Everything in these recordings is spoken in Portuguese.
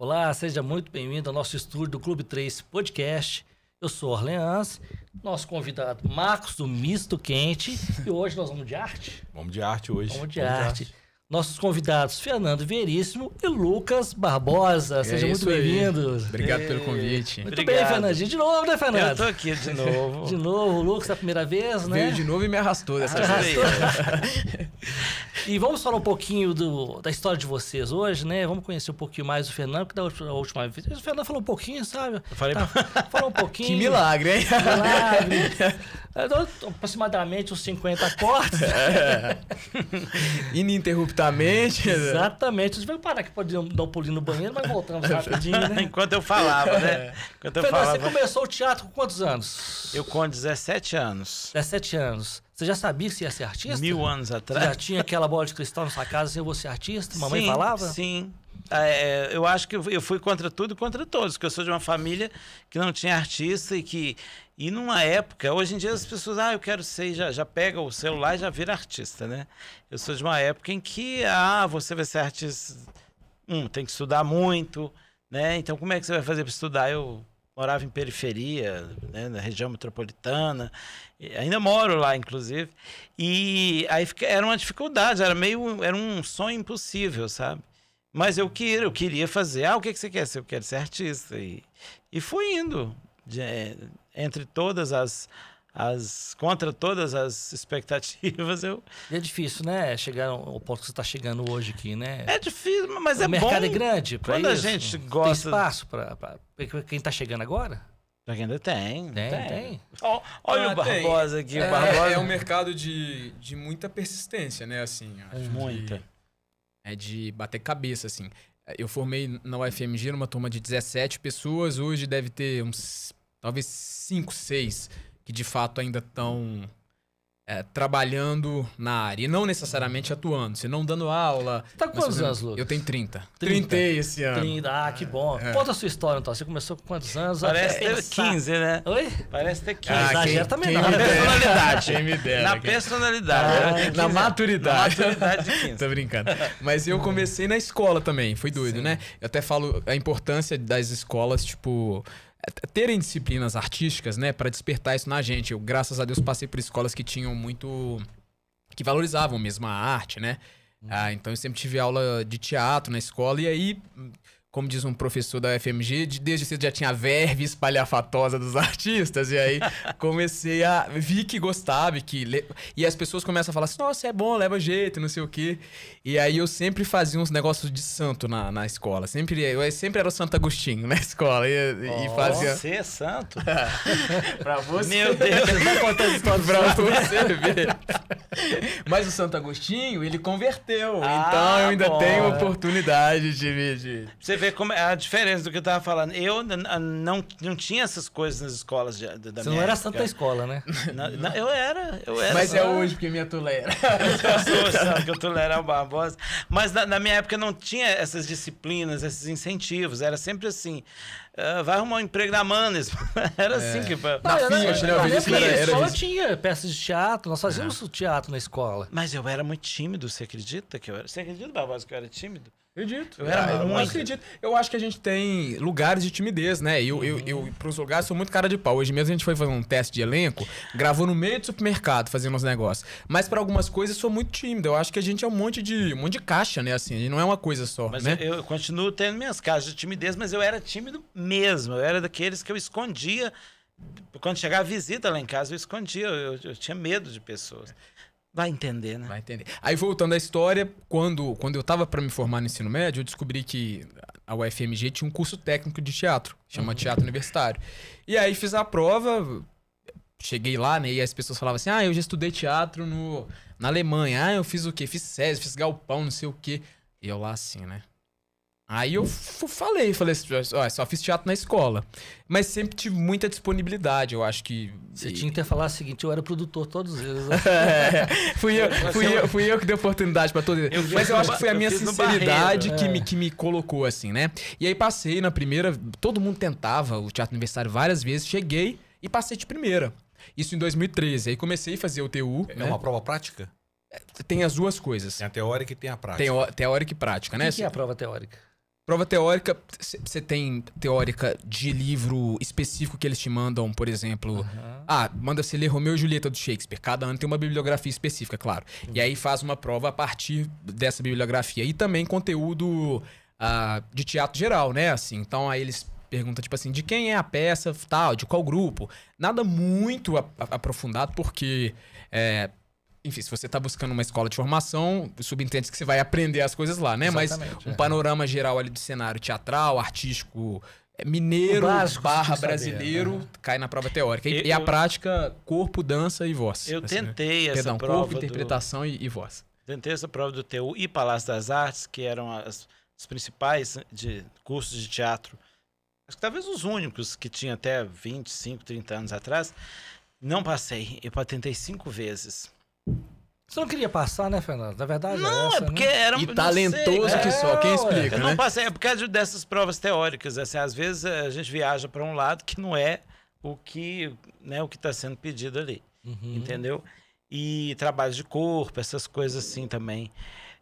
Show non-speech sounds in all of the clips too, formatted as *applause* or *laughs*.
Olá, seja muito bem-vindo ao nosso estúdio do Clube 3 Podcast. Eu sou Orleans, nosso convidado Marcos do Misto Quente e hoje nós vamos de arte? Vamos de arte hoje. Vamos de, arte. de arte. Nossos convidados Fernando Veríssimo e Lucas Barbosa. Sejam é muito bem-vindos. Obrigado pelo convite. Muito Obrigado. bem, Fernandinho. De novo, né, Fernando? Eu tô aqui de novo. *laughs* de novo, o Lucas, é a primeira vez, né? Veio de novo e me arrastou dessa vez. *laughs* e vamos falar um pouquinho do, da história de vocês hoje, né? Vamos conhecer um pouquinho mais o Fernando, que da última vez. O Fernando falou um pouquinho, sabe? Eu falei tá, falou um pouquinho. *laughs* Que milagre, hein? Milagre. aproximadamente uns 50 cortes. É. Ininterruptamente. Exatamente. *laughs* Vocês vai parar que pode dar um pulinho no banheiro, mas voltamos *laughs* rapidinho, né? Enquanto eu falava, né? Enquanto eu Fernando, falava... você começou o teatro com quantos anos? Eu com 17 anos. 17 anos. Você já sabia que ia ser artista? Mil anos atrás. Você já tinha aquela bola de cristal na sua casa assim, eu vou ser artista? Mamãe sim, falava? Sim. É, eu acho que eu fui contra tudo e contra todos, porque eu sou de uma família que não tinha artista e que. E numa época, hoje em dia as pessoas, ah, eu quero ser, já, já pega o celular e já vira artista, né? Eu sou de uma época em que, ah, você vai ser artista. Um, tem que estudar muito, né? Então, como é que você vai fazer para estudar? Eu morava em periferia, né, na região metropolitana, ainda moro lá, inclusive, e aí era uma dificuldade, era meio, era um sonho impossível, sabe? Mas eu queria, eu queria fazer. Ah, o que, que você quer ser? Eu quero ser artista. E, e fui indo. De, é, entre todas as, as. Contra todas as expectativas, eu. é difícil, né? Chegar ao ponto que você está chegando hoje aqui, né? É difícil, mas o é bom. O mercado é grande. Quando isso. a gente gosta. Tem espaço para quem está chegando agora? Ainda tem. Tem, tem. tem. olha ah, o Barbosa tem. aqui. É, o Barbosa. é um mercado de, de muita persistência, né? Assim, acho muita. Que é de bater cabeça, assim. Eu formei na UFMG numa turma de 17 pessoas, hoje deve ter uns, talvez 5, 6 que de fato ainda estão é, trabalhando na área. E não necessariamente atuando, senão dando aula. Tá com quantos anos, Lucas? Eu tenho 30. 30 esse ano. 30, ah, que bom. É. Conta a sua história, então. Você começou com quantos anos? Parece ter 15, né? Oi? Parece ter 15. Ah, Exagero também quem não. Na personalidade. Quem me dera. Na personalidade. Ah, na maturidade. Na maturidade de 15. Tô brincando. Mas eu comecei na escola também. Foi doido, Sim. né? Eu até falo a importância das escolas, tipo terem disciplinas artísticas, né, para despertar isso na gente. Eu, graças a Deus, passei por escolas que tinham muito que valorizavam mesmo a arte, né? Uhum. Ah, então eu sempre tive aula de teatro na escola e aí como diz um professor da UFMG, desde cedo já tinha verve espalhafatosa dos *laughs* artistas. E aí comecei a. Vi que gostava, que. Le... E as pessoas começam a falar assim: nossa, é bom, leva jeito, não sei o quê. E aí eu sempre fazia uns negócios de santo na, na escola. Sempre, eu sempre era o Santo Agostinho na *laughs* escola. E, oh, e fazia. Você é santo? *laughs* pra você. Meu Deus, você vai contar essa história pra você ver. Mas o Santo Agostinho, ele converteu. Ah, então eu ainda tenho oportunidade de. de... Você vê como é a diferença do que eu tava falando. Eu não, não tinha essas coisas nas escolas de, da Você não era época. santa escola, né? Não, não, eu era, eu era. Mas só... é hoje porque minha tolera. *laughs* eu sou que eu tolero o Barbosa. Mas na, na, minha época não tinha essas disciplinas, esses incentivos. Era sempre assim. Uh, vai arrumar um emprego na Manes. *laughs* era é. assim que. Na Fiat, né? Na minha era, escola tinha peças de teatro, nós fazíamos é. teatro na escola. Mas eu era muito tímido, você acredita que eu era? Você acredita, Barbosa, que eu era tímido? Acredito. Eu, era ah, eu acredito. Eu acho que a gente tem lugares de timidez, né? Eu, eu, eu, pros lugares, sou muito cara de pau. Hoje mesmo a gente foi fazer um teste de elenco, gravou no meio do supermercado, fazendo uns negócios. Mas para algumas coisas sou muito tímido. Eu acho que a gente é um monte de, um monte de caixa, né? Assim, a gente não é uma coisa só. Mas né? eu, eu continuo tendo minhas caixas de timidez, mas eu era tímido mesmo. Eu era daqueles que eu escondia. Quando chegava visita lá em casa, eu escondia. Eu, eu tinha medo de pessoas. Vai entender, né? Vai entender. Aí voltando à história, quando, quando eu tava para me formar no ensino médio, eu descobri que a UFMG tinha um curso técnico de teatro, chama uhum. Teatro Universitário. E aí fiz a prova, cheguei lá, né? E as pessoas falavam assim: "Ah, eu já estudei teatro no na Alemanha. Ah, eu fiz o quê? Fiz SESI, fiz galpão, não sei o quê". E eu lá assim, né? Aí eu falei, falei assim, ó, só fiz teatro na escola. Mas sempre tive muita disponibilidade, eu acho que. Você e... tinha que ter falado o seguinte, eu era produtor todos os dias. é, *laughs* fui, eu, fui, eu, fui eu que dei oportunidade para todos eles. Mas eu acho que foi a minha sinceridade que, é. me, que me colocou assim, né? E aí passei na primeira, todo mundo tentava o teatro universitário várias vezes, cheguei e passei de primeira. Isso em 2013. Aí comecei a fazer o TU. É né? uma prova prática? Tem as duas coisas. Tem a teórica e tem a prática. Tem teórica e prática, o né? O que é a prova teórica? Prova teórica, você tem teórica de livro específico que eles te mandam, por exemplo. Ah, manda você ler Romeu e Julieta do Shakespeare. Cada ano tem uma bibliografia específica, claro. E aí faz uma prova a partir dessa bibliografia. E também conteúdo ah, de teatro geral, né? Assim, então aí eles perguntam, tipo assim, de quem é a peça, tal, de qual grupo. Nada muito aprofundado, porque. é, enfim, se você tá buscando uma escola de formação, subentende que você vai aprender as coisas lá, né? Mas Exatamente, um é. panorama geral ali do cenário teatral, artístico, é, mineiro, básico barra que saber, brasileiro, né? cai na prova teórica. E, Eu- e a prática, corpo, dança e voz. Eu assim, né? tentei essa Perdão, prova. corpo, do- interpretação e, e voz. Tentei essa prova do TU e Palácio das Artes, que eram as, os principais de cursos de teatro. Acho que talvez os únicos que tinha até 25, 30 anos atrás. Não passei. Eu tentei cinco vezes. Você não queria passar, né, Fernando? Na verdade Não, é essa, é porque né? era E não talentoso sei, que é, só, quem explica, Eu né? não passei, é por causa dessas provas teóricas. Assim, às vezes eh, a gente viaja para um lado que não é o que né, o que está sendo pedido ali. Uhum. entendeu? E trabalhos de corpo, essas coisas assim também.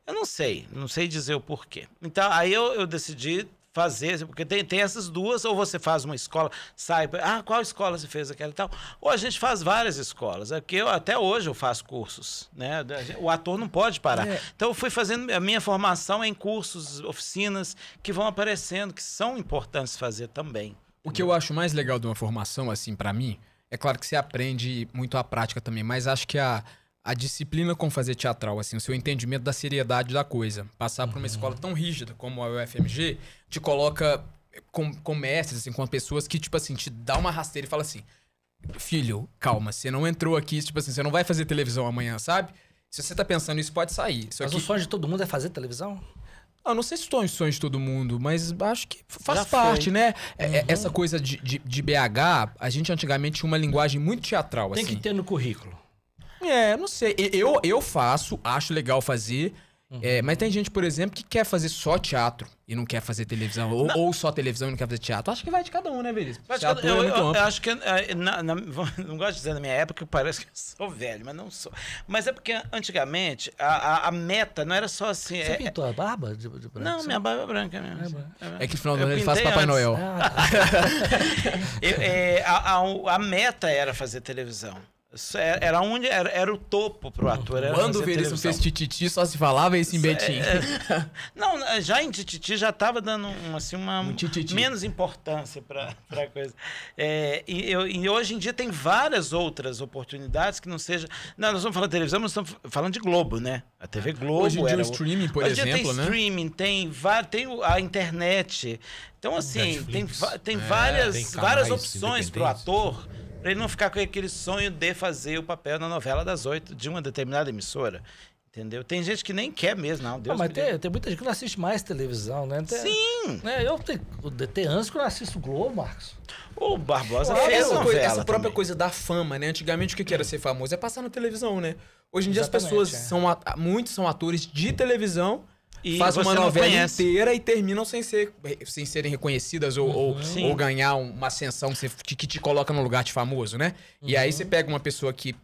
Eu não sei, não sei dizer o porquê. Então, aí eu, eu decidi fazer, porque tem, tem essas duas, ou você faz uma escola, sai, ah, qual escola você fez aquela e tal, ou a gente faz várias escolas, é que eu, até hoje eu faço cursos, né? O ator não pode parar. É. Então eu fui fazendo a minha formação em cursos, oficinas que vão aparecendo, que são importantes fazer também. O que eu acho mais legal de uma formação, assim, pra mim, é claro que você aprende muito a prática também, mas acho que a, a disciplina com fazer teatral, assim, o seu entendimento da seriedade da coisa, passar por uma escola tão rígida como a UFMG, te coloca com, com mestres, assim, com pessoas que, tipo assim, te dá uma rasteira e fala assim, filho, calma, você não entrou aqui, tipo assim, você não vai fazer televisão amanhã, sabe? Se você tá pensando isso, pode sair. Isso Mas aqui... o sonho de todo mundo é fazer televisão? Ah, não sei se estou em sonhos de todo mundo, mas acho que faz Já foi. parte, né? É- é- Essa coisa de, de, de BH, a gente antigamente tinha uma linguagem muito teatral, Tem assim. que ter no currículo. É, não sei. Eu, eu faço, acho legal fazer. é, mas tem gente, por exemplo, que quer fazer só teatro e não quer fazer televisão. Ou, ou só televisão e não quer fazer teatro. Acho que vai de cada um, né, Veríssimo? Teatro eu, é eu- eu amplo. acho que. eh, na- na- *laughs* não gosto de dizer na minha época, que parece que eu sou velho, mas não sou. Mas é porque antigamente a, a- a meta não era só assim. Você é- pintou a barba de, de branco? não, minha barba é branca mesmo. É, assim. branca. É que no final do Eu ano ele faz Papai antes. Noel. Ah. *laughs* Eu- é, a, a- a meta era fazer televisão. Isso Era, onde era, era o topo pro ator. Era Quando o Veríssimo fez tititi, só se falava isso em Betim. É, não, já em Tititi já estava dando um, assim, uma Um menos importância para a coisa. É, e, eu- e hoje em dia tem várias outras oportunidades que não seja. Não, nós estamos falando de televisão, mas estamos falando de Globo, né? A TV Globo. Hoje em dia era o streaming, por hoje em dia exemplo, tem né? streaming, tem, tem a internet. Então, assim, tem, Netflix. tem É, várias, tem várias canais opções para o independentes. ator. Pra ele não ficar com aquele sonho de fazer o papel na novela das oito de uma determinada emissora. Entendeu? Tem gente que nem quer mesmo, não. Deus Não, mas me livre. tem, tem muita gente que não assiste mais televisão, né? Tem- Sim! né, eu tenho, tem anos que eu não assisto o Globo, Marcos. O Barbosa fez essa, coisa- essa própria coisa da fama, né? Antigamente o que que era ser famoso? É passar na televisão, né? Hoje em dia as pessoas é. são at- muitos são atores de televisão, E fazem uma novela conhece. Uhum. inteira e terminam sem, ser, sem serem reconhecidas ou, ou, Sim. ou ganhar uma ascensão que, te coloca no lugar de famoso, né? E aí você pega uma pessoa que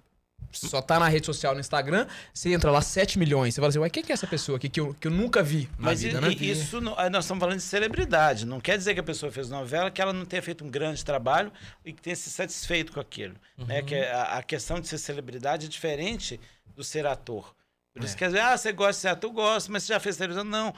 só tá na rede social no Instagram, você entra lá 7 milhões, você fala assim, ué, quem que é essa pessoa aqui que eu, que eu nunca vi na Mas vida, i- né? isso, aí nós estamos falando de celebridade. Não quer dizer que a pessoa fez novela que ela não tenha feito um grande trabalho e que tenha se satisfeito com aquilo. Né? Que a, a questão de ser celebridade é diferente do ser ator. Por isso que às vezes, ah, você gosta de ser ator, eu gosto, mas você já fez televisão? Não.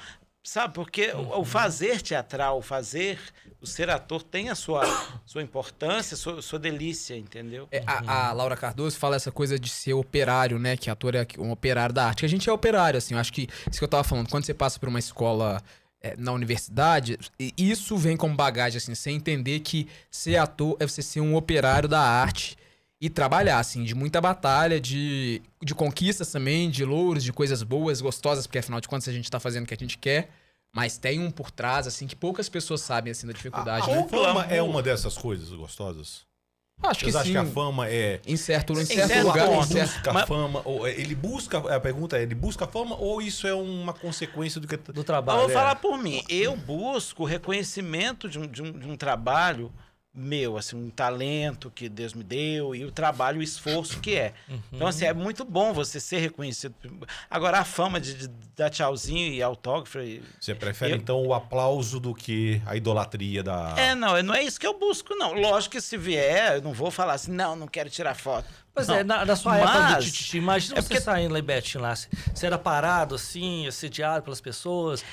Sabe, porque o- o fazer teatral, o fazer, o ser ator tem a sua, *coughs* sua importância, sua, sua delícia, entendeu? É, a, a Laura Cardoso fala essa coisa de ser operário, né? Que ator é um operário da arte. Que a gente é operário, assim. Eu acho que isso que eu tava falando. Quando você passa por uma escola é, na universidade, isso vem como bagagem, assim. Você entender que ser ator é você ser um operário da arte e trabalhar, assim, de muita batalha, de, de conquistas também, de louros, de coisas boas, gostosas, porque afinal de contas a gente tá fazendo o que a gente quer. Mas tem um por trás, assim, que poucas pessoas sabem, assim, da dificuldade, A né? fama é uma dessas coisas gostosas? Acho que Vocês acham sim. que a fama é. Em certo, em certo certo lugar, certo... busca Mas- fama, ou é, ele busca. A pergunta é: ele busca fama ou isso é uma consequência do que. Do Eu trabalho. vou é. falar por mim. Eu busco o reconhecimento de um, de um, de um trabalho meu, assim, um talento que Deus me deu e o trabalho, o esforço que é. Então, assim, é muito bom você ser reconhecido. Agora, a fama de, de dar tchauzinho e autógrafo. e- Você prefere, Eu- então, o aplauso do que a idolatria da. É, não, não é isso que eu busco, não. Lógico que se vier, eu não vou falar assim, não, não quero tirar foto. Pois Não. é, na, na sua época do Mas- Tititi, imagina é você porque- saindo lá em Betim lá. Você você era parado assim, assediado pelas pessoas.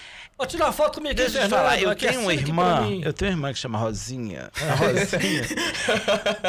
Ó, tirar uma foto comigo aqui, Deixa eu te Fernando. falar, eu aqui, tenho uma aqui irmã, eu tenho uma irmã que chama Rosinha. *laughs* A Rosinha.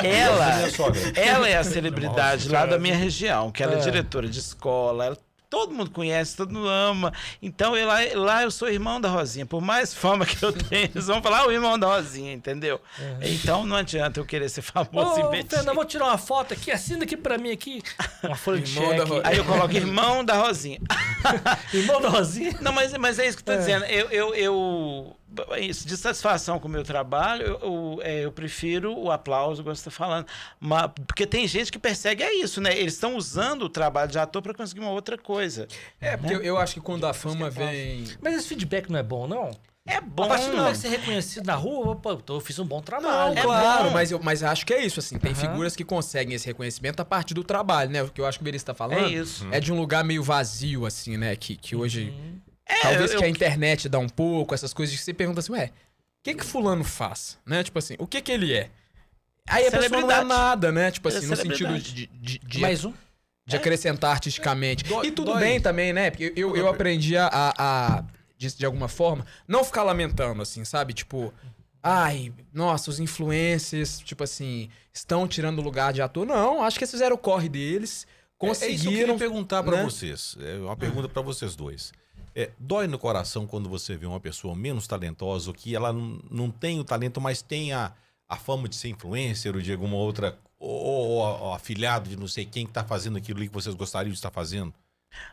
ela, Minha sogra. ela é a celebridade lá da minha região, que ela é, É. diretora de escola. ela- todo mundo conhece, todo mundo ama. Então eu, lá, lá eu sou irmão da Rosinha. Por mais fama que eu *laughs* tenho, eles vão falar "Ah, o irmão da Rosinha, entendeu? Então não adianta eu querer ser famoso Ô, em Betim. Fernando, vou tirar uma foto aqui, assina aqui pra mim aqui. *laughs* Uma folha de Irmão da cheque. Aí eu coloco irmão da Rosinha. *laughs* Irmão da Rosinha. Não, mas, mas é isso que eu tô dizendo. Eu, eu, eu- isso, de satisfação com o meu trabalho, eu, eu, é, eu prefiro o aplauso, igual você está falando. Mas, porque tem gente que persegue é isso, né? Eles estão usando o trabalho de ator para conseguir uma outra coisa. É, porque eu, eu acho que quando a fama vem. Mas esse feedback não é bom, não? É bom. A partir do momento que você é reconhecido na rua, pô, eu fiz um bom Não, trabalho. é claro, bom. mas eu mas acho que é isso, assim. Tem Aham. figuras que conseguem esse reconhecimento a partir do trabalho, né? O que eu acho que o Beris tá falando É isso. é de um lugar meio vazio, assim, né? Que, que hoje. É, talvez eu- que a internet dá um pouco, essas coisas que você pergunta assim, ué, o que que fulano faz? Né? Tipo assim, o que que ele é? Aí a pessoa não é Celebridade. nada, né? Tipo é assim, no sentido de, de, de, Mais um? de acrescentar artisticamente. E tudo dói. bem também, né? Porque eu, eu aprendi a, a, a- de, de alguma forma, não ficar lamentando, assim, sabe? Tipo, ai, nossa, os influencers, tipo assim, estão tirando o lugar de ator. Não, acho que eles fizeram o corre deles, É isso que eu conseguiram. queria perguntar pra né? vocês. É uma pergunta pra vocês dois. É, dói no coração quando você vê uma pessoa menos talentosa, ou que ela não, não tem o talento, mas tem a, a fama de ser influencer ou de alguma outra. Ou, ou ou afilhado de não sei quem que tá fazendo aquilo ali que vocês gostariam de estar fazendo.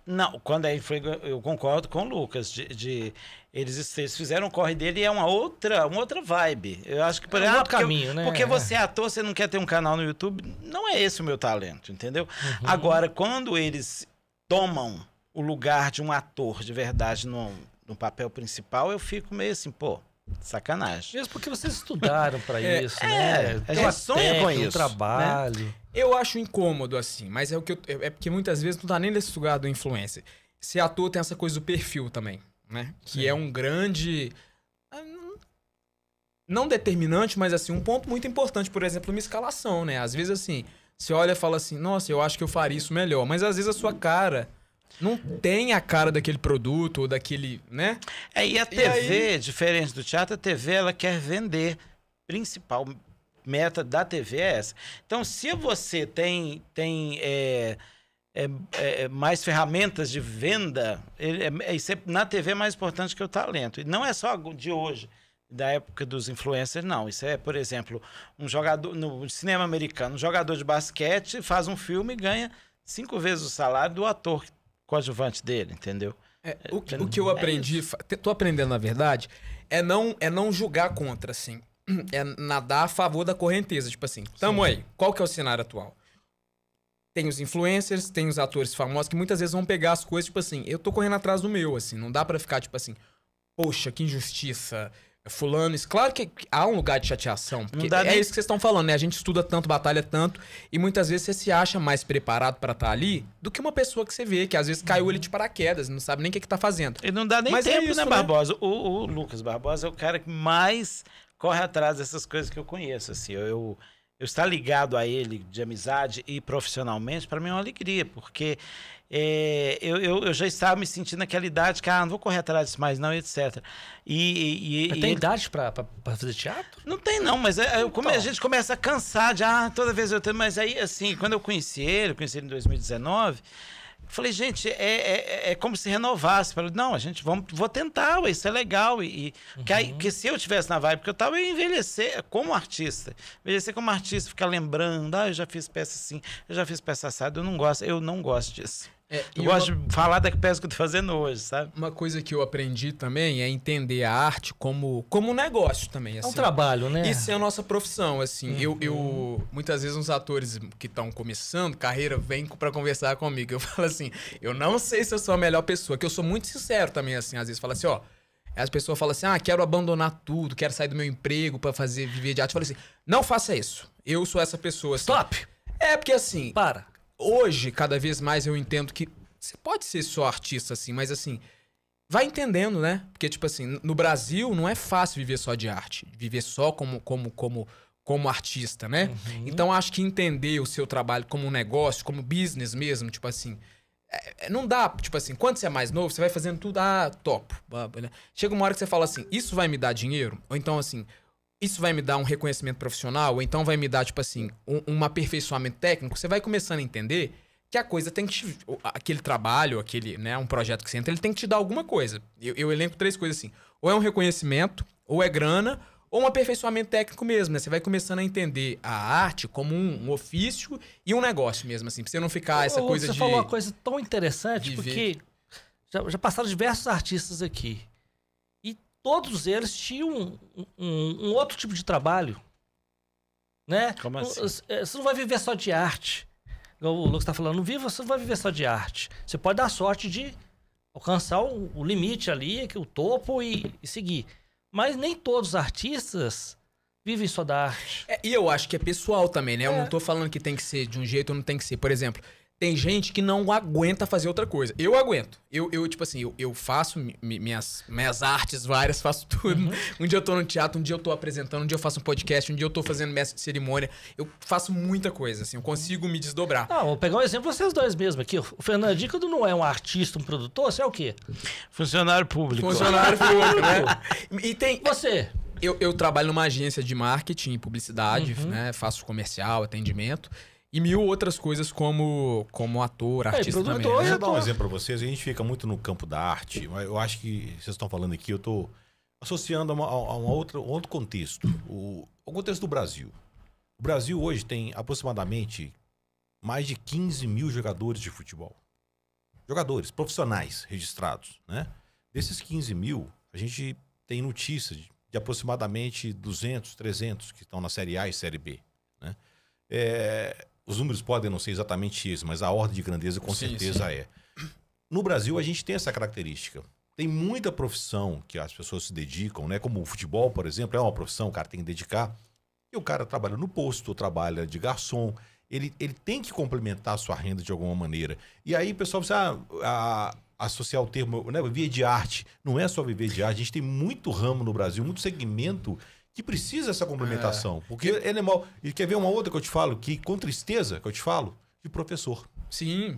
Não, quando é eu concordo com o Lucas. De, de- eles, eles fizeram o corre dele e é uma outra, uma outra vibe. Eu acho que por É um porque, caminho, né? Porque você é ator, você não quer ter um canal no YouTube. Não é esse o meu talento, entendeu? Agora, quando eles tomam o lugar de um ator de verdade no, no papel principal, eu fico meio assim, pô, sacanagem. Mesmo porque vocês estudaram pra *laughs* É, isso, é, né? a Tem uma gente sonha com um isso, trabalho. Eu acho incômodo, assim, mas é o que eu, é é porque muitas vezes não tá nem nesse lugar do influencer. Ser ator tem essa coisa do perfil também, né? Que é um grande. ah, não- Não determinante, mas assim, um ponto muito importante, por exemplo, uma escalação, né? Às vezes, assim, você olha e fala assim, nossa, eu acho que eu faria isso melhor. Mas às vezes a sua cara não tem a cara daquele produto ou daquele, né? É, e a E TV, diferente do teatro, a TV ela quer vender. Principal meta da TV é essa. Então, se você tem, tem é, é, é, mais ferramentas de venda, ele, é, isso é- na TV é mais importante que o talento. E não é só de hoje, da época dos influencers, não. Isso é, por exemplo, um jogador no cinema americano, um jogador de basquete faz um filme e ganha cinco vezes o salário do ator coadjuvante dele, entendeu? É, o, que- é- o que eu é aprendi, te- tô aprendendo na verdade, é não, é não julgar contra, assim. *clears throat* É nadar a favor da correnteza. Tipo assim, tamo aí. Qual que é o cenário atual? Tem os influencers, tem os atores famosos que muitas vezes vão pegar as coisas, tipo assim, eu tô correndo atrás do meu, assim. Não dá pra ficar, tipo assim, poxa, que injustiça. Fulano, isso. Claro que há um lugar de chateação. É nem- isso que vocês estão falando, né? A gente estuda tanto, batalha tanto, e muitas vezes você se acha mais preparado pra estar ali do que uma pessoa que você vê, que às vezes caiu ali de paraquedas, não sabe nem o que, que tá fazendo. Ele não dá nem Mas é tempo, isso, né, né? Barbosa? O, o Lucas Barbosa é o cara que mais corre atrás dessas coisas que eu conheço. Assim, eu, eu, eu estar ligado a ele de amizade e profissionalmente, para mim é uma alegria, porque é, eu, eu, eu já estava me sentindo naquela idade que, ah, não vou correr atrás disso mais, não, etc. E, e, Mas e tem ele- idade pra fazer teatro? não tem, não, mas é- eu come- a Então. gente começa a cansar de, ah, toda vez eu tenho. Mas aí, assim, quando eu conheci ele, eu conheci ele em 2019, eu falei, gente, é, é, é como se renovasse. Falei, não, a gente vamos, vou tentar, ué, isso é legal. E, e- que, aí, que se eu tivesse na vibe que eu tava, eu ia envelhecer como artista. Envelhecer como artista, ficar lembrando, ah, eu já fiz peça assim, eu já fiz peça assada, eu não gosto, eu não gosto disso. É, Eu e gosto uma, de falar da peça que eu tô fazendo hoje, sabe? uma coisa que eu aprendi também é entender a arte como, como um negócio também. É um Assim. trabalho, né? Isso é a nossa profissão, assim. Eu, eu, Uhum. muitas vezes, uns atores que estão começando carreira vêm pra conversar comigo. Eu *laughs* falo assim, eu não sei se eu sou a melhor pessoa, que eu sou muito sincero também, assim. Às vezes falo assim, ó, As pessoas falam assim: ah, quero abandonar tudo, quero sair do meu emprego pra fazer viver de arte. Eu falo assim: não faça isso. Eu sou essa pessoa. Assim. Stop! É, porque assim, Para. Hoje, cada vez mais eu entendo que você pode ser só artista, assim, mas assim, vai entendendo, né? Porque, tipo assim, no Brasil não é fácil viver só de arte. Viver só como, como, como, como artista, né? Então acho que entender o seu trabalho como um negócio, como business mesmo, tipo assim. é- é- não dá, tipo assim, quando você é mais novo, você vai fazendo tudo, ah, topo. né? Chega uma hora que você fala assim, isso vai me dar dinheiro? Ou então assim, isso vai me dar um reconhecimento profissional, ou então vai me dar, tipo assim, um, um aperfeiçoamento técnico, você vai começando a entender que a coisa tem que te, aquele trabalho, aquele, né, um projeto que você entra, ele tem que te dar alguma coisa. Eu, eu elenco três coisas assim: ou é um reconhecimento, ou é grana, ou um aperfeiçoamento técnico mesmo, né? Você vai começando a entender a arte como um, um ofício e um negócio mesmo, assim, pra você não ficar essa coisa você de. falou uma coisa tão interessante, viver. porque já, já passaram diversos artistas aqui. Todos eles tinham um, um- um outro tipo de trabalho. Né? Como assim? Você você não vai viver só de arte. Igual o Lucas está falando, não viva, você não vai viver só de arte. Você pode dar sorte de alcançar o, o limite ali, que o topo e, e seguir. Mas nem todos os artistas vivem só da arte. É, e eu acho que é pessoal também, né? Eu É. não tô falando que tem que ser de um jeito ou não tem que ser. Por exemplo, tem gente que não aguenta fazer outra coisa. Eu aguento. Eu, eu tipo assim, eu, eu faço mi- mi- minhas, minhas artes várias, *laughs* faço tudo. Uhum. Um dia eu tô no teatro, um dia eu tô apresentando, um dia eu faço um podcast, um dia eu tô fazendo mestre de cerimônia. Eu faço muita coisa, assim, eu consigo me desdobrar. Não, vou pegar um exemplo vocês dois mesmo aqui. O Fernandinho, quando não é um artista, um produtor, você é o quê? Funcionário público. Funcionário público, né? *laughs* E tem. Você. Eu, eu trabalho numa agência de marketing e publicidade, Uhum. né? Faço comercial, atendimento. E mil outras coisas como, como ator, artista também. produtor, né? Deixa eu dar um tô- exemplo para vocês. A gente fica muito no campo da arte, mas eu acho que vocês estão falando aqui, eu estou associando a, uma, a uma outra, um outro contexto. O, o contexto do Brasil. O Brasil hoje tem aproximadamente mais de 15 mil jogadores de futebol. Jogadores profissionais registrados, né? Desses 15 mil, a gente tem notícia de, de aproximadamente 200, 300 que estão na Série A e Série B, né? É, os números podem não ser exatamente isso, mas a ordem de grandeza com Sim, certeza é. No Brasil, a gente tem essa característica. Tem muita profissão que as pessoas se dedicam, né? Como o futebol, por exemplo, é uma profissão, o cara tem que dedicar. E o cara trabalha no posto, trabalha de garçom. Ele, ele tem que complementar a sua renda de alguma maneira. E aí o pessoal precisa ah, a- associar o termo, né? Viver de arte. Não é só viver de arte. A gente tem muito ramo no Brasil, muito segmento que precisa dessa complementação. Porque é animal. E quer ver uma outra que eu te falo, que com tristeza que eu te falo, de professor. Sim.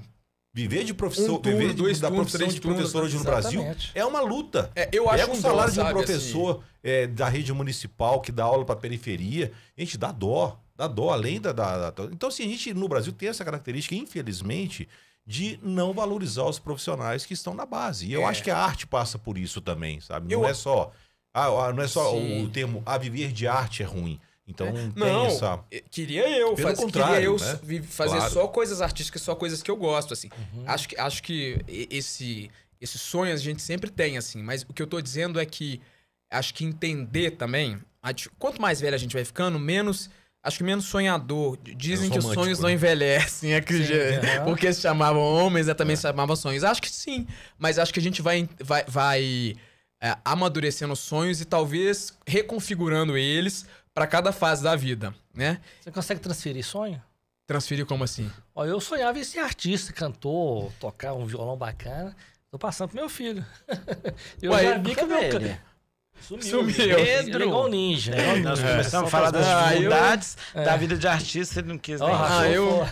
Viver de professor, Um turno, viver de- dois da turnos, profissão de turnos, professor hoje no. Brasil é uma luta. É, eu acho Pega o um salário dó, de um professor é, da rede municipal que dá aula para periferia. Gente, dá dó. Dá dó, além da, da- da- Então, assim, a gente no Brasil tem essa característica, infelizmente, de não valorizar os profissionais que estão na base. E eu É. acho que a arte passa por isso também, sabe? Não Eu- é só. Ah, ah, não é só Sim. o termo a viver de arte é ruim. Então, tem Não, essa. queria eu, Pelo faz- contrário, queria eu né? fazer Claro. só coisas artísticas, só coisas que eu gosto, assim. Acho que, acho que esse, esse sonho a gente sempre tem, assim, mas o que eu tô dizendo é que acho que entender também, quanto mais velho a gente vai ficando, menos, acho que menos sonhador. Dizem que os sonhos né? não envelhecem, *laughs* acredito. aham. Porque se chamavam homens, né, É. também se chamavam sonhos. Acho que sim, mas acho que a gente vai, vai, vai é, amadurecendo os sonhos e talvez reconfigurando eles pra cada fase da vida, né? Você consegue transferir sonho? Transferir como assim? Ó, eu sonhava em ser artista, cantor, tocar um violão bacana. Tô passando pro meu filho. *laughs* eu Ué, já vi que meu... Sumiu. Sumiu. Ele é Pedro. igual ninja. né? Nós É. começamos a Só falar das Ah, eu- dificuldades É. da vida de artista, ele não quis nem Ah, eu-.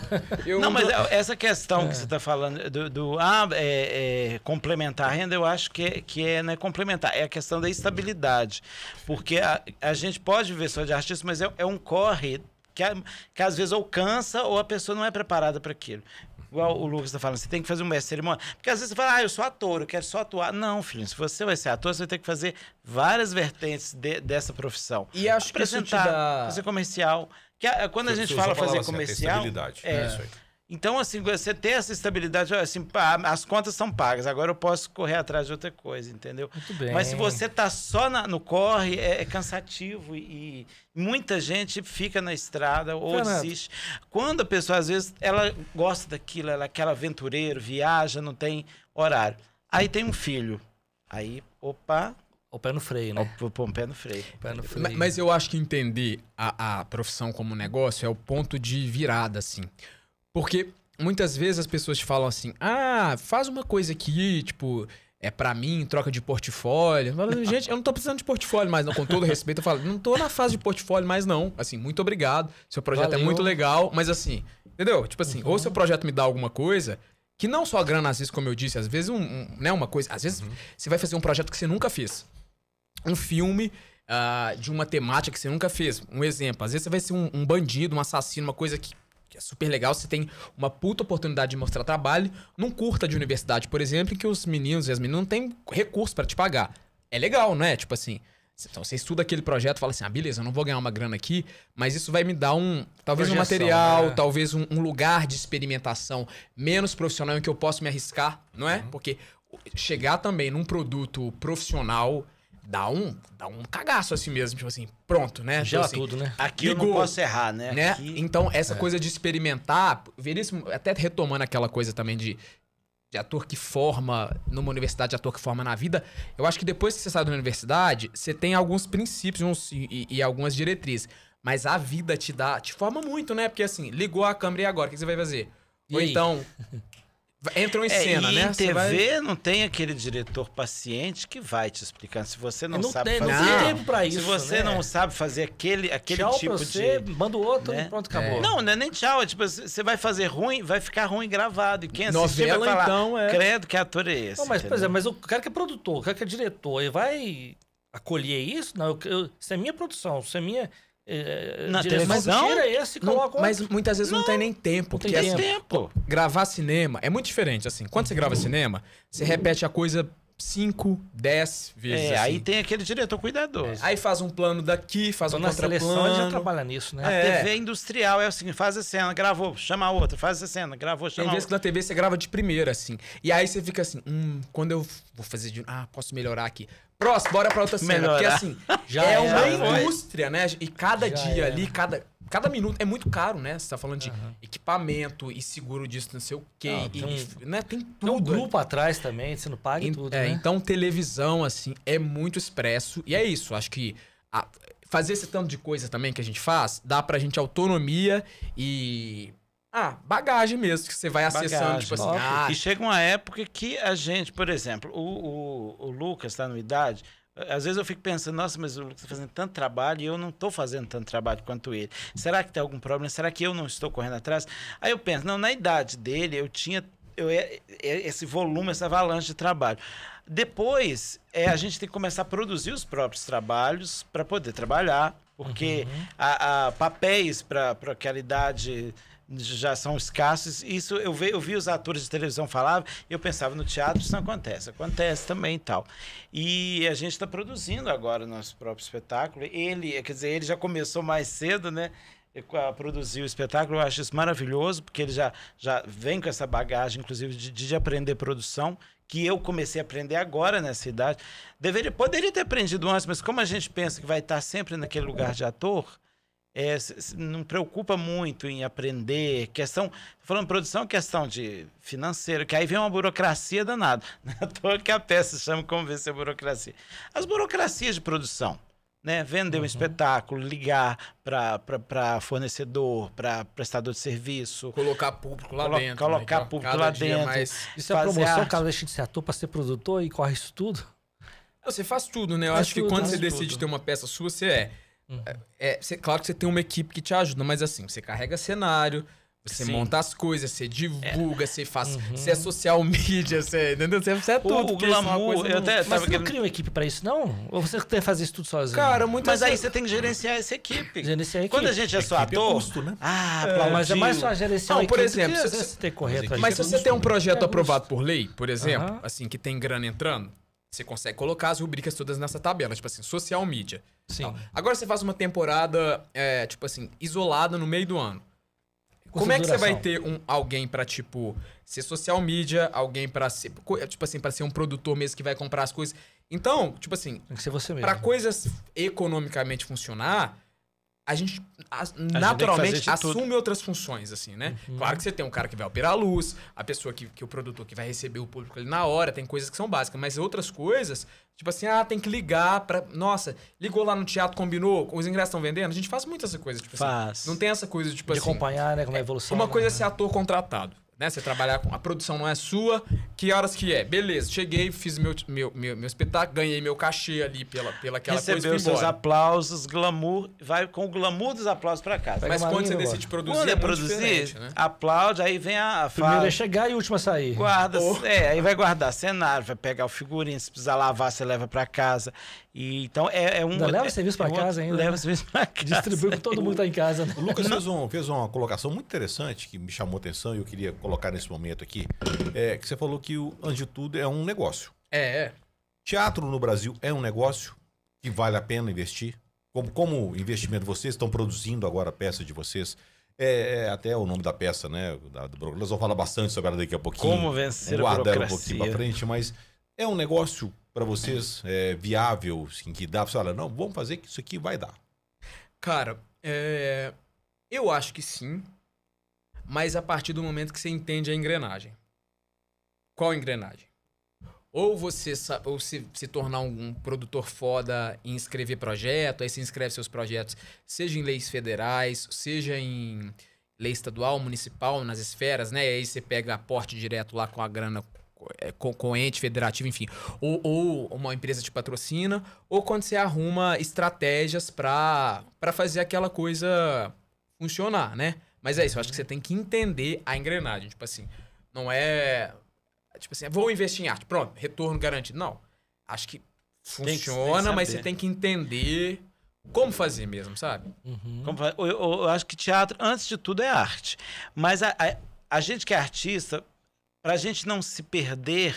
Eu Não, mas é- essa questão que você está falando do, do, ah, é, é, complementar a renda, eu acho que é, que é, não é complementar, é a questão da estabilidade. Porque a, a gente pode viver só de artista, mas é, é um corre que, a- que às vezes ou cansa ou a pessoa não é preparada para aquilo. Igual o Lucas está falando, você tem que fazer um mestre de cerimônia. Porque às vezes você fala, ah, eu sou ator, eu quero só atuar. Não, filho, se você vai ser ator, você vai ter que fazer várias vertentes de- dessa profissão. E acho que isso te Apresentar, dá... fazer comercial. Que, a- quando a gente fala fazer certa, comercial. estabilidade. é. isso aí. Então, assim, você ter essa estabilidade, assim, as contas são pagas, agora eu posso correr atrás de outra coisa, entendeu? Muito bem. Mas se você tá só na- no corre, é, é cansativo e, e muita gente fica na estrada ou Fernando. desiste. Quando a pessoa, às vezes, ela gosta daquilo, ela é aquela aventureiro, viaja, não tem horário. Aí tem um filho. Aí, opa, O pé no freio, né? Vou pôr um pé no freio. O pé no freio. Mas eu acho que entender a, a profissão como negócio é o ponto de virada, assim. Porque muitas vezes as pessoas te falam assim: ah, faz uma coisa aqui, tipo, é pra mim, troca de portfólio. Eu falo, *laughs* Gente, eu não tô precisando de portfólio mais, não. Com todo respeito, eu falo, não tô na fase de portfólio mais, não. Assim, muito obrigado. Seu projeto é Valeu. muito legal, mas assim, entendeu? Tipo assim, ou seu projeto me dá alguma coisa. Que não só a grana, às vezes, como eu disse, às vezes um, um, né, uma coisa. Às vezes você vai fazer um projeto que você nunca fez um filme ah, de uma temática que você nunca fez. Um exemplo, às vezes você vai ser um, um bandido, um assassino, uma coisa que é super legal. Você tem uma puta oportunidade de mostrar trabalho num curta de universidade, por exemplo, em que os meninos e as meninas não têm recurso pra te pagar. É legal, não é? Tipo assim. Então você estuda aquele projeto e fala assim: ah, beleza, eu não vou ganhar uma grana aqui, mas isso vai me dar um. Talvez um Projeção, material, né? talvez um, um lugar de experimentação menos profissional em que eu posso me arriscar, não é? Uhum. Porque chegar também num produto profissional dá um, dá um cagaço assim mesmo, tipo assim, pronto, né? Gela Tipo assim, tudo, né? Aqui eu não Ligou. posso errar, né? né? Aqui- Então, essa coisa de experimentar, veríssimo, até retomando aquela coisa também de, de ator que forma numa universidade, de ator que forma na vida, eu acho que depois que você sai da universidade, você tem alguns princípios uns- e, e- e algumas diretrizes. Mas a vida te dá, te forma muito, né? Porque assim, ligou a câmera e agora, o que você vai fazer? E Ou aí? então, *laughs* entram em É, cena, e né? em TV vai- não tem aquele diretor paciente que vai te explicando. Se você não, Não, sabe tem, não fazer. tem Não. tempo pra isso. se você né? não sabe fazer aquele, aquele Tchau tipo pra você, de. manda o outro né? e pronto, acabou. Não, não é nem tchau. É tipo, você vai fazer ruim, vai ficar ruim gravado. E quem assistir Novela, vai falar, então, é. credo, que ator é esse? Não, mas, por entendeu? exemplo, mas o cara que é produtor, o cara que é diretor, ele vai acolher isso? Não, eu, eu- isso é minha produção, isso é minha. É, Na direção, televisão? Tira esse e Não, coloca mas muitas vezes não, tem nem tempo. não tem porque, assim, tempo. gravar cinema é muito diferente, assim. Quando você grava cinema, você repete a coisa 5, 10 vezes. É, assim. aí tem aquele diretor cuidadoso. Aí faz um plano daqui, faz Então, um na seleção ele já contraplano. trabalha nisso, né? A É. TV industrial é o seguinte: faz a cena, gravou, chama a outra, faz a cena, gravou, Tem chama a vezes que na TV você grava de primeira, assim. E aí você fica assim, hum, quando eu vou fazer de. Ah, posso melhorar aqui. Próximo, bora pra outra cena. Melhorar. Porque assim, *laughs* Já é era, uma né? indústria, né? E cada Já dia era. ali, cada, cada minuto é muito caro, né? Você tá falando de equipamento e seguro disso, não sei o quê. Não, e, tem e, né? Tem tudo. Tem um grupo atrás também, você não paga e tudo, é, né? Então, televisão, assim, é muito expresso. E é isso, acho que a- fazer esse tanto de coisa também que a gente faz, dá pra gente autonomia e. Ah, bagagem mesmo, que você vai acessando, Bagagem, tipo assim, ah, E chega uma época que a gente, por exemplo, o, o, o Lucas está numa idade. Às vezes eu fico pensando, nossa, mas o Lucas está fazendo tanto trabalho e eu não estou fazendo tanto trabalho quanto ele. Será que tem algum problema? Será que eu não estou correndo atrás? Aí eu penso, não, na idade dele eu tinha eu, é- é- esse volume, essa avalanche de trabalho. Depois, é, a gente tem que começar a produzir os próprios trabalhos para poder trabalhar, porque a, a papéis para aquela idade já são escassos. Isso eu vi, eu vi os atores de televisão falavam, eu pensava no teatro isso não acontece, acontece também e tal. E a gente está produzindo agora o nosso próprio espetáculo. Ele, quer dizer, ele já começou mais cedo, né? A produzir o espetáculo, eu acho isso maravilhoso, porque ele já, já vem com essa bagagem, inclusive, de, de aprender produção, que eu comecei a aprender agora nessa idade. Deveria, poderia ter aprendido antes, mas como a gente pensa que vai estar sempre naquele lugar de ator, é, não preocupa muito em aprender. Questão, falando produção, questão de financeiro, que aí vem uma burocracia danada. *laughs* Não é à toa que a peça chama como vencer a burocracia. As burocracias de produção. Né? Vender um espetáculo, ligar para fornecedor, para prestador de serviço, colocar público lá Colo- dentro. colocar Então, público cada lá dia dentro. mais- Isso é promoção, o arte. cara deixa de ser ator pra ser produtor e corre isso tudo. Você faz tudo, né? Eu Faz acho que tudo, quando faz você tudo. decide ter uma peça sua, você é. É você- claro que você tem uma equipe que te ajuda, mas assim, você carrega cenário, você Sim. monta as coisas, você divulga, você faz. Você é social *laughs* media, você, entendeu? Você, você é tudo. o é glamour, coisa eu não- até- Mas tava você não querendo- cria uma equipe pra isso, não? Ou você tem que fazer isso tudo sozinho? Cara, muitas Mas aí você tem que gerenciar essa equipe. Gerenciar a equipe. Quando a gente é só é ator, custo, né? ah, Mas é mais só gerenciar Não, a por equipe exemplo, que se- você tem Mas se você tem um projeto É, aprovado por lei, por exemplo, assim, que tem grana entrando, você consegue colocar as rubricas todas nessa tabela, tipo assim, social media. Sim. Agora você faz uma temporada, é, tipo assim, isolada no meio do ano. Curta Como é que você vai duração. ter um, alguém pra, tipo, ser social media, alguém pra ser, tipo assim, para ser um produtor mesmo que vai comprar as coisas. Então, tipo assim, Tem que ser você mesmo. pra coisas economicamente funcionar, a gente tem que naturalmente fazer de tudo. assume outras funções, assim, né? Claro que você tem um cara que vai operar a luz, a pessoa que, que o produtor que vai receber o público ali na hora, tem coisas que são básicas, mas outras coisas, tipo assim, ah, tem que ligar pra. Nossa, ligou lá no teatro, combinou, os ingressos estão vendendo, a gente faz muito essa coisa, tipo Faz. assim. Não tem essa coisa, tipo de assim. acompanhar, né, como é a evolução. Uma coisa é né? ser ator contratado. Né? Você trabalhar com. A produção não é sua. Que horas que é? Beleza, cheguei, fiz meu, meu, meu, meu espetáculo, ganhei meu cachê ali pela, pela aquela Recebeu coisa fui seus embora. aplausos, glamour, vai com o glamour dos aplausos pra casa. Mas quando você decide produzir, Quando é é produzir, né? aplaude, aí vem a Primeiro fala. é chegar e o último a sair. Guarda, Oh. é, aí vai guardar cenário, vai pegar o figurino, se precisar lavar, você leva pra casa. E, então é, é um. Ainda leva é- serviço pra é casa ainda, Leva né? serviço pra casa. *laughs* Distribui com todo mundo que tá em casa, né? O Lucas fez, um- fez uma colocação muito interessante que me chamou a atenção e eu queria colocar nesse momento aqui. É que você falou que, o, antes de tudo, é um negócio. É, é. Teatro no Brasil é um negócio que vale a pena investir. Como, como investimento, vocês estão produzindo agora a peça de vocês. É, é até o nome da peça, né? Da, do. Nós vamos falar bastante sobre ela daqui a pouquinho. Como vencer a Vamos guardar ela um pouquinho pra frente, mas é um negócio para vocês é, viável, assim, que dá você falar, não, vamos fazer que isso aqui vai dar. Cara, é, eu acho que sim. Mas a partir do momento que você entende a engrenagem. Qual engrenagem? Ou você ou se, se tornar um, produtor foda em escrever projeto, aí você inscreve seus projetos, seja em leis federais, seja em lei estadual, municipal, nas esferas, né? E aí você pega aporte direto lá com a grana com, com ente federativo, enfim. Ou, ou uma empresa te patrocina, ou quando você arruma estratégias pra pra fazer aquela coisa funcionar, né? Mas é isso, eu acho que você tem que entender a engrenagem. Tipo assim, não é. Tipo assim, vou investir em arte. Pronto, retorno garantido. Não. Acho que Tem que- tem que funciona, mas você tem que entender como fazer mesmo, sabe? Como fa- eu, eu- eu acho que teatro, antes de tudo, é arte. Mas a, a, a gente que é artista, pra gente não se perder,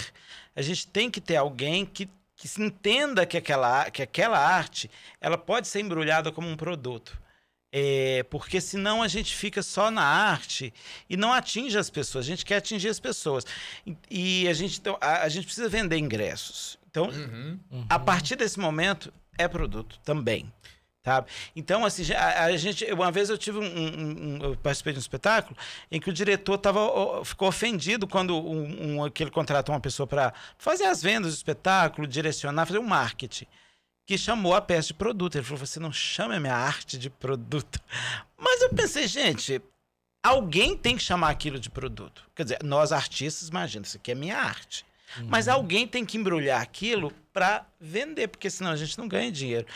a gente tem que ter alguém que, que se entenda que aquela, a- que aquela arte ela pode ser embrulhada como um produto. É, porque senão a gente fica só na arte e não atinge as pessoas. A gente quer atingir as pessoas. E, e a, gente, então, a, a gente precisa vender ingressos. Então, Uhum. a partir desse momento é produto também. Sabe? Então, assim, a, a gente. Uma vez eu tive um, um- um- Eu participei de um espetáculo em que o diretor tava, ficou ofendido quando um, um, que ele contrata uma pessoa para fazer as vendas do espetáculo, direcionar, fazer um marketing. Que chamou a peça de produto. Ele falou: você não chama a minha arte de produto. *laughs* Mas eu pensei, gente, alguém tem que chamar aquilo de produto. Quer dizer, nós artistas, imagina, isso aqui é minha arte. Mas alguém tem que embrulhar aquilo para vender, porque senão a gente não ganha dinheiro.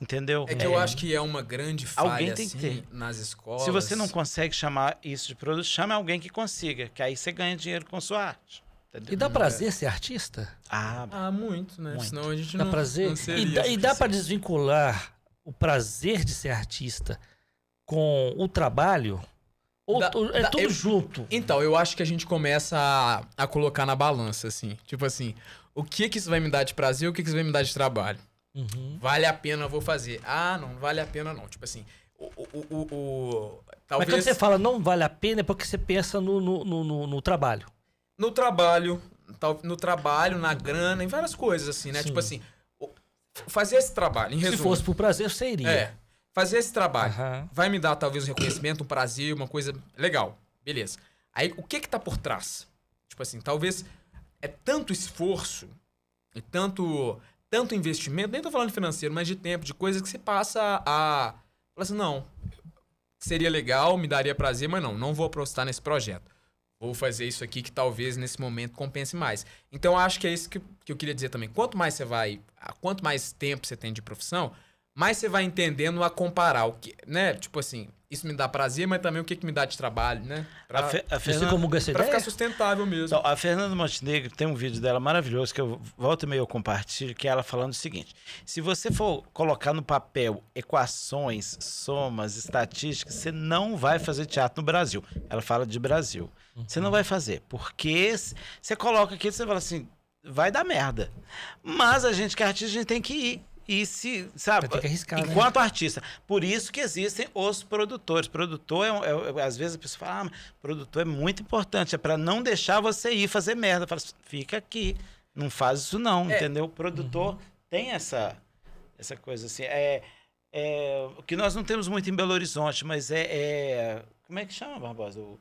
Entendeu? É que eu acho que é uma grande falha Alguém tem que assim, ter. nas escolas. Se você não consegue chamar isso de produto, chame alguém que consiga, que aí você ganha dinheiro com sua arte. Entendeu? E dá prazer ser artista? Ah, Ah, muito, né? Muito. Senão a gente Dá não. prazer? não seria e dá, e dá pra desvincular o prazer de ser artista com o trabalho? Ou ou é dá- tudo eu- junto? Então, eu acho que a gente começa a, a colocar na balança, assim. Tipo assim, o que que isso vai me dar de prazer, o que que isso vai me dar de trabalho? Uhum. Vale a pena, vou fazer. Ah, não, vale a pena não. Tipo assim, o... o, o, o- o- Mas talvez quando você fala não vale a pena é porque você pensa no, no, no, no- trabalho. no trabalho, no trabalho, na grana, em várias coisas, assim, né? Sim. Tipo assim, fazer esse trabalho, em Se resumo. fosse por prazer, você iria. É, fazer esse trabalho. Aham. vai me dar talvez um reconhecimento, um prazer, uma coisa legal. Beleza. Aí o que que tá por trás? Tipo assim, talvez é tanto esforço e tanto tanto investimento, nem tô falando financeiro, mas de tempo, de coisas que você passa a falar assim, não, seria legal, me daria prazer, mas não, não vou apostar nesse projeto. Vou fazer isso aqui que talvez nesse momento compense mais. Então acho que é isso que, que eu queria dizer também. Quanto mais você vai, quanto mais tempo você tem de profissão, mais você vai entendendo a comparar o que, né? Tipo assim, isso me dá prazer, mas também o que, que me dá de trabalho, né? Pra, a, Fe- a Você Fernanda, essa pra ideia? ficar sustentável mesmo. Então, a Fernanda Montenegro tem um vídeo dela maravilhoso que eu volto e meio eu compartilho, que é ela falando o seguinte: se você for colocar no papel equações, somas, estatísticas, você não vai fazer teatro no Brasil. Ela fala de Brasil. Você não vai fazer, porque você coloca aqui e você fala assim, vai dar merda. Mas a gente que é artista, a gente tem que ir. E se, sabe? Tem que arriscar, né? Enquanto artista. Por isso que existem os produtores. Produtor, é, um- é- é- às vezes a pessoa fala, ah, produtor é muito importante, é para não deixar você ir fazer merda. Fala, assim, fica aqui, não faz isso não, É. entendeu? O produtor tem essa, essa coisa assim. É, é, que nós não temos muito em Belo Horizonte, mas é, é- como é que chama, Barbosa? O-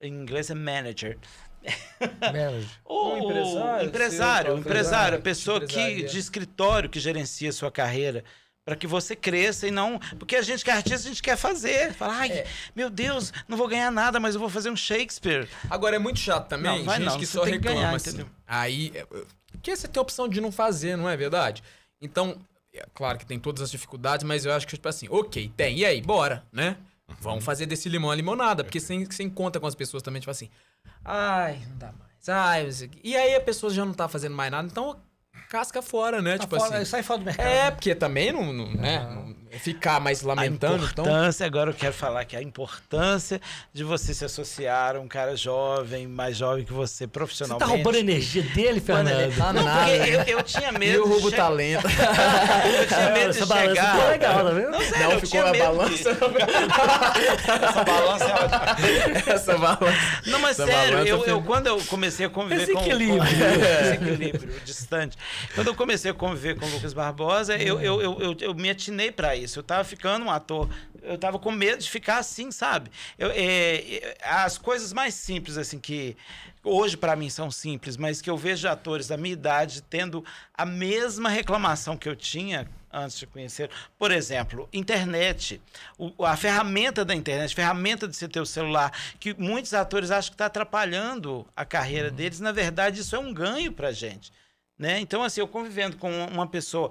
em inglês é manager. *laughs* Manager. O Um empresário, empresário, empresário, pessoa que, é. de escritório que gerencia a sua carreira. Para que você cresça e não. Porque a gente que é artista, a gente quer fazer. Fala, ai, É. meu Deus, não vou ganhar nada, mas eu vou fazer um Shakespeare. Agora é muito chato também, Não, vai gente não, que só tem que reclama ganhar, assim. entendeu? Aí, é, porque você tem a opção de não fazer, não é verdade? Então, é claro que tem todas as dificuldades, mas eu acho que, tipo assim, ok, tem, e aí, bora, né? Vamos fazer desse limão a limonada, porque você, você encontra com as pessoas também, tipo assim, ai, não dá mais, ai, não sei o quê. e aí a pessoa já não tá fazendo mais nada, então casca fora, né? Tá tipo fora- assim. Sai fora do mercado. É, porque também não, não, né, não- ficar mais A lamentando, então... importância, agora eu quero falar que a importância de você se associar a um cara jovem, mais jovem que você Você profissionalmente. tá roubando a energia dele, Fernando? Não, nada, porque eu, eu tinha medo. Eu de roubo che- talento. *laughs* Eu tinha medo de Essa balança chegar. ficou legal, tá vendo? Não, sério, Não, eu ficou tinha a medo balança. De... Essa balança é ótima. Essa balança. Não, mas Essa sério, eu, eu- quando eu comecei a conviver Esse com equilíbrio. com- *laughs* esse equilíbrio distante. Quando eu comecei a conviver com o Lucas Barbosa, eu, eu, eu, eu, eu me atinei pra isso. Eu tava ficando um ator. Eu tava com medo de ficar assim, sabe? Eu, é, é, as coisas mais simples, assim, que hoje pra mim são simples, mas que eu vejo atores da minha idade tendo a mesma reclamação que eu tinha antes de conhecer. Por exemplo, internet. O- a ferramenta da internet, a ferramenta de você ter o celular, que muitos atores acham que está atrapalhando a carreira deles. Na verdade, isso é um ganho pra gente. Né? Então, assim, eu convivendo com uma pessoa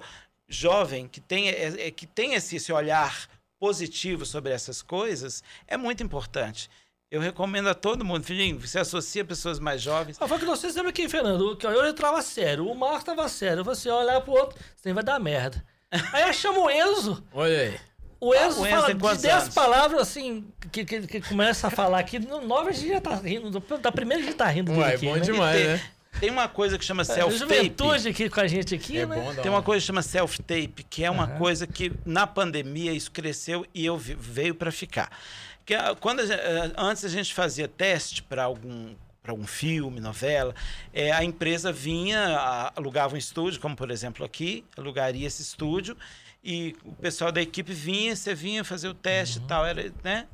jovem que tem, é- é- que tem esse, esse olhar positivo sobre essas coisas, é muito importante. Eu recomendo a todo mundo, filhinho, se associa pessoas mais jovens. Ah, foi que você lembra aqui, Fernando, que eu entrava sério, o Marcos tava sério, você olhar pro outro, você vai dar merda. *laughs* Aí eu chamo o Enzo, Olha aí. o Enzo o Enzo fala de quantos 10 anos? palavras assim, que, que, que começa a falar aqui, no nove a gente já tá rindo, do- da primeira a gente tá rindo Ué, aqui, bom né? demais, né? Tem uma coisa que chama A self-tape. aqui com a gente aqui, É né? bom Tem uma coisa que chama self-tape, que é uma Aham. coisa que na pandemia isso cresceu e eu vi- veio para ficar. Que a- quando a gen- eh, antes a gente fazia teste para algum para um filme, novela, eh, a empresa vinha, a- alugava um estúdio, como por exemplo aqui, alugaria esse estúdio e o pessoal da equipe vinha, você vinha fazer o teste Uhum. e tal, era, né?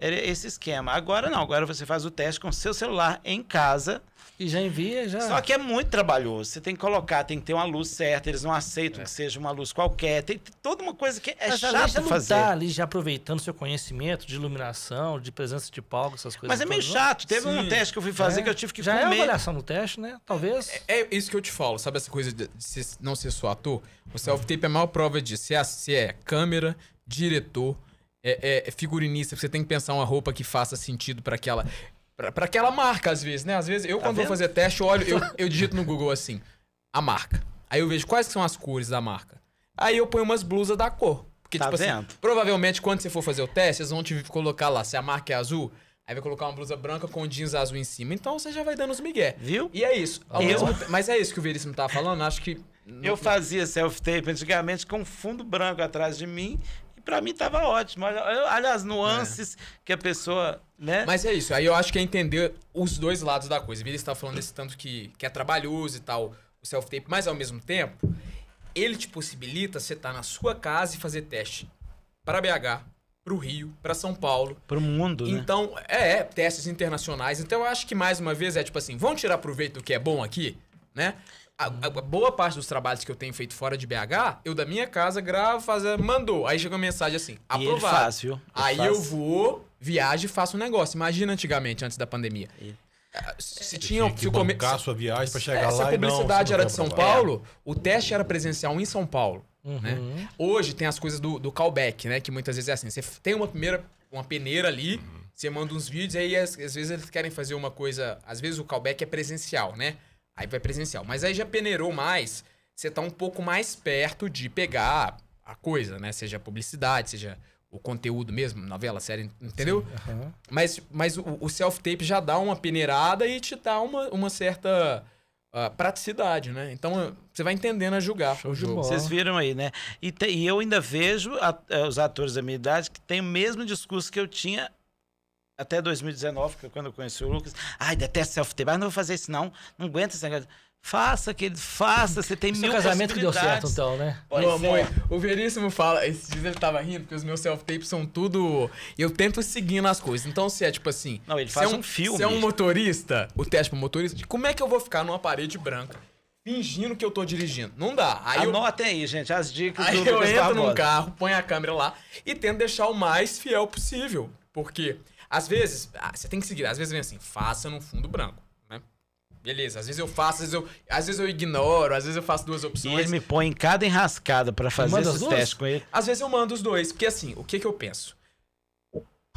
Era esse esquema. Agora não, agora você faz o teste com seu celular em casa. E já envia, já. Só que é muito trabalhoso. Você tem que colocar, tem que ter uma luz certa. Eles não aceitam que seja uma luz qualquer. Tem toda uma coisa que é Mas além de chato não fazer. tá ali já aproveitando seu conhecimento de iluminação, de presença de palco, essas coisas. Mas é meio né? chato. Teve um Sim. teste que eu fui fazer É. que eu tive que Já é comer. avaliação no teste, né? Talvez. É isso que eu te falo, sabe essa coisa de não ser só ator? O self-tape é a maior prova disso. Se é, se é câmera, diretor, é, é figurinista, você tem que pensar uma roupa que faça sentido pra aquela. Pra, pra aquela marca, às vezes, né? Às vezes, eu, Tá quando vou vendo? fazer teste, eu olho, eu, eu digito no Google assim, a marca. Aí eu vejo quais são as cores da marca. Aí eu ponho umas blusas da cor. Porque, Tá tipo assim, vendo? provavelmente quando você for fazer o teste, eles vão te colocar lá, se a marca é azul, aí vai colocar uma blusa branca com jeans azul em cima. Então você já vai dando os migué. Viu? E é isso. Eu- mesmo Mas é isso que o Veríssimo tava falando, acho que. Eu fazia self-tape antigamente com um fundo branco atrás de mim. Pra mim tava ótimo. Olha, olha as nuances que a pessoa. Né? Mas é isso. Aí eu acho que é entender os dois lados da coisa. O Veríssimo tá falando desse tanto que, que é trabalhoso e tal, o self-tape, mas ao mesmo tempo, ele te possibilita você estar na sua casa e fazer teste para BH, pro Rio, para São Paulo. Pro mundo, né? Então, é, é, testes internacionais. Então, eu acho que mais uma vez é tipo assim, vamos tirar proveito do que é bom aqui, né? A, a- a boa parte dos trabalhos que eu tenho feito fora de BH, eu da minha casa gravo, fazer, mandou. Aí chega uma mensagem assim, E ele aprovado. faz, viu? Ele Aí faz. eu vou, viajo e faço um negócio. Imagina antigamente, antes da pandemia. E- Ah, Se Tinha tinha, que bancar a sua viagem pra chegar é, se lá a publicidade não era de São aprovado. Paulo, o teste era presencial em São Paulo. né? Uhum. Hoje tem as coisas do, do callback, né? Que muitas vezes é assim. Você tem uma primeira, uma peneira ali, você manda uns vídeos, aí às, às vezes eles querem fazer uma coisa. Às vezes o callback é presencial, né? Aí vai presencial. Mas aí já peneirou mais, você tá um pouco mais perto de pegar a coisa, né? Seja a publicidade, seja o conteúdo mesmo, novela, série, entendeu? Aham. Mas, mas o, o self-tape já dá uma peneirada e te dá uma, uma certa ah, praticidade, né? Então você vai entendendo a julgar Show o de jogo. bola. Vocês viram aí, né? E, te- e eu ainda vejo a- eh, os atores da minha idade que têm o mesmo discurso que eu tinha até 2019, que é quando eu conheci o Lucas. Ai, detesto self-tape. Ah, não vou fazer isso não. Não aguento esse negócio. Faça aquele, faça, você tem Seu mil casamento que deu certo, então, né? Pois Meu é. amor, o Veríssimo fala, esses dias ele tava rindo, porque os meus self-tapes são tudo. Eu tento seguindo as coisas. Então, se é tipo assim. Não, ele faz é um filme. Se é um motorista, o teste pro motorista, como é que eu vou ficar numa parede branca fingindo que eu tô dirigindo? Não dá. Aí eu, Anotem aí, gente, as dicas aí do eu Lucas entro num carro, ponho a câmera lá e tento deixar o mais fiel possível. Porque, às vezes, ah, você tem que seguir. Às vezes vem assim, faça no fundo branco. né? Beleza, às vezes eu faço, às vezes eu, às vezes eu ignoro, às vezes eu faço duas E opções. ele me põe em cada enrascada pra fazer esses testes com ele. Às vezes eu mando os dois, porque assim, o que que eu penso?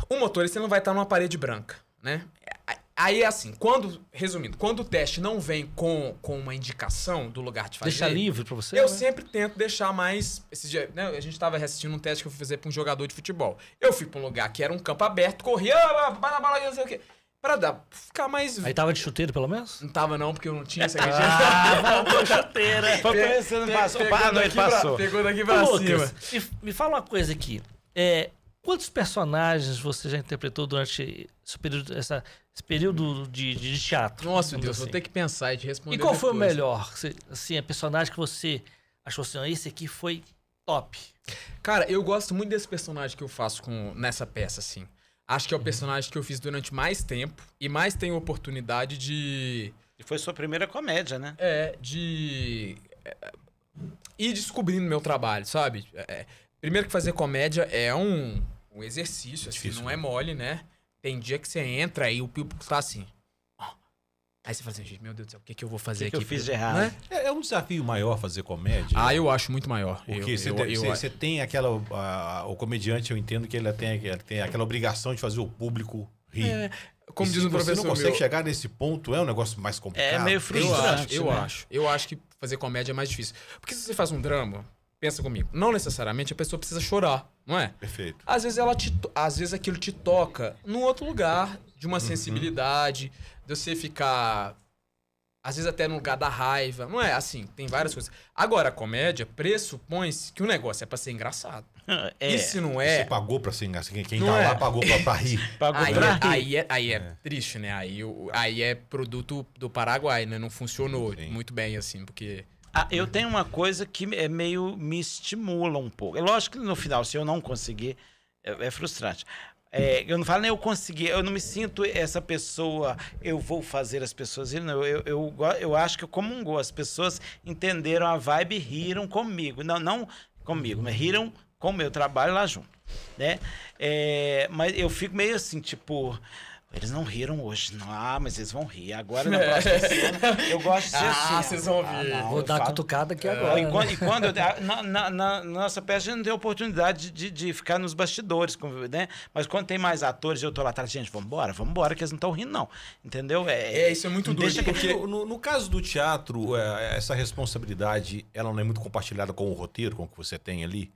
O motorista não vai estar numa parede branca, né? Aí é assim, quando, resumindo, quando o teste não vem com, com uma indicação do lugar de fazer, Deixa livre pra você. eu né? sempre tento deixar mais. Esses dias, né, a gente tava assistindo um teste que eu fui fazer pra um jogador de futebol. Eu fui pra um lugar que era um campo aberto, corria, ah, vai na bola, não sei o quê. Pra dar, ficar mais. Aí tava de chuteiro, pelo menos? Não tava não, porque eu não tinha essa *laughs* Ah, vamos *laughs* chuteira. Foi conhecendo, passou, Pegou noite daqui pra- passou. Pegou daqui pra Lucas, cima. me, me fala uma coisa aqui. É, quantos personagens você já interpretou durante esse período, essa- esse período de, de teatro? Nossa, digamos Deus, vou assim? ter que pensar e te responder E qual foi o depois. melhor? Assim, a personagem que você achou assim, ó, esse aqui foi top. Cara, eu gosto muito desse personagem que eu faço com, nessa peça, assim. Acho que Uhum. é o personagem que eu fiz durante mais tempo e mais tenho oportunidade de. E foi sua primeira comédia, né? É, de. é, ir descobrindo meu trabalho, sabe? É, primeiro que fazer comédia é um, um exercício, assim, Difícil, não é mole, né? Tem dia que você entra e o público tá assim. Aí você fala assim, gente, meu Deus do céu, o que, que eu vou fazer que, que aqui? eu fiz de errado? né? É, é um desafio maior fazer comédia. Ah, eu acho muito maior. Porque eu, você, eu- tem- eu- você- você tem aquela. a- o comediante, eu entendo que ele tem, ele tem aquela obrigação de fazer o público rir. É, como E diz se o você professor não consegue meu, chegar nesse ponto, é um negócio mais complicado. É meio Eu frustrante. acho, eu né? acho. Eu acho que fazer comédia é mais difícil. Porque se você faz um drama, pensa comigo, não necessariamente a pessoa precisa chorar, não é? Perfeito. Às vezes ela te, às vezes aquilo te toca num outro lugar, de uma sensibilidade, de você ficar às vezes até no lugar da raiva, não é? Assim, tem várias coisas. Agora, a comédia pressupõe-se que o negócio é pra ser engraçado. *laughs* É, E se não Você é, pagou pra ser engraçado. Quem, Não tá é. lá pagou pra, pra rir. *laughs* pagou aí, pra é, rir. aí é, aí é triste, né? Aí, aí é produto do Paraguai, né? Não funcionou Sim. muito bem, assim, porque... Ah, eu tenho uma coisa que é meio me estimula um pouco. É lógico que no final, se eu não conseguir, é, é frustrante. É, eu não falo nem eu consegui, eu não me sinto essa pessoa, eu vou fazer as pessoas rirem. Eu, eu, go- eu acho que eu comungo. As pessoas entenderam a vibe e riram comigo. Não, não comigo, mas riram com o meu trabalho lá junto. Né? É, mas eu fico meio assim, tipo. Eles não riram hoje. Não, ah, mas eles vão rir. Agora na próxima *laughs* cena, eu gosto de ser Ah, assim. vocês vão ah, ver. não, Vou dar a falo- cutucada aqui e agora. né? quando, e quando eu- *laughs* na, na- na nossa peça a gente não tem oportunidade de, de ficar nos bastidores, com- né? Mas quando tem mais atores eu tô lá atrás, gente, vambora, vambora, que eles não estão rindo, não. Entendeu? É, isso é muito doido, deixa que- porque... No, no- no caso do teatro, é, essa responsabilidade, ela não é muito compartilhada com o roteiro, com o que você tem ali?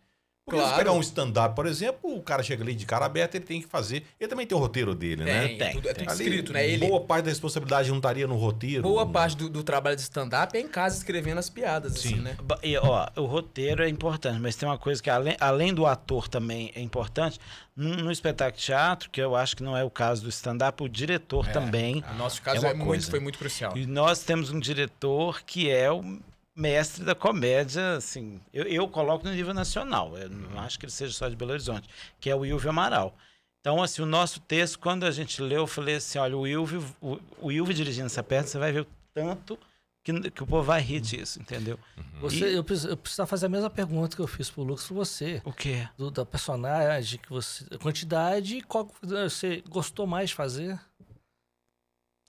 Porque se Claro. pegar um stand-up, por exemplo, o cara chega ali de cara aberta, ele tem que fazer. Ele também tem o roteiro dele, né? Tem, é Tem, tudo, é tem. tudo Ali, escrito, né? Ele, Boa parte da responsabilidade não estaria no roteiro. boa parte do, do trabalho de stand-up é em casa escrevendo as piadas, assim, Sim. né? Ba- e, ó, o roteiro é importante, mas tem uma coisa que além, além do ator também é importante. No, no espetáculo de teatro, que eu acho que não é o caso do stand-up, o diretor também. No nosso caso, É é muito, foi muito crucial. E nós temos um diretor que é o mestre da comédia, assim, eu, eu coloco no nível nacional, eu não acho que ele seja só de Belo Horizonte, que é o Ilvio Amaral. Então, assim, o nosso texto, quando a gente leu, eu falei assim, olha, o Ilvio, o, o Ilvio dirigindo essa peça, você vai ver o tanto que, que o povo vai rir disso, entendeu? Você, eu, preciso, eu fazer a mesma pergunta que eu fiz pro Lucas pra você. O quê? Do, da personagem que você. A quantidade e qual que você gostou mais de fazer?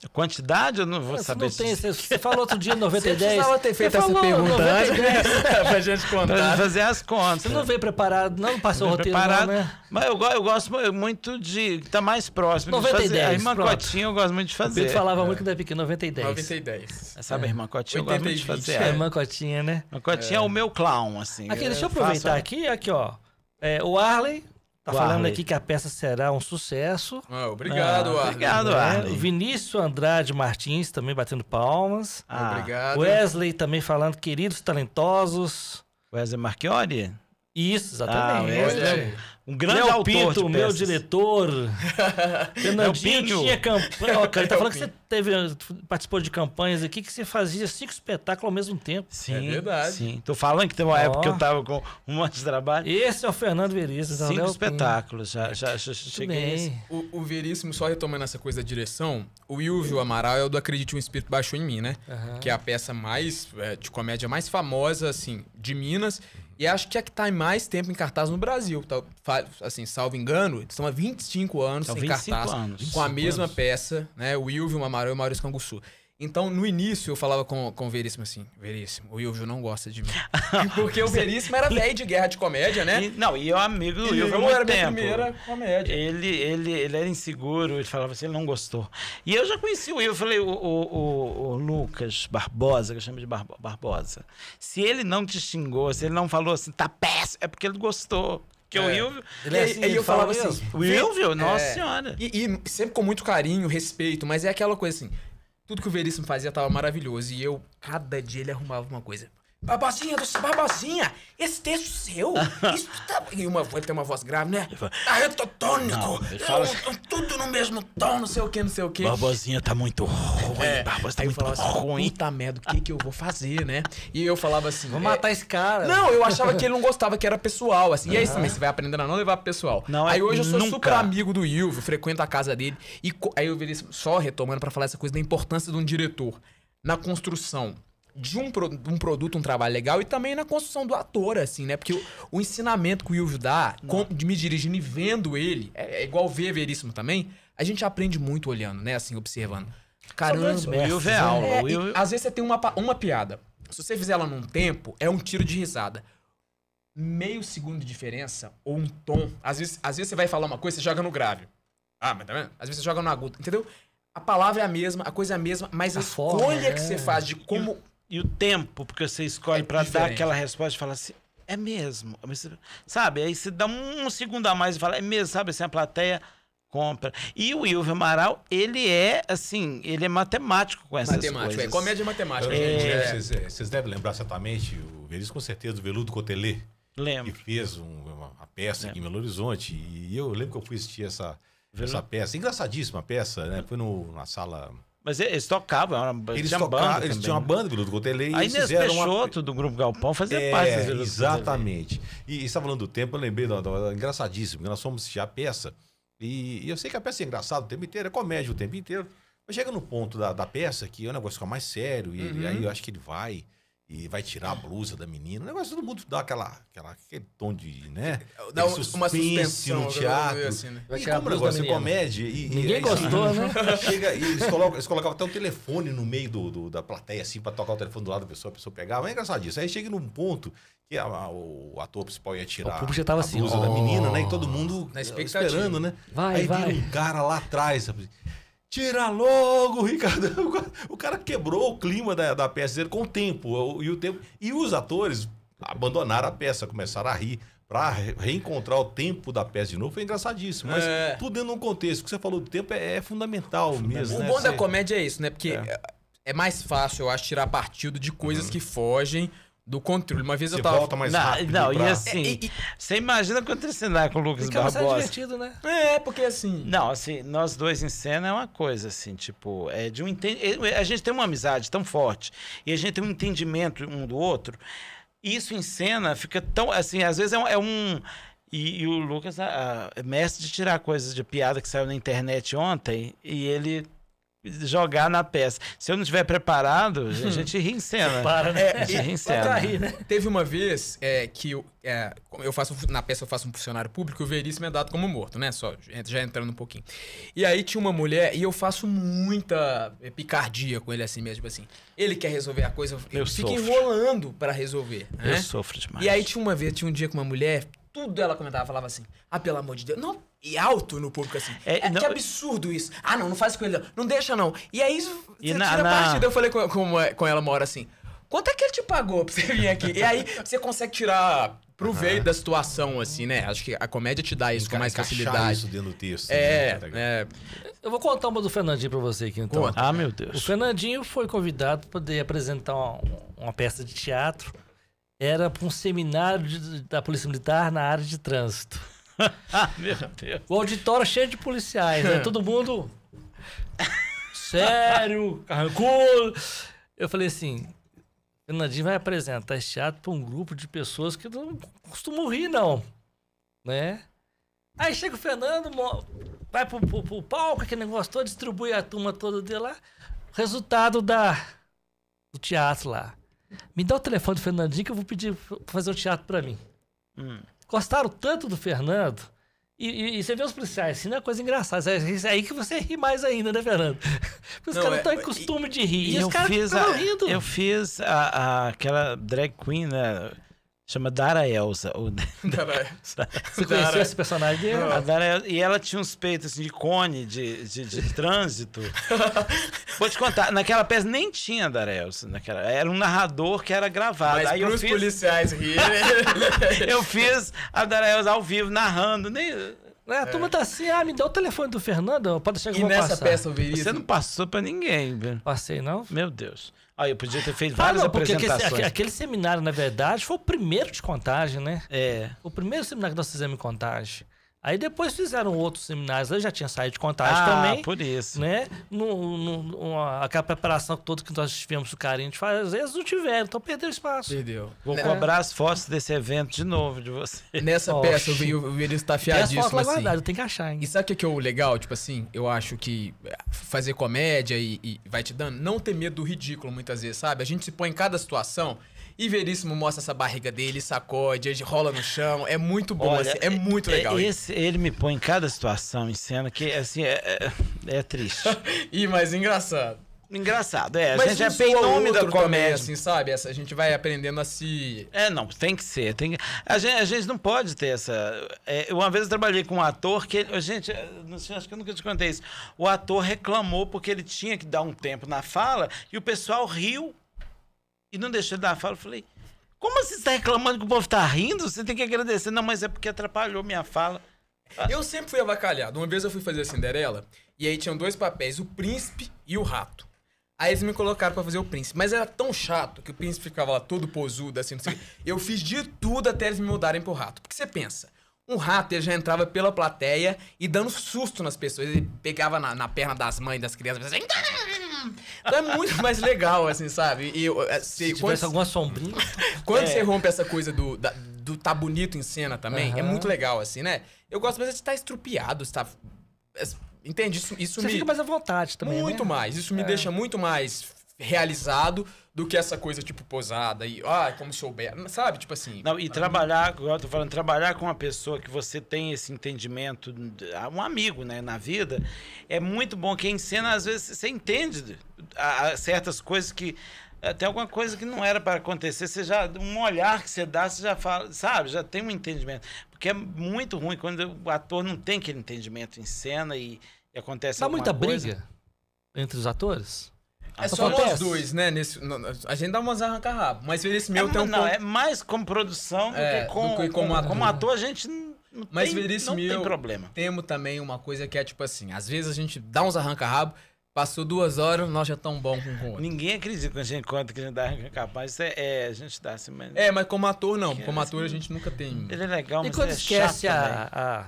A quantidade eu não vou É, você saber. não tem. te Você, falou outro dia *laughs* 90 e Você 10. precisava ter feito Você essa falou pergunta 90 e antes 10. *laughs* pra gente Pra contar. fazer as contas. Você não veio preparado, não passou o roteiro, preparado. não, né? Mas eu, eu gosto mu- muito de. Tá mais próximo 90 de e fazer. a 10, irmã pronto. Cotinha eu gosto muito de O fazer. Pedro falava muito quando era pequeno, 90 e 10. 90 e 10. Sabe a irmã Cotinha? Eu gosto 80 e muito de 20. fazer. É, A irmã Cotinha, né? irmã Cotinha é. o meu clown, assim. Aqui, deixa eu faço- aproveitar aqui, aqui, ó. É, o Arley tá O falando Arley. aqui que a peça será um sucesso. Ah, obrigado, Ah, obrigado, né? Arley. O Vinícius Andrade Martins também batendo palmas. Ah, Obrigado. Wesley também falando, queridos talentosos. Wesley Marchiori? Isso, exatamente. Ah, é, aí. Um grande Léo autor Pinto, de meu diretor. *laughs* Fernandinho tinha campanha. Ó, cara, ele tá falando que você teve, participou de campanhas aqui que você fazia cinco espetáculos ao mesmo tempo. Sim, É verdade. Sim. Tô falando que tem uma Ó. época que eu tava com um monte de trabalho. Esse é o Fernando Veríssimo. então, Cinco espetáculos. Já, já, já cheguei. O, o Veríssimo, só retomando essa coisa da direção, o Ilvio Amaral é o do Acredite um Espírito Baixou em Mim, né? Aham. Que é a peça mais é, de comédia mais famosa, assim, de Minas. E acho que é a que tá em mais tempo em cartaz no Brasil. Tá, assim, salvo engano, estão há 25 anos São em 25 cartaz. anos. Com a 25 mesma anos. peça, né? O Ilvio o Amaral e o Maurício Canguçu. Então, no início, eu falava com, com o Veríssimo assim: Veríssimo, o Ilvio não gosta de mim. *laughs* Porque o Veríssimo era velho de guerra de comédia, né? E- não, e eu amigo do E Ilvio eu era minha tempo. primeira comédia. Ele, ele, ele era inseguro, ele falava assim, ele não gostou. E eu já conheci o eu falei, o, o, o- o Lucas Barbosa, que eu chamo de Barbo- Barbosa, se ele não te xingou, se ele não falou assim, tá péssimo, é porque ele gostou. Porque o É. Will, Ele é E assim, ele eu fala falava assim, mesmo? o Will, viu? Nossa É. senhora. E, e sempre com muito carinho, respeito, mas é aquela coisa assim. Tudo que o Veríssimo fazia tava maravilhoso. E eu, cada dia, ele arrumava uma coisa. Barbosinha, do Barbosinha, esse texto seu, *laughs* isso tá... E uma, ele tem uma voz grave, né? Ah, ele eu- fala- eu- tudo no mesmo tom, não sei o que, não sei o que. Barbosinha tá muito ruim, É, Barbosa tá aí eu muito falava assim, ruim. puta merda, o que que eu vou fazer, né? E eu falava assim... Vou é, matar esse cara. Não, eu achava que ele não *laughs* gostava, que era pessoal, assim. E aí também, você vai aprendendo a não levar pro pessoal. Não, é aí hoje eu sou nunca. super amigo do Ilvio, frequento a casa dele. E co- aí eu vi isso, só retomando pra falar essa coisa da importância de um diretor na construção de um, pro- um produto, um trabalho legal e também na construção do ator, assim, né? Porque o, o ensinamento que o Ilvio dá, com- de me dirigindo e vendo ele, é, é igual ver Veríssimo também, a gente aprende muito olhando, né? Assim, observando. Caramba, O Will vê né? aula. é, o e Will... às vezes você tem uma, uma piada. Se você fizer ela num tempo, é um tiro de risada. Meio segundo de diferença, ou um tom. Às vezes, às vezes você vai falar uma coisa, você joga no grave. Ah, mas tá vendo? Às vezes você joga no agudo, entendeu? A palavra é a mesma, a coisa é a mesma, mas a, A escolha forma, que é. você faz de como. E o tempo, porque você escolhe É pra dar aquela resposta e fala assim, é mesmo. Sabe? Aí você dá um segundo a mais e fala, é mesmo, sabe? Assim, a plateia compra. E o Wilvio Amaral, ele é, assim, ele é matemático com essas Matemática, é coisas. comédia matemática. Eu- gente, é. Vocês, é, vocês devem lembrar certamente, o Veríssimo com certeza, do Veludo Cotelê, que Lembro. fez um- uma, uma peça aqui em Belo Horizonte. E eu lembro que eu fui assistir essa, Veludo- essa peça. Engraçadíssima a peça, né? Foi no, na sala. Mas eles tocavam, era uma, Eles, tinha tocaram, banda eles também, tinham uma né? banda do Veludo Cotelê e A eles Inês fizeram uma. Peixoto, do Grupo Galpão, fazia É, parte Veludo exatamente. E, e você tá falando do tempo, eu lembrei, engraçadíssimo, porque nós fomos assistir a peça. E, e eu sei que a peça é engraçada o tempo inteiro, é comédia o tempo inteiro. Mas chega no ponto da, da peça que o negócio fica mais sério, e ele- Uhum. aí eu acho que ele vai e vai tirar a blusa da menina. O negócio todo mundo dá aquela, aquela, aquele tom de, né? Dá um- uma suspense suspensão no teatro. assim, né? E como o negócio é comédia. E, e Ninguém aí, gostou, né? *laughs* Chega, e eles colocam, eles colocavam até um telefone no meio do, do- da plateia, assim, pra tocar o telefone do lado da pessoa, a pessoa pegava. É engraçado isso. Aí chega num ponto que a- a- o ator principal ia tirar O público já tava a assim, blusa ó. da menina, né? E todo mundo Na expectativa. esperando, né? Vai, Aí vai. vira um cara lá atrás, sabe? Tira logo, *laughs* Ricardo. O cara quebrou o clima da, da peça dele com o tempo. E, o tempo. e os atores abandonaram a peça, começaram a rir. Pra re- reencontrar o tempo da peça de novo foi engraçadíssimo. Mas É. tudo dentro de um contexto. O que você falou do tempo é, é fundamental, mesmo. O né? bom da comédia é isso, né? Porque é. é mais fácil, eu acho, tirar partido de coisas que fogem do controle. Uma vez Você eu tava. volta mais Não, rápido. não, e pra- assim, É, e- e- você imagina quando você cenar com o Lucas Fica mais Barbosa. divertido, né? É, porque assim. Não, assim, nós dois em cena é uma coisa, assim, tipo, é de um enten- é- A gente tem uma amizade tão forte e a gente tem um entendimento um do outro. Isso em cena fica tão, assim, às vezes é um. é um- e, e o Lucas ah, é mestre de tirar coisas de piada que saiu na internet ontem e ele jogar na peça. Se eu não estiver preparado, a gente ri em cena. Para, né? A gente ri em pra cena. rir, né? Teve uma vez é, que eu, é, eu faço na peça eu faço um funcionário público, o Veríssimo é dado como morto, né? Só já entrando um pouquinho. E aí tinha uma mulher e eu faço muita é, picardia com ele assim mesmo, tipo assim. Ele quer resolver a coisa, Eu eu fico sofro. enrolando pra resolver, Eu né? sofro demais. E aí tinha uma vez, tinha um dia com uma mulher, tudo ela comentava, falava assim: "Ah, pelo amor de Deus, não e alto no público assim. É, É, não- que absurdo isso. Ah, não, não faz com ele, não. Não deixa não. E aí E você na- tira na- partida. Eu falei com, com, com ela uma hora assim: "Quanto é que ele te pagou pra você vir aqui?" E aí você consegue tirar proveito da situação assim, né? Acho que a comédia te dá isso com mais facilidade. isso dentro do texto. É, né? é, Eu vou contar uma do Fernandinho pra você aqui, então. Conta. Ah, meu O Deus. Fernandinho foi convidado para poder apresentar uma, uma peça de teatro era para um seminário de- da Polícia Militar na área de trânsito. *laughs* Meu Deus. O auditório cheio de policiais, né? Todo mundo sério, carrancudo. Eu falei assim, Fernandinho vai apresentar esse teatro para um grupo de pessoas que não costumam rir, não. Né? Aí chega o Fernando, vai pro, pro, pro palco, aquele negócio todo, distribui a turma toda dele lá. Resultado da, do teatro lá. Me dá o telefone do Fernandinho que eu vou pedir pra fazer o teatro para mim Hum. gostaram tanto do Fernando. E, e- e você vê os policiais, assim, não é coisa engraçada. É isso aí que você ri mais ainda, né, Fernando? Porque os caras é- estão em costume de rir. E, eu os caras a, rindo. eu fiz a, a- aquela drag queen, né? Chama Dara Elsa. o- *laughs* Você conheceu esse personagem? A Dara Elsa- e ela tinha uns peitos assim, de cone, de, de, de *laughs* trânsito. Vou te contar, naquela peça nem tinha Dara Elsa. Naquela, era um narrador que era gravado. Mas Aí eu pros fiz, policiais rirem. *laughs* eu fiz a Dara Elsa ao vivo, narrando. Nem, É, a turma tá assim, ah, me dá o telefone do Fernando, pode deixar que e eu vou nessa passar. peça veríssimo. você não passou pra ninguém, velho. Passei, não? Meu Deus. Aí eu podia ter feito Ah, várias não, porque aquele, apresentações. aquele- aquele seminário, na verdade, foi o primeiro de contagem, né? É. O primeiro seminário que nós fizemos em contagem. Aí depois fizeram outros seminários, eu já tinha saído de contagem Ah, também. por isso. né? No, no- no- aquela preparação toda que nós tivemos o carinho de fazer, às vezes não tiveram, então perderam espaço. Perdeu. Vou Né- cobrar as fotos desse evento de novo de você. *laughs* Nessa Oxe. peça o vi- o veríssimo tá Tem as fotos afiadíssimo lá assim. guardadas, tem que achar, hein? E sabe o que que é o legal? Tipo assim, eu acho que é, fazer comédia e, e vai te dando, não ter medo do ridículo muitas vezes, sabe? A gente se põe em cada situação e Veríssimo mostra essa barriga dele, sacode, ele rola no chão. É muito bom, assim, é muito legal. é- Esse, ele me põe em cada situação em cena que, assim, é, é, é triste. *laughs* E mais engraçado. Engraçado, é. A Mas gente é bem nome da outro também, comédia. assim, sabe? Essa, a gente vai aprendendo a se... É, não, tem que ser. Tem que... A, gente, a gente não pode ter essa. é, uma vez eu trabalhei com um ator que. ele- Gente, não sei, acho que eu nunca te contei isso. O ator reclamou porque ele tinha que dar um tempo na fala e o pessoal riu e não deixou ele dar fala. Eu falei. Como assim você está reclamando que o povo está rindo? Você tem que agradecer. Não, mas é porque atrapalhou minha fala. Eu sempre fui avacalhado. Uma vez eu fui fazer a Cinderela e aí tinham dois papéis, o príncipe e o rato. Aí eles me colocaram pra fazer o príncipe. Mas era tão chato que o príncipe ficava lá todo posudo, assim, não sei. Eu fiz de tudo até eles me mudarem pro rato. Porque você pensa, um rato ele já entrava pela plateia e dando susto nas pessoas. Ele pegava na, na perna das mães das crianças. Assim, então é muito mais legal, assim, sabe? E assim, Se tivesse alguma sombrinha. quando É. você rompe essa coisa do, da- do tá bonito em cena também, é Aham. muito legal, assim, né? Eu gosto mais de estar estrupiado, estar. Entende? Isso, isso Você me. fica mais à vontade também, muito né? mais. Isso me É. deixa muito mais realizado do que essa coisa, tipo, posada e. Ah, como souber. Sabe? Tipo assim. Não, e trabalhar, igual eu tô falando, trabalhar com uma pessoa que você tem esse entendimento, um amigo, né, na vida, é muito bom. Quem ensina, às vezes, você entende a- a certas coisas que. Até alguma coisa que não era para acontecer, você já. Um olhar que você dá, você já fala, sabe? Já tem um entendimento. Porque é muito ruim quando o ator não tem aquele entendimento em cena e, e acontece Dá alguma muita coisa. briga entre os atores? É só Acontece. nós dois, né? Nesse, no- a gente dá umas arranca-rabo. Mas esse meu é, tem um não, ponto- é mais como produção do É, que, com, do que como como, ator. como ator. a gente não, não Mas tem, Veríssimo não e tem problema. Temos também uma coisa que é tipo assim: às vezes a gente dá uns arranca-rabo, passou duas horas, nós já tão bom com o outro. Ninguém acredita quando a gente conta que a gente dá capaz. Isso é, é, a gente dá assim, mas. É, mas como ator não. Como assim, ator a gente nunca tem. Ele é legal, E mas quando ele é esquece chato a-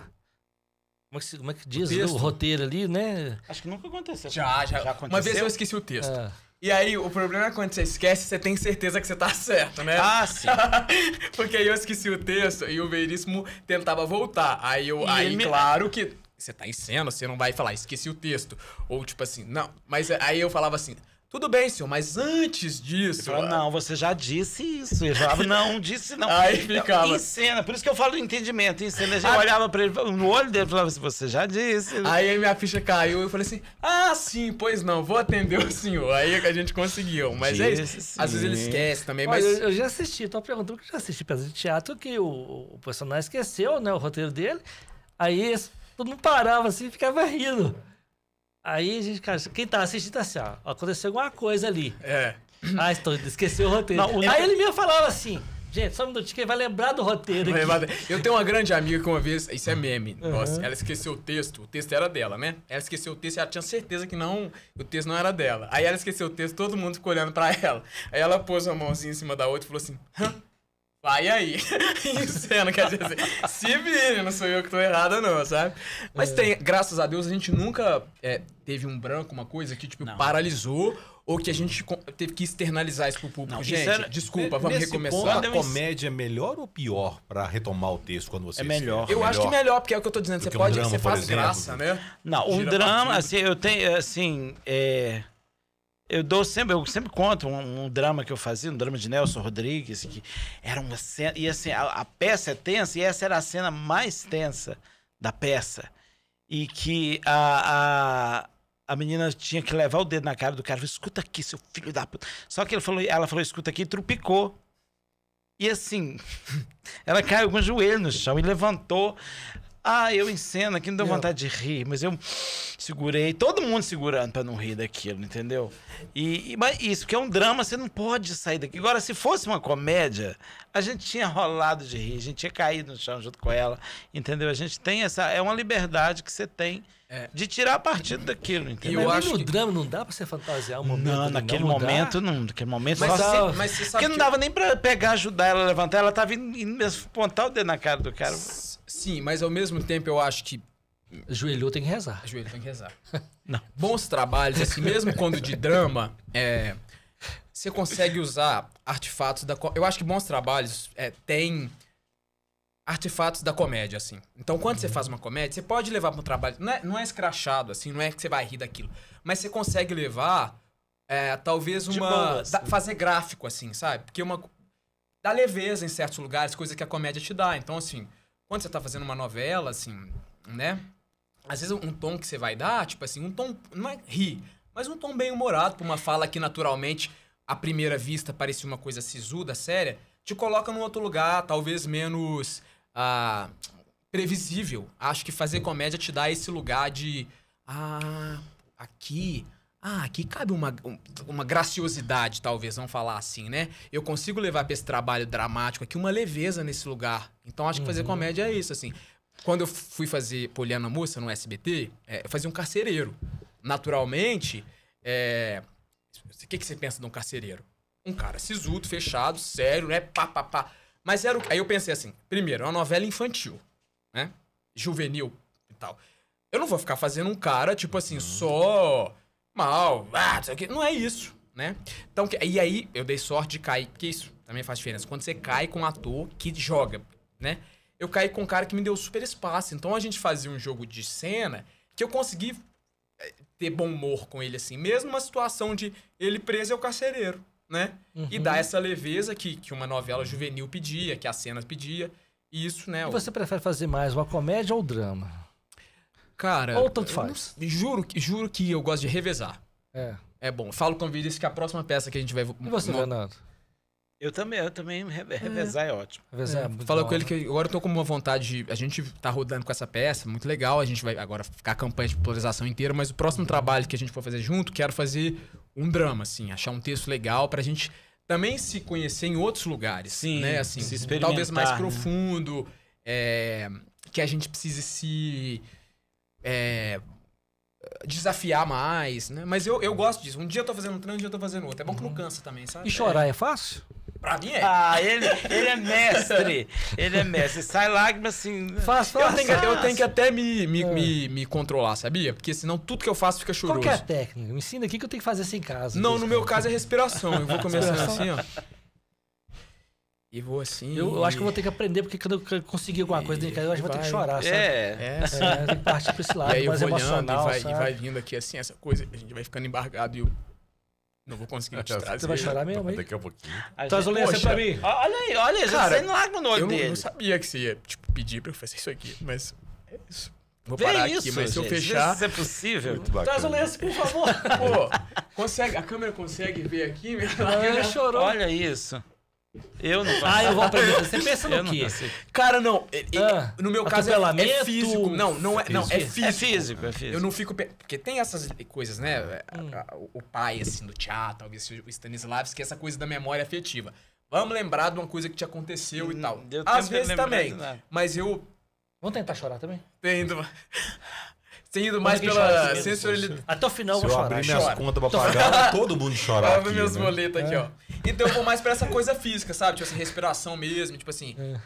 Como é que, como é que diz O né, o texto? roteiro ali, né? Acho que nunca aconteceu. Já, já. aconteceu? Uma vez eu esqueci o texto. É. E aí, o problema é quando você esquece, você tem certeza que você tá certo, né? Ah, sim. *laughs* Porque aí eu esqueci o texto e o Veríssimo tentava voltar. Aí eu, E aí me- claro que você tá em cena, você não vai falar, esqueci o texto. Ou tipo assim, não. Mas aí eu falava assim, tudo bem, senhor, mas antes disso. Falava, não, você já disse isso. Ele falava, não, disse não. Aí ficava- Em cena, por isso que eu falo do entendimento. Em cena, a gente olhava pra ele, no olho dele e falava assim, você já disse. Aí minha ficha caiu e eu falei assim: ah, sim, pois não, vou atender o senhor. Aí a gente conseguiu. Mas é isso. Disse Às vezes ele esquece também, Olha, mas. eu, eu já assisti, tô perguntando porque eu já assisti peça de teatro que o, o personagem esqueceu, né, o roteiro dele. Aí todo mundo parava assim e ficava rindo. Aí a gente, cara, quem tá assistindo tá assim, ó, aconteceu alguma coisa ali. É. Ah, estou, esqueceu o roteiro. Não, o- Aí ele mesmo falava assim, gente, só um minutinho que ele vai lembrar do roteiro aqui. Eu tenho uma grande amiga que uma vez, isso é meme, nossa, ela esqueceu o texto, o texto era dela, né? Ela esqueceu o texto e ela tinha certeza que não, o texto não era dela. Aí ela esqueceu o texto, todo mundo ficou olhando pra ela. Aí ela pôs uma mãozinha em cima da outra e falou assim, hã? Vai aí. *laughs* cena, quer dizer, se vire, não sou eu que tô errado, não, sabe? Mas tem, graças a Deus, a gente nunca é, teve um branco, uma coisa que, tipo, Não. paralisou ou que a gente teve que externalizar isso pro público. Não, gente, era- desculpa, vamos Nesse recomeçar. ponto, a comédia é melhor ou pior pra retomar o texto quando você É melhor. Eu acho que melhor, porque é o que eu tô dizendo. Do Você que um pode, drama, você faz exemplo. graça, né? Não, um Gira drama, partido. assim, eu tenho, assim, é, eu dou sempre, eu sempre conto um, um drama que eu fazia, um drama de Nelson Rodrigues, que era uma cena, e assim, a, a peça é tensa, e essa era a cena mais tensa da peça, e que a, a, a menina tinha que levar o dedo na cara do cara, falou, escuta aqui, seu filho da puta. Só que ele falou, ela falou, escuta aqui, e trupicou. E assim, *laughs* ela caiu com o joelho no chão e levantou. Ah, eu em cena que não deu vontade de rir, mas eu segurei, todo mundo segurando pra não rir daquilo, entendeu? E, e- mas isso, que é um drama, você não pode sair daqui. Agora, se fosse uma comédia, a gente tinha rolado de rir, a gente tinha caído no chão junto com ela, entendeu? A gente tem essa. É uma liberdade que você tem É. de tirar partido daquilo, E entendeu? eu Mas acho no que- drama não dá pra você fantasiar um momento. Não, naquele não dá? momento, não. Naquele momento, Mas, só você, mas você sabe Porque não que- dava nem pra pegar, ajudar ela a levantar, ela tava indo, indo mesmo apontar o dedo na cara do cara. Sim, mas ao mesmo tempo eu acho que Joelhou tem que rezar. Ajoelho, tem que rezar. *laughs* Não. Bons trabalhos, assim, mesmo quando de drama, é, você consegue usar artefatos da. Eu acho que bons trabalhos é, tem artefatos da comédia, assim. Então, quando você faz uma comédia, você pode levar para um trabalho. Não é, não é escrachado, assim, não é que você vai rir daquilo. Mas você consegue levar, é, talvez, uma. da- fazer gráfico, assim, sabe? Porque uma. Dá leveza em certos lugares, coisa que a comédia te dá. Então, assim, quando você tá fazendo uma novela, assim, né? Às vezes um tom que você vai dar, tipo assim, um tom. Não é rir, mas um tom bem humorado pra uma fala que naturalmente, à primeira vista, parecia uma coisa sisuda, séria, te coloca num outro lugar, talvez menos ah, previsível. Acho que fazer comédia te dá esse lugar de. Ah, aqui. Ah, aqui cabe uma, um- uma graciosidade, talvez, vamos falar assim, né? Eu consigo levar pra esse trabalho dramático aqui uma leveza nesse lugar. Então acho que fazer comédia é isso, assim. Quando eu fui fazer Poliana Moça no SBT, é, eu fazia um carcereiro. Naturalmente, é, o que, que você pensa de um carcereiro? Um cara sisudo, fechado, sério, né? Pá, pá, pá. Mas era o... Aí eu pensei assim, primeiro, é uma novela infantil, né? Juvenil e tal. Eu não vou ficar fazendo um cara, tipo assim, só mal, ah, não sei o quê. Não é isso, né? Então, e aí eu dei sorte de cair, porque isso também faz diferença. Quando você cai com um ator que joga, né? Eu caí com um cara que me deu super espaço. Então a gente fazia um jogo de cena que eu consegui eh, ter bom humor com ele, assim. Mesmo uma situação de ele preso é o carcereiro, né? E Uhum. dá essa leveza que, que uma novela juvenil pedia, que a cena pedia. E isso, né? E o- você prefere fazer mais uma comédia ou drama? Cara. Ou tanto faz. não- juro, que- juro que eu gosto de revezar. É. É bom. Falo com o Vinícius que a próxima peça que a gente vai. E você, Leonardo? Eu também, eu também, re- revezar é, ótimo. Revezar É, é muito Fala bom, com ele que agora eu tô com uma vontade de. A gente tá rodando com essa peça, muito legal. A gente vai agora ficar a campanha de popularização inteira, mas o próximo trabalho que a gente for fazer junto, quero fazer um drama, assim, achar um texto legal pra gente também se conhecer em outros lugares. Sim, né? Assim, se experimentar, talvez mais né? profundo. é, que a gente precise se. É, desafiar mais, né? Mas eu, eu gosto disso. Um dia eu tô fazendo um treino, um dia eu tô fazendo outro. É bom que não cansa também, sabe? E chorar é fácil? É, pra mim é. Ah, ele, ele é mestre. Ele é mestre. Sai lágrima assim. Fácil, Eu fácil. tenho, que, eu tenho que até me, me, É. me, me controlar, sabia? Porque senão tudo que eu faço fica Qual choroso. que é a técnica? Me ensina aqui que eu tenho que fazer isso em casa. Não, no meu caso é respiração. Eu vou começando assim, ó. E vou assim. Eu, eu acho que eu vou ter que aprender, porque quando eu conseguir alguma coisa dentro de casa, eu acho que vou ter que chorar, sabe? É. É. É, tem que partir pra esse lado, e aí eu vou olhando e emocional, vai, e vai vindo aqui assim, essa coisa. A gente vai ficando embargado e eu não vou conseguir te trazer. Você vai chorar mesmo aí? Daqui a pouquinho. A Traz o gente- lenço aí pra mim. Ó, Olha aí, olha, já Cara, sai lágrima no olho Eu não, dele. não sabia que você ia, tipo, pedir pra eu fazer isso aqui, mas é isso. Vou Vê parar isso, aqui, mas se eu gente, fechar... Se é possível. Muito Traz o bacana. lenço, por favor. Pô, consegue, a câmera consegue ver aqui? Minha Ah, chorou. Olha isso. Eu não Ah, eu vou aprender. Você *laughs* pensa no quê? Cara, não. ele- Ah, no meu caso é, é físico. Não, não é, não, é físico. É físico, é físico. Eu não fico. pe- Porque tem essas coisas, né? A- a- O pai, assim, do teatro, talvez o Stanislavski, essa coisa da memória afetiva. Vamos lembrar de uma coisa que te aconteceu e tal. deu Às vezes também. Mas eu Vamos tentar chorar também? tenho tenho ido mais chora pela sensorialidade. Até o final eu Se vou eu chorar. abrir minhas contas pra pagar, *laughs* todo mundo chorar aqui, meus né? boletos aqui, ó. Então eu vou mais pra essa coisa física, sabe? Tipo assim, respiração mesmo, tipo assim. É.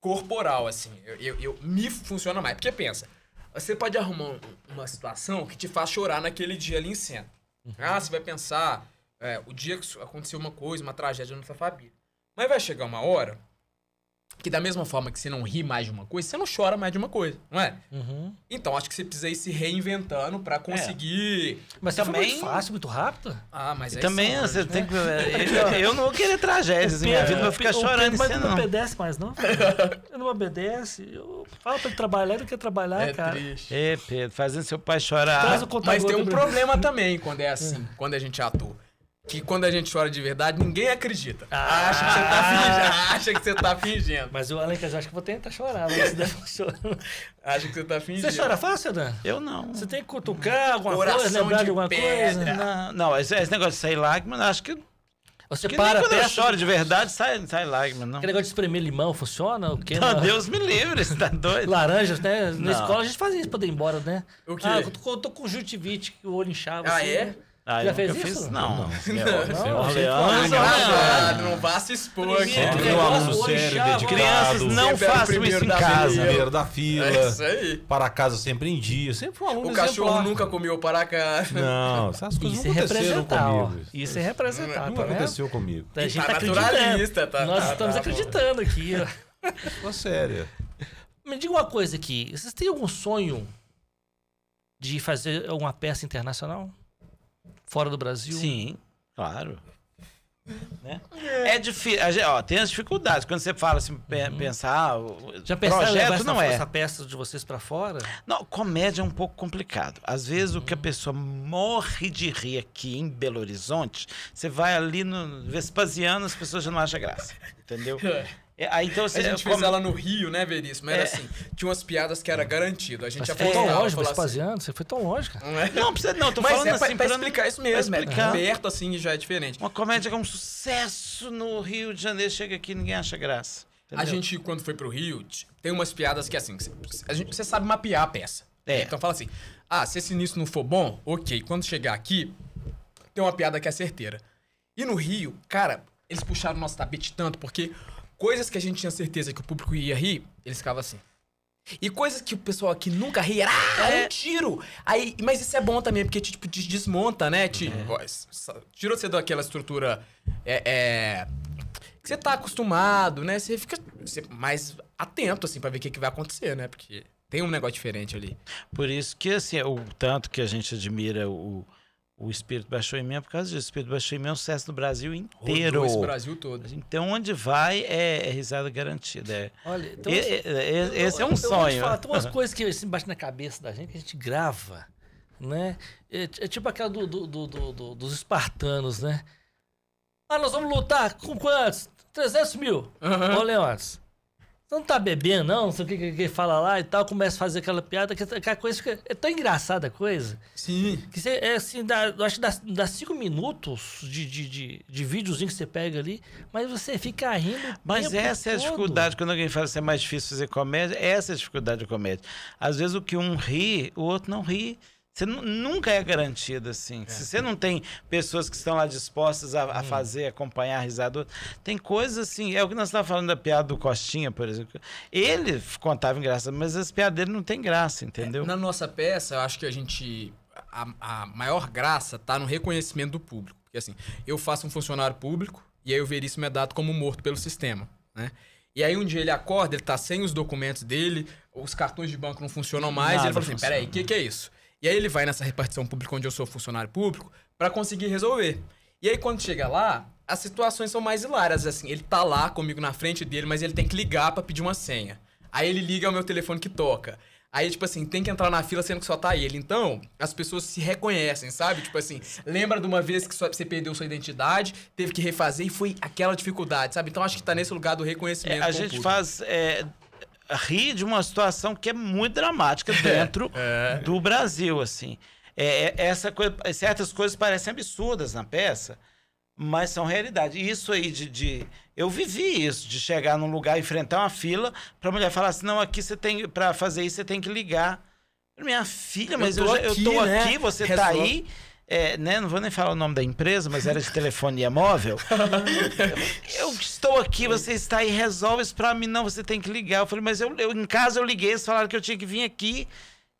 Corporal, assim. Eu, eu, eu- me funciona mais. Porque pensa, você pode arrumar um- uma situação que te faz chorar naquele dia ali em cena. Ah, você vai pensar, é, o dia que aconteceu uma coisa, uma tragédia na sua família. Mas vai chegar uma hora que da mesma forma que você não ri mais de uma coisa, você não chora mais de uma coisa, não é? Uhum. Então acho que você precisa ir se reinventando pra conseguir. Mas você Também- muito fácil, muito rápido. Ah, mas aí Também são você anos, tem né? que. Eu, eu não vou querer tragédias minha vida, vou ficar chorando Pedro, Mas não não. obedece mais, não. Ele não obedece. Eu falo pra ele trabalhar, ele não quer trabalhar, É cara. triste. Ê, Pedro, fazendo seu pai chorar. Mas tem um problema também quando é assim, *laughs* quando a gente atua. Que quando a gente chora de verdade, ninguém acredita. Ah. Acha que você tá fingindo. Acha que você tá fingindo. Mas eu, Alex, eu acho que vou tentar chorar. Mas *laughs* chorar. Acha que você tá fingindo. Você chora fácil, Dan? Eu não. Você tem que cutucar alguma Coração coisa, lembrar de de alguma pedra. coisa? Não, não esse, esse negócio de sair lágrima, eu acho que, Você que para nem quando eu choro de verdade, sai, sai lágrima, não. Aquele negócio de espremer limão funciona? O quê? Não, Não. Deus me livre, você tá *laughs* doido? Laranjas, né? Na Não. escola a gente fazia isso pra ir embora, né? O quê? Ah, eu tô, eu tô com conjuntivite, que o olho inchava. Ah, assim, é? né? Ah, Já fez nunca isso? Fiz, não. Não, Não, *laughs* não vá se expor aqui. Um negócio, aluno sério, dedicado. Crianças, não façam isso em casa. Primeiro da fila. É isso aí. Para casa sempre em dia. Sempre foi um aluno O cachorro nunca comeu para cá. Não, essas coisas Isso é não aconteceram representar, ó. comigo. Isso é representar, Não tá aconteceu comigo. A gente Tá tá, naturalista, acreditando. tá- Nós tá- estamos tá, acreditando aqui. *laughs* Fala sério. Me diga uma coisa aqui. Vocês têm algum sonho de fazer alguma peça internacional? Fora do Brasil? Sim, claro. Né? É difícil. gente- Ó, tem as dificuldades. Quando você fala assim, pe- pensar. o Uhum. Já projeto essa, não é. essa peça de vocês pra fora? Não, comédia é um pouco complicado. Às vezes o que a pessoa morre de rir aqui em Belo Horizonte, você vai ali no Vespasiano, as pessoas já não acham graça. Entendeu? *laughs* É, aí então você A gente come- fez ela no Rio, né, Veríssimo? Era É. assim, tinha umas piadas que era garantido. A gente você foi tão longe, falava assim, Vespasiano? Você foi tão longe, cara. Não é? Não, precisa não, tô Mas falando é assim pra, pra explicar isso mesmo, pra é explicar. aberto assim já é diferente. Uma comédia que é um sucesso no Rio de Janeiro, chega aqui e ninguém acha graça. A entendeu? gente, quando foi pro Rio, tem umas piadas que assim, cê- a gente- você sabe mapear a peça. É. Então fala assim, ah, se esse início não for bom, ok. Quando chegar aqui, tem uma piada que é certeira. E no Rio, cara, eles puxaram o nosso tapete tanto, porque coisas que a gente tinha certeza que o público ia rir, eles ficavam assim. E coisas que o pessoal aqui nunca ria, era, ah, é um tiro. Aí, mas isso é bom também, porque tipo, te desmonta, né? Te, ó, s- Tirou você daquela estrutura é, é, que você tá acostumado, né? Você fica você mais atento, assim, pra ver o que, que vai acontecer, né? Porque tem um negócio diferente ali. Por isso que, assim, o tanto que a gente admira o, o Espírito Baixou em Mim é por causa disso. O Espírito Baixou em Mim é um sucesso no Brasil inteiro. Rodou esse Brasil todo. Então, onde vai é, é risada garantida. É. Olha, então, E- e- esse é Eu- um eu sonho. falar, tem umas *laughs* coisas que assim, batem na cabeça da gente que a gente grava, né? É, é tipo aquela do, do- do- do- do- dos espartanos, né? Ah, nós vamos lutar com quantos? 300 mil. Ô, Leônidas, você não tá bebendo, não? Não sei o que, que, que fala lá e tal. Começa a fazer aquela piada, que aquela coisa fica... É tão engraçada a coisa. Sim. Que você, é assim, dá, eu acho que dá, dá cinco minutos de, de, de, de videozinho que você pega ali, mas você fica rindo. Mas essa é a todo. dificuldade, quando alguém fala que é mais difícil fazer comédia, essa é a dificuldade da comédia. Às vezes o que um ri, o outro não ri. Você nu- nunca é garantido, assim. Se você não tem pessoas que estão lá dispostas a, a fazer, acompanhar a risada tem coisas assim, é o que nós estávamos falando da piada do Costinha, por exemplo. Ele contava engraçado, mas as piadas dele não tem graça, entendeu? Na nossa peça, eu acho que a gente. A, a maior graça tá no reconhecimento do público. Porque assim, eu faço um funcionário público e aí o Veríssimo é dado como morto pelo sistema, né? E aí um dia ele acorda, ele tá sem os documentos dele, os cartões de banco não funcionam mais, Nada e ele fala assim: funciona. peraí, o que, que é isso? E aí ele vai nessa repartição pública onde eu sou funcionário público pra conseguir resolver. E aí quando chega lá, as situações são mais hilárias, assim, ele tá lá comigo na frente dele, mas ele tem que ligar pra pedir uma senha. Aí ele liga ao meu telefone que toca. Aí, tipo assim, tem que entrar na fila sendo que só tá ele. Então, as pessoas se reconhecem, sabe? Tipo assim, lembra de uma vez que você perdeu sua identidade, teve que refazer e foi aquela dificuldade, sabe? Então, acho que tá nesse lugar do É, reconhecimento. a com o gente público. faz. É, rir de uma situação que é muito dramática dentro é. do Brasil, assim. É, é- essa coisa, certas coisas parecem absurdas na peça, mas são realidade. Isso aí de, de- eu vivi isso, de chegar num lugar, enfrentar uma fila, pra mulher falar assim, não, aqui você tem, para fazer isso você tem que ligar. Minha filha, mas eu, tô eu aqui, tô né? aqui, você Resolve. tá aí. É, né, não vou nem falar o nome da empresa, mas era de telefonia móvel. *laughs* eu estou aqui, você está aí, resolve isso pra mim. Não, você tem que ligar. Eu falei, mas eu, eu em casa eu liguei, eles falaram que eu tinha que vir aqui.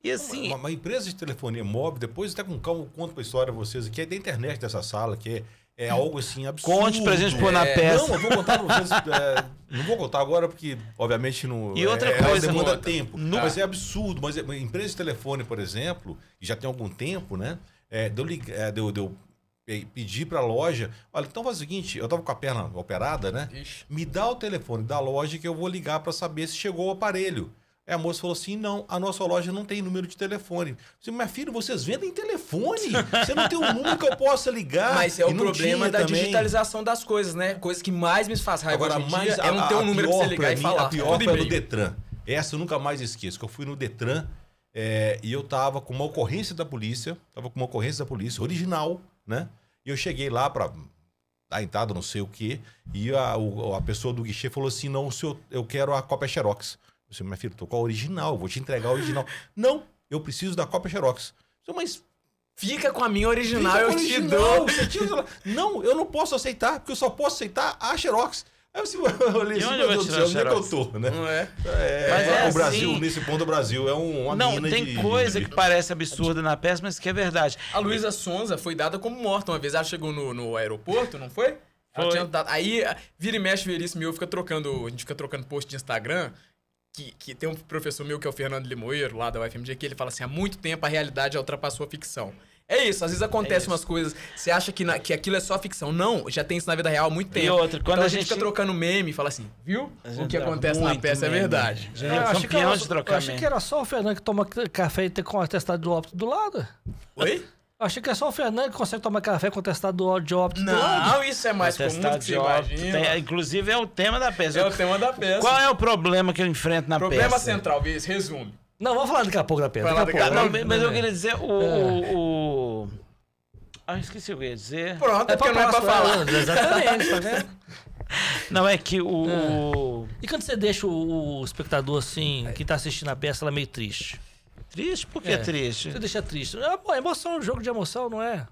E assim. Uma, uma empresa de telefonia móvel, depois até com calma, eu conto pra história pra vocês, que é da internet dessa sala, que é, é algo assim absurdo. Conte pra gente pôr na É, peça. Não, eu vou contar pra vocês. é, não vou contar agora, porque, obviamente, não. E outra é, coisa, demanda tempo. no- Mas é absurdo. Mas é, uma empresa de telefone, por exemplo, e já tem algum tempo, né? É, deu, é, deu, deu pe- pedir pra loja. Olha, então faz o seguinte: eu tava com a perna operada, né? Ixi. Me dá o telefone da loja que eu vou ligar pra saber se chegou o aparelho. Aí a moça falou assim: não, a nossa loja não tem número de telefone. Eu disse, minha filha, vocês vendem telefone? Você não tem um número que eu possa ligar. Mas é o problema da também. digitalização das coisas, né? Coisa que mais me faz raiva Agora, hoje mais dia é não ter um número pra você ligar e mim, falar. A pior foi no. Detran. Essa eu nunca mais esqueço. Que eu fui no Detran é, e eu tava com uma ocorrência da polícia. Tava com uma ocorrência da polícia, original, né? E eu cheguei lá pra dar entrada, não sei o quê. E a, o- a pessoa do guichê falou assim: não, senhor, eu quero a cópia Xerox. Eu disse, minha filha, tô com a original, eu vou te entregar a original. *laughs* não, eu preciso da cópia Xerox. Disse, mas Fica com a minha original, eu com te original, dou. Não, eu não posso aceitar, porque eu só posso aceitar a Xerox. Aí *laughs* olhei E assim, onde meu Deus do céu, onde é que eu tô, né? Não é? É, Mas é o Brasil, assim- nesse ponto, o Brasil é um- uma Não, mina tem de... coisa de- que parece absurda na peça, mas que é verdade. A Luísa Sonza foi dada como morta uma vez. Ela chegou no, no aeroporto, não foi? Ela Foi. dado- Aí, vira e mexe, veríssimo meu, fica trocando. A gente fica trocando post de Instagram. Que, que tem um professor meu que é o Fernando Limoeiro, lá da UFMG, que ele fala assim: há muito tempo a realidade já ultrapassou a ficção. É isso, às vezes acontecem umas coisas, você acha que, na- que aquilo é só ficção. Não, já tem isso na vida real há muito tempo. outra, quando então a a gente gente- fica trocando meme e fala assim, viu? O gente que acontece na peça é meme. verdade. É eu, achei que campeão era, de eu trocar achei meme. que era só o Fernando que toma café e ter com atestado de óbito do lado. Oi? Eu achei que é só o Fernando que consegue tomar café com atestado de óbito do lado. Não, isso é mais comum do que de você imagina. Tem- inclusive é o tema da peça. É o tema da peça. Qual é o problema que eu enfrento na Problema peça? central, Viz, resume. Não, vamos falar daqui a pouco da lá Daqui a Ah, pouco. não, pouco. mas eu queria dizer o. o, o- Ah, esqueci o que eu ia dizer. Pronto, é, porque não é pra falar. Exatamente, tá vendo? *laughs* Não, é que o. o- E quando você deixa o, o espectador assim, que tá assistindo a peça, ela é meio triste? Triste? Por que É. triste? Você deixa triste. É, pô, emoção, é um jogo de emoção, não é?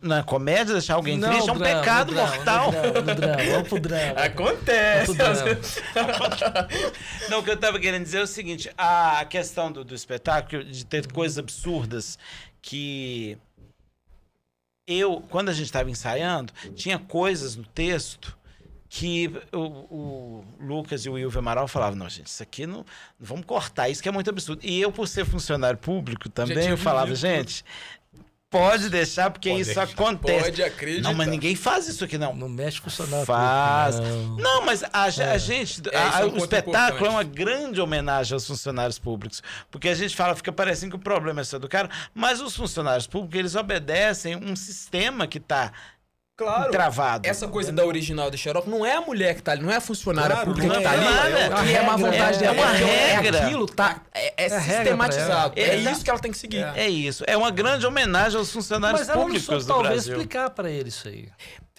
Na comédia, deixar alguém Não, triste é um drama, pecado drama, mortal. No drama, no drama, vamos pro drama. Acontece. Vezes. *laughs* Não, o que eu tava querendo dizer é o seguinte: a questão do, do espetáculo, de ter coisas absurdas que. Eu, quando a gente estava ensaiando, tinha coisas no texto que o, o Lucas e o Wilvio Amaral falavam: não, gente, isso aqui não, não vamos cortar, isso que é muito absurdo. E eu, por ser funcionário público também, tinha eu falava: gente, pode deixar, porque Pode isso deixar. acontece. Pode acreditar. Não, mas ninguém faz isso aqui, não. Não mexe com o funcionário Faz. não. Não, mas a, a gente. É, a- é um o espetáculo é importante. uma grande homenagem aos funcionários públicos. Porque a gente fala, fica parecendo que o problema é só do cara, mas os funcionários públicos, eles obedecem um sistema que está Claro. travado. Essa coisa da original do Xerox não é a mulher que tá ali, não é a funcionária Claro, pública que é tá ali. nada. É, que é má regra, vontade é- dela. é uma regra. aquilo tá. É, é É sistematizado. É isso que ela tem que seguir. É isso. É uma grande homenagem aos funcionários Mas ela não públicos soube do talvez explicar pra ele isso aí.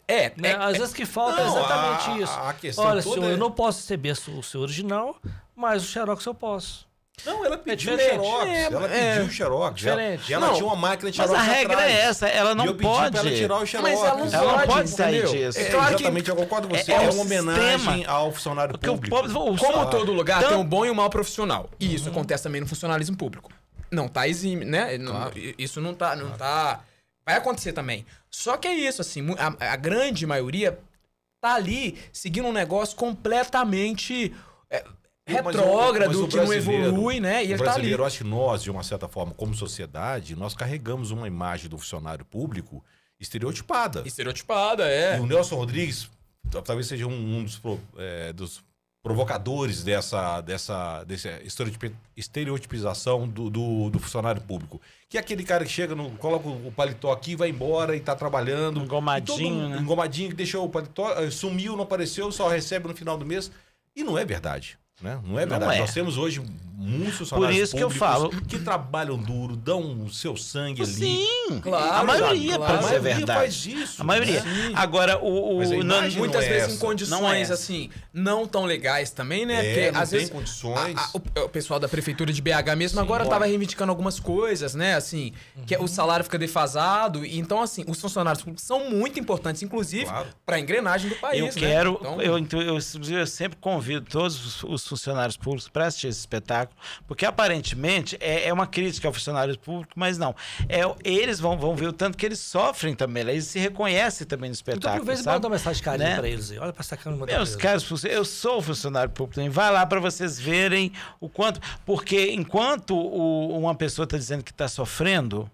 É, Né? é, Às vezes que falta é Não, exatamente a- isso. a questão Olha, senhor, é- eu não posso receber o seu original, mas o Xerox eu posso. Não, ela pediu o diferente. Xerox. É, ela é. pediu o Xerox. Ela, Diferente. e ela Não, tinha uma máquina de Mas Xerox a regra atrás. é essa, ela E não eu pedi pode. pra ela tirar o Xerox. Mas ela não Ela não pode, pode sair entendeu? disso. É É, claro que exatamente, eu concordo com você. é- É, é uma o homenagem ao funcionário o público. povo. o Como todo lugar Tanto- tem um bom e um mau profissional. E isso acontece também no funcionalismo público. Não tá exime, né? Claro. Isso não tá, não tá. Vai acontecer também. Só que é isso, assim, a, a grande maioria tá ali seguindo um negócio completamente é, Mas o- retrógrado, mas o que não brasileiro- evolui, né? E o ele tá ali. brasileiro, acho que nós, de uma certa forma, como sociedade, nós carregamos uma imagem do funcionário público estereotipada. Estereotipada, E é. o Nelson Rodrigues talvez seja um, um dos, é, dos provocadores dessa, dessa, dessa estereotipi- estereotipização do, do, do funcionário público. Que é aquele cara que chega, no, coloca o paletó aqui, vai embora e tá trabalhando. Engomadinho, E todo- né? Engomadinho, que deixou o paletó, eh, sumiu, não apareceu, só recebe no final do mês. E não é verdade. Né? Não é Não verdade. é. Nós temos hoje muitos funcionários Por isso que eu falo. que trabalham duro, dão o seu sangue ali. Sim, Claro, a maioria, claro. para a maioria verdade. faz isso. A maioria. né? Agora, o. o não- imagem Muitas não é vezes essa. em condições, Não é assim, não tão legais também, né? É, Porque não às tem vezes. condições. a- a- o, o pessoal da prefeitura de BH mesmo agora pode. tava reivindicando algumas coisas, né? Assim, que o salário fica defasado. E, então, assim, os funcionários públicos são muito importantes, inclusive, Claro. para a engrenagem do país. Eu né? quero, Então, eu, então, eu, eu sempre convido todos os- os funcionários públicos para assistir esse espetáculo, porque aparentemente é, é uma crítica ao funcionário público, mas não. É, eles vão, vão ver o tanto que eles sofrem também, né? eles se reconhecem também no Então, espetáculo. aproveita e sabe? manda uma mensagem de carinho Né? pra eles aí. Olha pra essa câmera Meus caros, eu sou funcionário público também. Vai lá para vocês verem o quanto. Porque enquanto o- uma pessoa está dizendo que está sofrendo.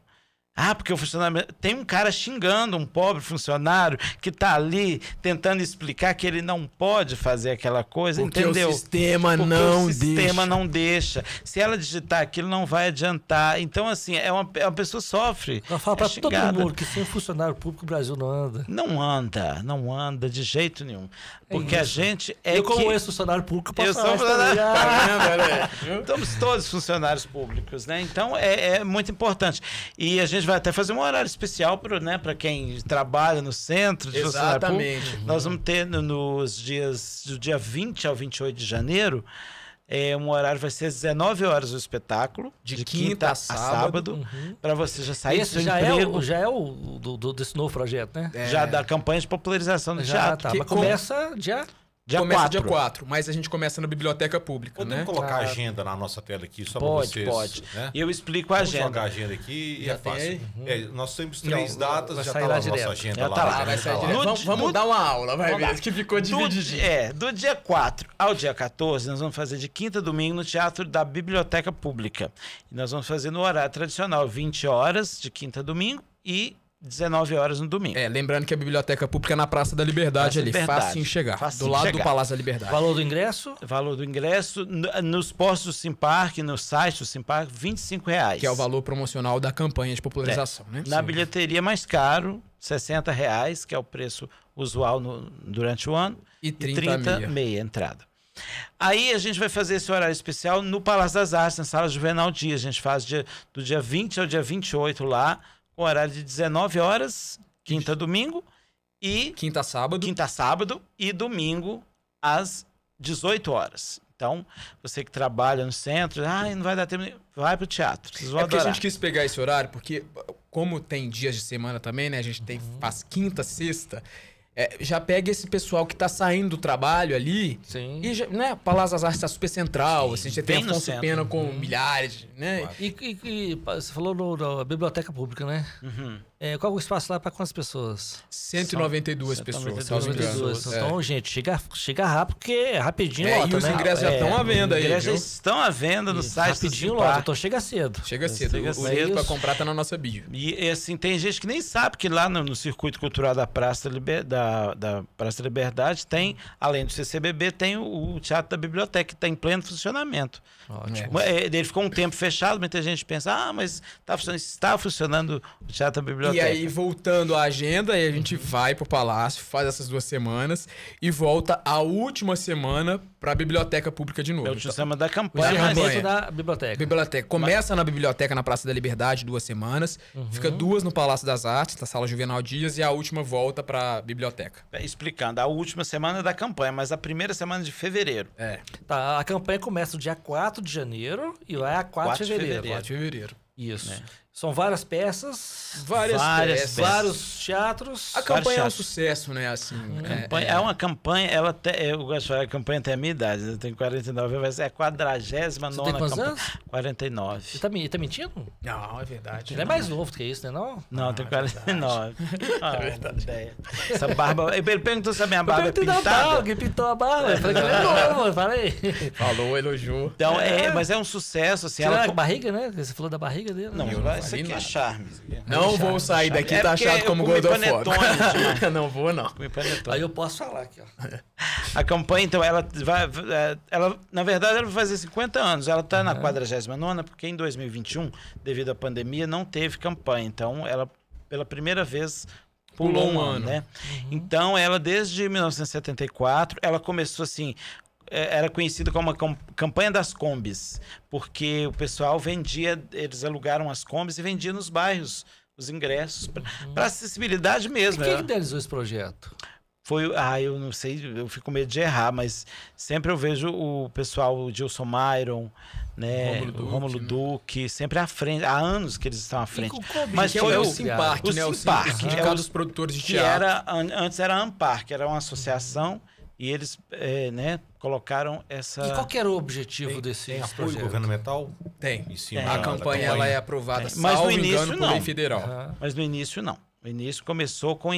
Ah, porque o funcionário. Tem um cara xingando um pobre funcionário que está ali tentando explicar que ele não pode fazer aquela coisa, porque entendeu? o sistema Porque não o sistema deixa. não deixa. Se ela digitar aquilo, não vai adiantar. Então, assim, é uma, é uma pessoa sofre. Ela fala é pra todo mundo que sem funcionário público o Brasil não anda. Não anda, não anda de jeito nenhum. É Porque a isso. gente é eu, como que... ex-funcionário público, posso Eu falar sou também. funcionário- Tá? Estamos todos funcionários públicos, né? Então é, é muito importante. E a gente vai até fazer um horário especial para né, quem trabalha no centro de. Exatamente. Nós vamos ter no- nos dias do dia 20 ao 28 de janeiro. É, um horário vai ser às 19 horas o espetáculo, De quinta a sábado. para você já sair do seu já é, emprego, o, já é o do, do- desse novo projeto, né? É. já da campanha de popularização do já teatro. tá. que começa dia. Dia começa 4. dia 4, mas a gente começa na biblioteca pública, Podemos né? colocar a Ah. agenda na nossa tela aqui, só Pode, para vocês. pode. Né? E eu explico a Vamos agenda. jogar a agenda aqui e Já é tem fácil. aí? É, nós temos três Não, datas, vai já sair tá lá lá a nossa agenda Já lá. tá lá, né? vai Já sair tá lá. direto. Vamos, vamos dar uma aula, vai Vamos ver, lá. que ficou Do, divididinho. é, do dia 4 ao dia 14, nós vamos fazer de quinta a domingo no Teatro da Biblioteca Pública. E nós vamos fazer no horário tradicional, 20 horas de quinta a domingo e 19 horas no domingo. É, lembrando que a biblioteca pública é na Praça da Liberdade Praça ali, da Liberdade. fácil em chegar. Facinho do lado de do chegar. Palácio da Liberdade. Valor do ingresso. Valor do ingresso, no- nos postos do Simpark, no site do Simpark, 25 reais. Que é o valor promocional da campanha de popularização, né? Na bilheteria mais caro, 60 reais, que é o preço usual no- durante o ano. E E 30, 30, meia. meia entrada. Aí a gente vai fazer esse horário especial no Palácio das Artes, na Sala Juvenal Dias. A gente faz dia- do dia 20 ao dia 28 lá, com horário de 19 horas, quinta a domingo, e Quinta a sábado. quinta a sábado, e domingo às 18 horas. Então, você que trabalha no centro, ah, não vai dar tempo, vai pro teatro. Vocês vão É porque a adorar. gente quis pegar esse horário, porque como tem dias de semana também, né? A gente tem, Uhum. faz quinta, sexta. É, já pega esse pessoal que tá saindo do trabalho ali. Sim. E, já, né, Palácio das Artes tá super central. Assim, você tem Afonso centro. Pena com milhares, né? E, e- e você falou no- na biblioteca pública, né? Uhum. É, qual é o espaço lá para quantas pessoas? 192 pessoas, 192 salvo engano. 92. É. Então, gente, chega, chega rápido, porque é rapidinho É, lota, e os né? ingressos já É, estão à venda Os aí, ingressos já viu? estão à venda no Isso, site rapidinho do lota, então chega cedo. Chega cedo. Chega o link Isso. comprar tá na nossa bio. E assim, tem gente que nem sabe que lá no, no Circuito Cultural da Praça, Liber- da, da Praça da Liberdade tem, além do CCBB, tem o, o Teatro da Biblioteca, que está em pleno funcionamento. Ótimo. É, Ele ficou um tempo fechado, muita gente pensa, ah, mas tá funcionando, está funcionando o Teatro da E Biblioteca. aí, voltando à agenda, aí a gente vai pro palácio, faz essas duas semanas e volta a última semana pra biblioteca pública de novo. é o Então, sistema da campanha. Mas- encerramento campanha. da biblioteca. Biblioteca. Começa na biblioteca na Praça da Liberdade, duas semanas. Fica duas no Palácio das Artes, na Sala Juvenal Dias, e a última volta pra biblioteca. Explicando, a última semana da campanha, mas a primeira semana de fevereiro. É, Tá, a campanha começa no dia 4 de janeiro e vai a 4, 4 de de fevereiro. fevereiro. 4 de fevereiro. Isso. É. São várias peças, Várias, Várias peças. vários teatros. A campanha é um teatros. sucesso, né? Assim, é, Campanha- é, uma campanha, ela te, eu gosto de falar, a campanha tem a minha idade, eu tenho 49, vai ser a 49 Você tem quantos campanha. anos? 49. Ele tá, me- tá mentindo? Não, é verdade. Ele é mais novo do que isso, né? Não? Não, eu Ah, tenho é 49. *laughs* Ah, ideia. Essa barba. Ele perguntou se a minha barba é Eu pintada. barba, quem pintou a barba? Eu falei que ele é novo, eu falei. Falou, elogiou. Então, é, mas é um sucesso, assim. Ela... a barriga, né? Você falou da barriga dele. Não, né? Eu não isso aqui é charme. Não vou sair daqui É tá achado como gordofóbico. *laughs* não vou, não. Aí eu posso falar aqui, ó. *laughs* A campanha, então, ela vai. é, Ela, na verdade, ela vai fazer 50 anos. Ela está na 49 porque em 2021, devido à pandemia, não teve campanha. Então, ela, pela primeira vez, pulou, um ano, ano. né? Então, ela, desde 1974, ela começou assim. É, era conhecido como a cam- campanha das combis, porque o pessoal vendia, eles alugaram as combis e vendiam nos bairros os ingressos para acessibilidade E mesmo. quem era- que idealizou esse projeto? Foi, ah, eu não sei, eu fico com medo de errar, mas sempre eu vejo o pessoal, o Gilson Myron, né, Rômulo o Duque, Rômulo né? Duque, sempre à frente, há anos que eles estão à frente. E qual Mas Que é foi o o- né? O Simpark, Simpark, é o- dos Produtores de que Teatro. era an- antes era a Ampar, que era uma associação e eles, eh, né, colocaram essa E qual que era o objetivo desse Tem desse apoio projeto? governamental Tem. em cima Tem. A campanha ela é aprovada, Tem. Mas no início, engano, não. lei federal. Aham. Mas no início não. No início começou com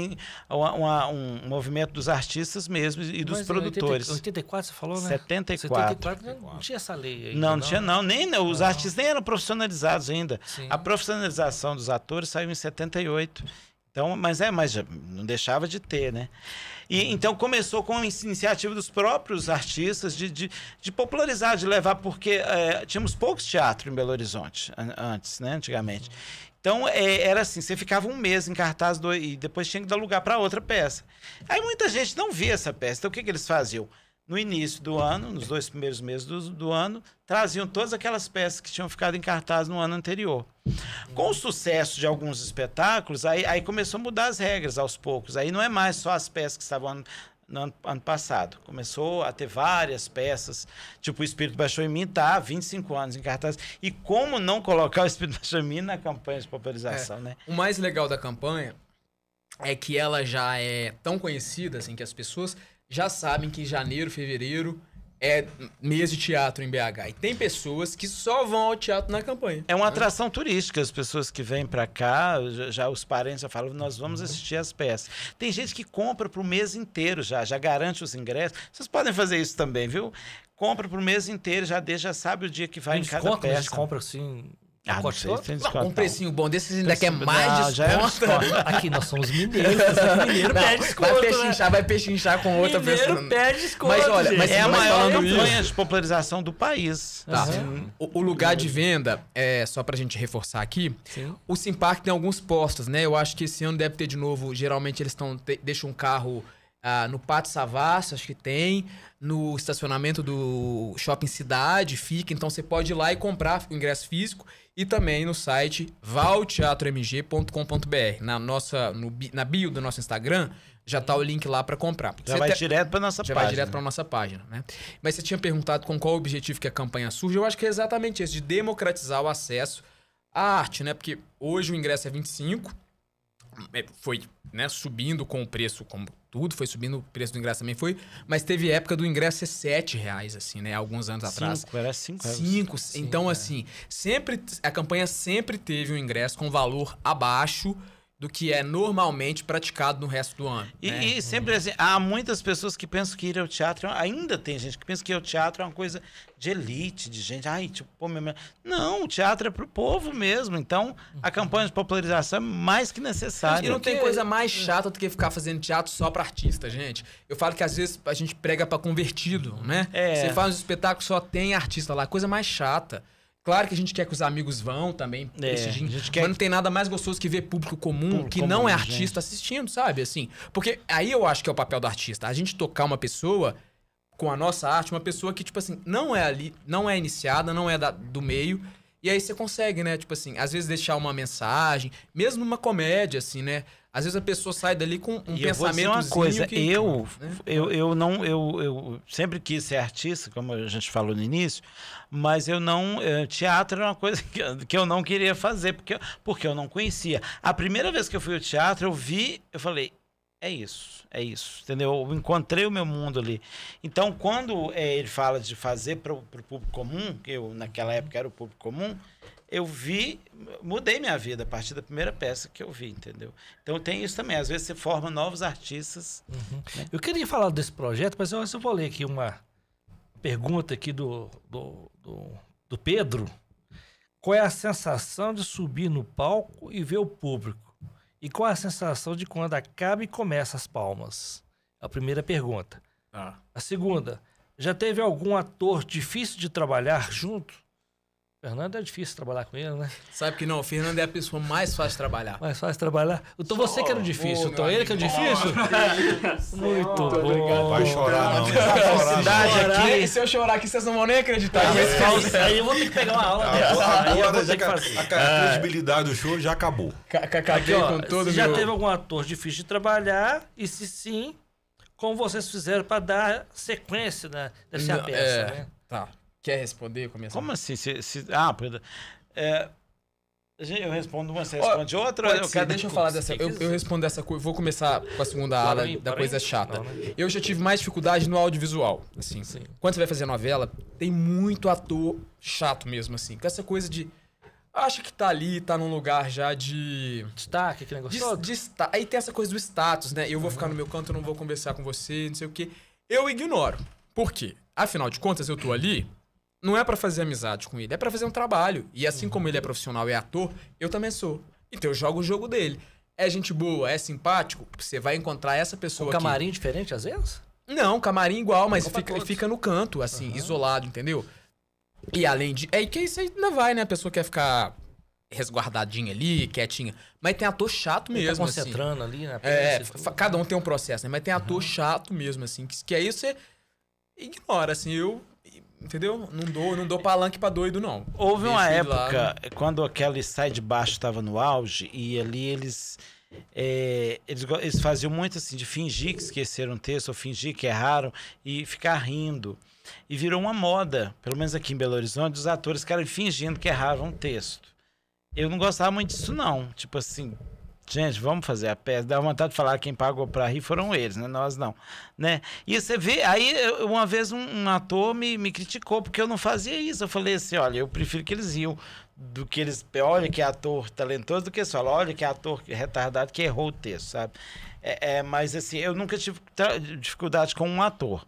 uma- uma- um movimento dos artistas mesmo e dos Mas em produtores. 80 84 você falou, né? 74. 74 não tinha essa lei ainda, Não, não tinha não, nem não, os artistas nem eram profissionalizados ainda. Sim. A profissionalização dos atores saiu em 78. Então, mas é, mas não deixava de ter, né? E então começou com a iniciativa dos próprios artistas de, de, de popularizar, de levar, porque eh, tínhamos poucos teatros em Belo Horizonte an- antes, né? Antigamente. Então eh, era assim, você ficava um mês em cartaz do- e depois tinha que dar lugar para outra peça. Aí muita gente não via essa peça. Então o que, que eles faziam? No início do ano, nos dois primeiros meses do, do ano, traziam todas aquelas peças que tinham ficado em cartaz no ano anterior. Com o sucesso de alguns espetáculos, aí, aí começou a mudar as regras aos poucos. Aí não é mais só as peças que estavam ano- no ano, ano passado. Começou a ter várias peças, tipo o Espírito Baixou em Mim está há 25 anos em cartaz. E como não colocar o Espírito Baixou em Mim na campanha de popularização, né? O mais legal da campanha é que ela já é tão conhecida, assim, que as pessoas já sabem que janeiro, fevereiro é mês de teatro em BH. E tem pessoas que só vão ao teatro na campanha. É uma atração turística, as pessoas que vêm para cá, já, já os parentes já falam, nós vamos assistir as peças. Tem gente que compra para o mês inteiro já, já garante os ingressos. Vocês podem fazer isso também, viu? Compra para o mês inteiro, já deixa, já sabe o dia que vai Tem em cada mas a peça. gente compra assim. Ah, não sei, todo? se tem Não, desconto, um precinho bom desses ainda Preço- quer mais Não, já é desconto. desconto. Aqui nós somos mineiros. Mineiro Não, pede desconto. vai né? pechinchar, vai pechinchar com outra Mineiro pessoa. pede desconto. Mas olha, gente. mas É a maior campanha de popularização do país. Tá. Aham. O, o lugar de venda, é, só pra gente reforçar aqui, Sim. o Simpark tem alguns postos, né? Eu acho que esse ano deve ter de novo, geralmente eles estão deixam um carro ah, no Pátio Savassi, acho que tem, no estacionamento do Shopping Cidade, fica, então você pode ir lá e comprar o ingresso físico e também no site valteatromg.com.br. Na nossa no na bio do nosso Instagram já tá o link lá pra comprar. Já Você vai te- direto para nossa já página. vai direto para nossa página, né? Mas você tinha perguntado com qual objetivo que a campanha surge. Eu acho que é exatamente esse, de democratizar o acesso à arte, né? Porque hoje o ingresso é 25, é, foi né, subindo com o preço, como tudo, foi subindo o preço do ingresso também foi, mas teve época do ingresso ser 7 reais, assim, né? Alguns anos atrás. Cinco, era cinco. era Cinco. então, assim, sempre a campanha sempre teve um ingresso com valor abaixo do que é normalmente praticado no resto do ano. E, né? e sempre assim, há muitas pessoas que pensam que ir ao teatro, ainda tem gente que pensa que ir ao teatro é uma coisa de elite, de gente, ai, tipo, pô, meu... Não, o teatro é pro povo mesmo. Então, a campanha de popularização é mais que E necessária. não tem coisa mais chata do que ficar fazendo teatro só pra artista, gente. Eu falo que às vezes a gente prega pra convertido, né? É. Você faz um espetáculo só tem artista lá, coisa mais chata. Claro que a gente quer que os amigos vão também, É, gente quer mas não tem nada mais gostoso que ver público comum, Público que comum, não é gente. artista assistindo, sabe? Assim, porque aí eu acho que é o papel do artista. A gente tocar uma pessoa com a nossa arte, uma pessoa que, tipo assim, não é ali, não é iniciada, não é da- do meio. E aí você consegue, né? Tipo assim, às vezes deixar uma mensagem, mesmo numa comédia, assim, né? Às vezes a pessoa sai dali com um E eu pensamento uma coisa, que, eu, né? eu, eu não, eu, eu sempre quis ser artista, como a gente falou no início, mas eu não, eh, teatro é uma coisa que, eu- que eu não queria fazer, porque, porque eu não conhecia. A primeira vez que eu fui ao teatro, eu vi, eu falei, é isso, é isso, entendeu? Eu encontrei o meu mundo ali. Então, quando eh, ele fala de fazer para o público comum, que eu naquela época era o público comum, eu vi, mudei minha vida a partir da primeira peça que eu vi, entendeu? Então tem isso também. Às vezes você forma novos artistas. Eu queria falar desse projeto, mas eu, eu vou ler aqui uma pergunta aqui do, do, do, do Pedro. Qual é a sensação de subir no palco e ver o público? E qual é a sensação de quando acaba e começa as palmas? É a primeira pergunta. Ah. A segunda, já teve algum ator difícil de trabalhar junto? Fernando é difícil trabalhar com ele, né? Sabe que não, o Fernando é a pessoa mais fácil de trabalhar. Mais fácil trabalhar. Então você que era o difícil, então ele que é o difícil? *laughs* Muito bom. Vai chorar, não. Essa Vai chorar, não. cidade Chorar. aqui, se eu chorar aqui, vocês não vão nem acreditar. Aí, eu vou ter que pegar uma aula dessa. Fazer. a, a credibilidade do show já acabou. Acabei com todo já meu... teve algum ator difícil de trabalhar? E se sim, como vocês fizeram para dar sequência, né? Deve ser a Não, peça, é. né? Tá. Quer responder? Começar? Como assim? Se, se- ah, perdão. É, eu respondo uma, você responde outra? Pode eu quero deixa eu falar dessa. Eu, eu respondo essa coisa. Vou começar com a segunda ala aí, da coisa aí. chata. Não, né? Eu já tive mais dificuldade no audiovisual. Assim. Sim. Quando você vai fazer novela, tem muito ator chato mesmo, assim. Com essa coisa de. Acha que tá ali, tá num lugar já de. Destaque, aquele negócio de, de Aí tem essa coisa do status, né? Eu vou ficar no meu canto, eu não vou conversar com você, não sei o quê. Eu ignoro. Por quê? Afinal de contas, eu tô ali. Não é pra fazer amizade com ele, é pra fazer um trabalho. E assim como ele é profissional e é ator, eu também sou. Então eu jogo o jogo dele. É gente boa, é simpático, você vai encontrar essa pessoa Um aqui. camarim diferente às vezes? Não, camarim igual, mas fica, fica no canto, assim, isolado, entendeu? E além de. É que isso aí ainda vai, né? A pessoa quer ficar resguardadinha ali, quietinha. Mas tem ator chato Ele mesmo, tá assim. concentrando ali na É, cada um tem um processo, né? Mas tem ator chato mesmo, assim, que, que aí você ignora, assim, eu. Entendeu? Não dou, não dou palanque pra doido, não. Houve uma época, quando aquele Sai de Baixo estava no auge, e ali eles, é, eles. Eles faziam muito assim, de fingir que esqueceram um texto, ou fingir que erraram, e ficar rindo. E virou uma moda, pelo menos aqui em Belo Horizonte, dos atores eram fingindo que erravam um texto. Eu não gostava muito disso, não. Tipo assim, gente, vamos fazer a peça. Dá vontade de falar quem pagou pra rir foram eles, né? Nós não. Né? E você vê, aí uma vez um, um ator me, me criticou porque eu não fazia isso. Eu falei assim: olha, eu prefiro que eles riam do que eles. Olha que ator talentoso, do que só, olha que ator retardado que errou o texto, sabe? É, é, mas assim, eu nunca tive dificuldade com um ator.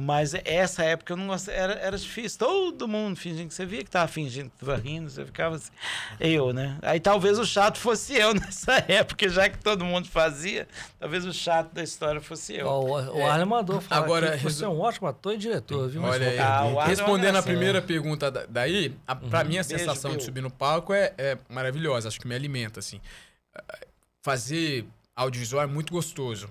Mas essa época eu não gostava, era, era difícil. Todo mundo fingindo que você via que tava fingindo que tava rindo, você ficava assim. Eu, né? Aí talvez o chato fosse eu *laughs* nessa época, já que todo mundo fazia, talvez o chato da história fosse eu. Ó, o o Arlen mandou falar Agora, que você é um ótimo ator e diretor, viu? Olha aí. Ah, Respondendo é a primeira pergunta da- daí, a, pra mim a Beijo, sensação de subir no palco é, é maravilhosa. Acho que me alimenta, assim. Fazer audiovisual é muito gostoso.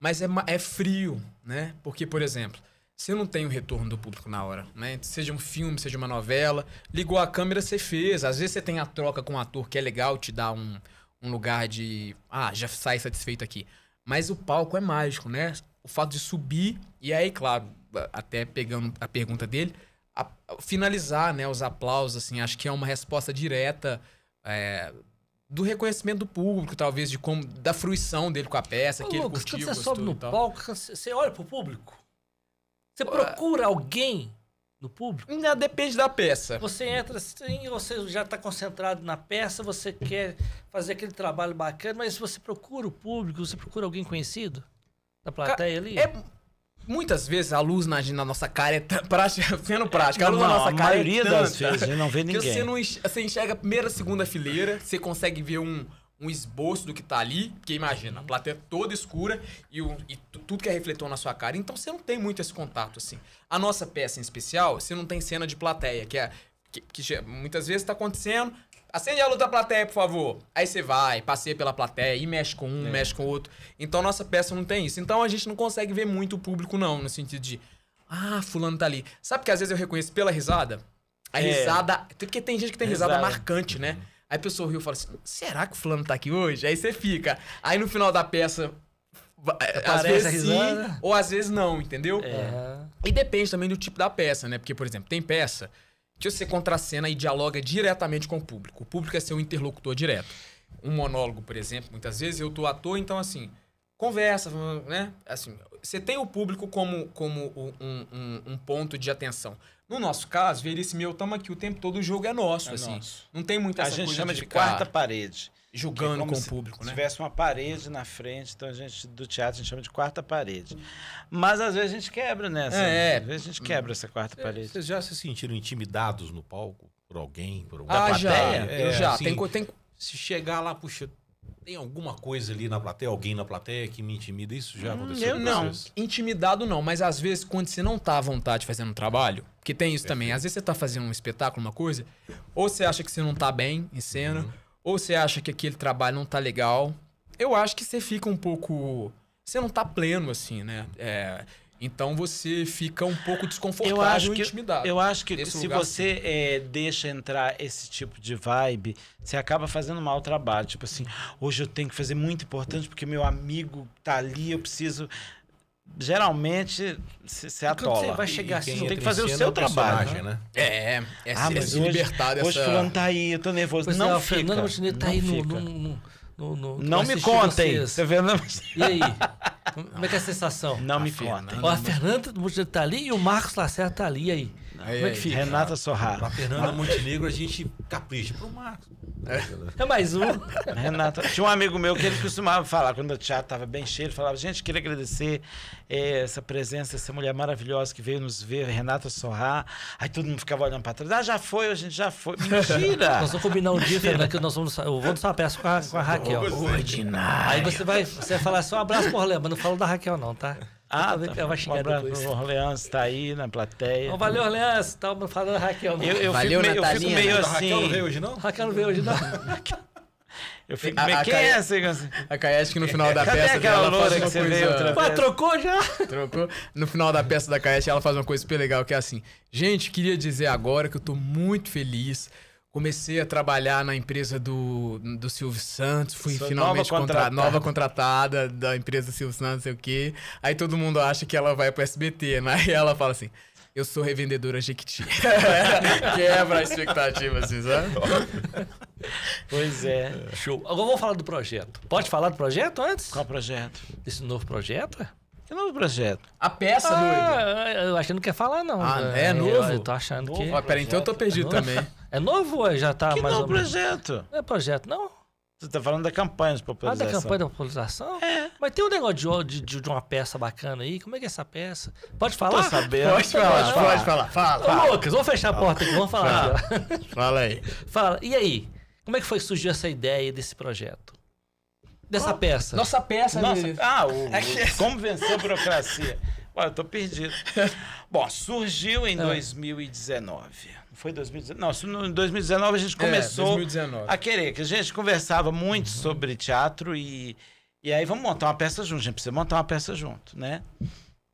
Mas é, é frio, né? Porque, por exemplo, você não tem o retorno do público na hora, né? Seja um filme, seja uma novela, ligou a câmera, você fez. Às vezes você tem a troca com um ator que é legal, te dá um, um lugar de. Ah, já sai satisfeito aqui. Mas o palco é mágico, né? O fato de subir, e aí, claro, até pegando a pergunta dele, a- a- finalizar, né? Os aplausos, assim, acho que é uma resposta direta. é, do reconhecimento do público, talvez, de como. da fruição dele com a peça, Ô, que ele Lucas, curtiu, quando você sobe no palco, você olha pro público? Você procura alguém no público? Não, Depende da peça. Você entra assim, você já está concentrado na peça, você quer fazer aquele trabalho bacana, mas você procura o público, você procura alguém conhecido da plateia ali? É, muitas vezes a luz na, na nossa cara é prática, *laughs* sendo prática. a luz Não, na nossa a cara maioria é das tanta vezes a gente não vê que ninguém. você, não enx- você enxerga a primeira, segunda fileira, você consegue ver um, um esboço do que tá ali, porque imagina, a plateia toda escura e, o- e tu- tudo que é refletor na sua cara. Então você não tem muito esse contato, assim. A nossa peça em especial, você não tem cena de plateia, que é. Que, que muitas vezes tá acontecendo. Acende a luz da plateia, por favor. Aí você vai, passeia pela plateia e mexe com um, mexe com o outro. Então nossa peça não tem isso. Então a gente não consegue ver muito o público, não, no sentido de. Ah, fulano tá ali. Sabe que às vezes eu reconheço pela risada? A É. risada. Porque tem gente que tem risada, Risada. marcante, né? Aí a pessoa riu e fala assim: será que o fulano tá aqui hoje? Aí você fica. Aí no final da peça. é, Às Aparece vezes a sim, risada. ou às vezes não, entendeu? Aham. E depende também do tipo da peça, né? Porque, por exemplo, tem peça que você contracena e dialoga diretamente com o público. O público é seu interlocutor direto. Um monólogo, por exemplo, muitas vezes eu tô ator, então assim, conversa, né? Assim, você tem o público como, como um, um- um ponto de atenção. No nosso caso, Veríssimo e eu estamos aqui o tempo todo, o jogo é nosso, É assim. nosso. Não tem muita A gente chama de quarta parede. é julgando como com o se público, né? tivesse uma parede na frente, então a gente do teatro a gente chama de quarta parede. Mas às vezes a gente quebra nessa. É, é. Às vezes a gente quebra essa quarta parede. Vocês já se sentiram intimidados no palco por alguém? Por algum... Ah, já. eu É, já. assim, tem, tem, Se chegar lá, puxa, Tem alguma coisa ali na plateia, alguém na plateia que me intimida? Isso já Hum, aconteceu eu não. vocês? Intimidado não, mas às vezes quando você não tá à vontade fazendo um trabalho, que tem isso também, às vezes você tá fazendo um espetáculo, uma coisa, ou você acha que você não tá bem em cena, ou você acha que aquele trabalho não tá legal. Eu acho que você fica um pouco. Você não tá pleno, assim, né? É, então você fica um pouco desconfortável Eu acho e que, intimidado. eu acho que se lugar, você é, deixa entrar esse tipo de vibe, você acaba fazendo mal trabalho. Tipo assim, hoje eu tenho que fazer muito importante porque meu amigo tá ali, eu preciso. Geralmente, você se quando você atola. vai chegar E assim, tem que fazer o seu é trabalho, personagem, né? É, é, Ah, se- mas se hoje, libertar dessa. hoje fulano tá aí, eu tô nervoso. Pois não é, o fica. Fernando Montenegro tá não aí no, no, no, no, no- Não me contem. vocês. Você vê, não, *laughs* E aí? Como é que é a sensação? não me A Fernanda. conta. Ó, a Fernanda tá ali e o Marcos Lacerda tá ali. E aí? Aí, Como é que fica? Renata Sorrara. Pra Fernanda Montenegro, a gente capricha. Pro Marcos. É mais um. *laughs* Renata, tinha um amigo meu que ele costumava falar, quando o teatro estava bem cheio, ele falava, gente, queria agradecer eh, essa presença, essa mulher maravilhosa que veio nos ver, Renata Sorrar. Aí todo mundo ficava olhando para trás, ah, já foi, a gente já foi. Mentira! *laughs* Nós vamos combinar um dia, Fernanda, que nós vamos. Eu vou nessa peça com a, com a Raquel. Ordinário. Aí você vai, você vai falar só um abraço pro Orlando, mas não falo da Raquel, não, tá? Ah, Ela vai- um abraço depois. pro Orleans, tá aí na plateia. Então, valeu, Orlando, tá? Da Raquel. Eu, eu, Valeu, fico meio, eu fico meio A Raquel não assim. veio hoje, não? Raquel não veio hoje, não. Eu fico *laughs* A- meio. a Quem é assim? A Caete que no final da Cadê peça aquela dela loura faz que uma você coisa... veio outra Pô, trocou já? Trocou? No final da peça da Caete, ela faz uma coisa super legal, que é assim... Gente, queria dizer agora que eu tô muito feliz. Comecei a trabalhar na empresa do, do Silvio Santos. Fui Sou finalmente nova contra- contratada. nova contratada da empresa Silvio Santos, não sei o quê. Aí todo mundo acha que ela vai pro SBT, né? *laughs* E ela fala assim... Eu sou revendedora Jequiti. *laughs* Quebra a expectativa, assim, sabe? *laughs* Pois é. Show. Agora vamos falar do projeto. Pode falar do projeto antes? Qual projeto? Desse novo projeto? Que novo projeto? A peça, doido. Ah, eu acho que não quer falar, não. Ah, é Eu- novo? Eu, tô achando que. Ó, peraí, então eu tô perdido também. É novo ou já tá que mais novo ou menos? projeto? Não é projeto, não? Você tá falando da campanha de Ah, popularização. da campanha da popularização? É. Mas tem um negócio de, de, de uma peça bacana aí. Como é que é essa peça? Pode Tô falar? sabendo. Pode falar, Pode pode falar. Fala, Ô, Lucas, vamos fechar a porta aqui. Vamos falar. aqui, *laughs* ó. fala aí. Fala. E aí? Como é que foi que surgiu essa ideia desse projeto? Dessa peça? Nossa peça, Nossa, dele. ah, o, o- *laughs* como vencer a burocracia. Olha, eu tô perdido. *laughs* Bom, surgiu em Ah. 2019. Foi 2019? Não, isso no- em 2019 a gente É, começou 2019. a querer, que a gente conversava muito Uhum. sobre teatro e, e aí vamos montar uma peça junto. A gente precisa montar uma peça junto, né?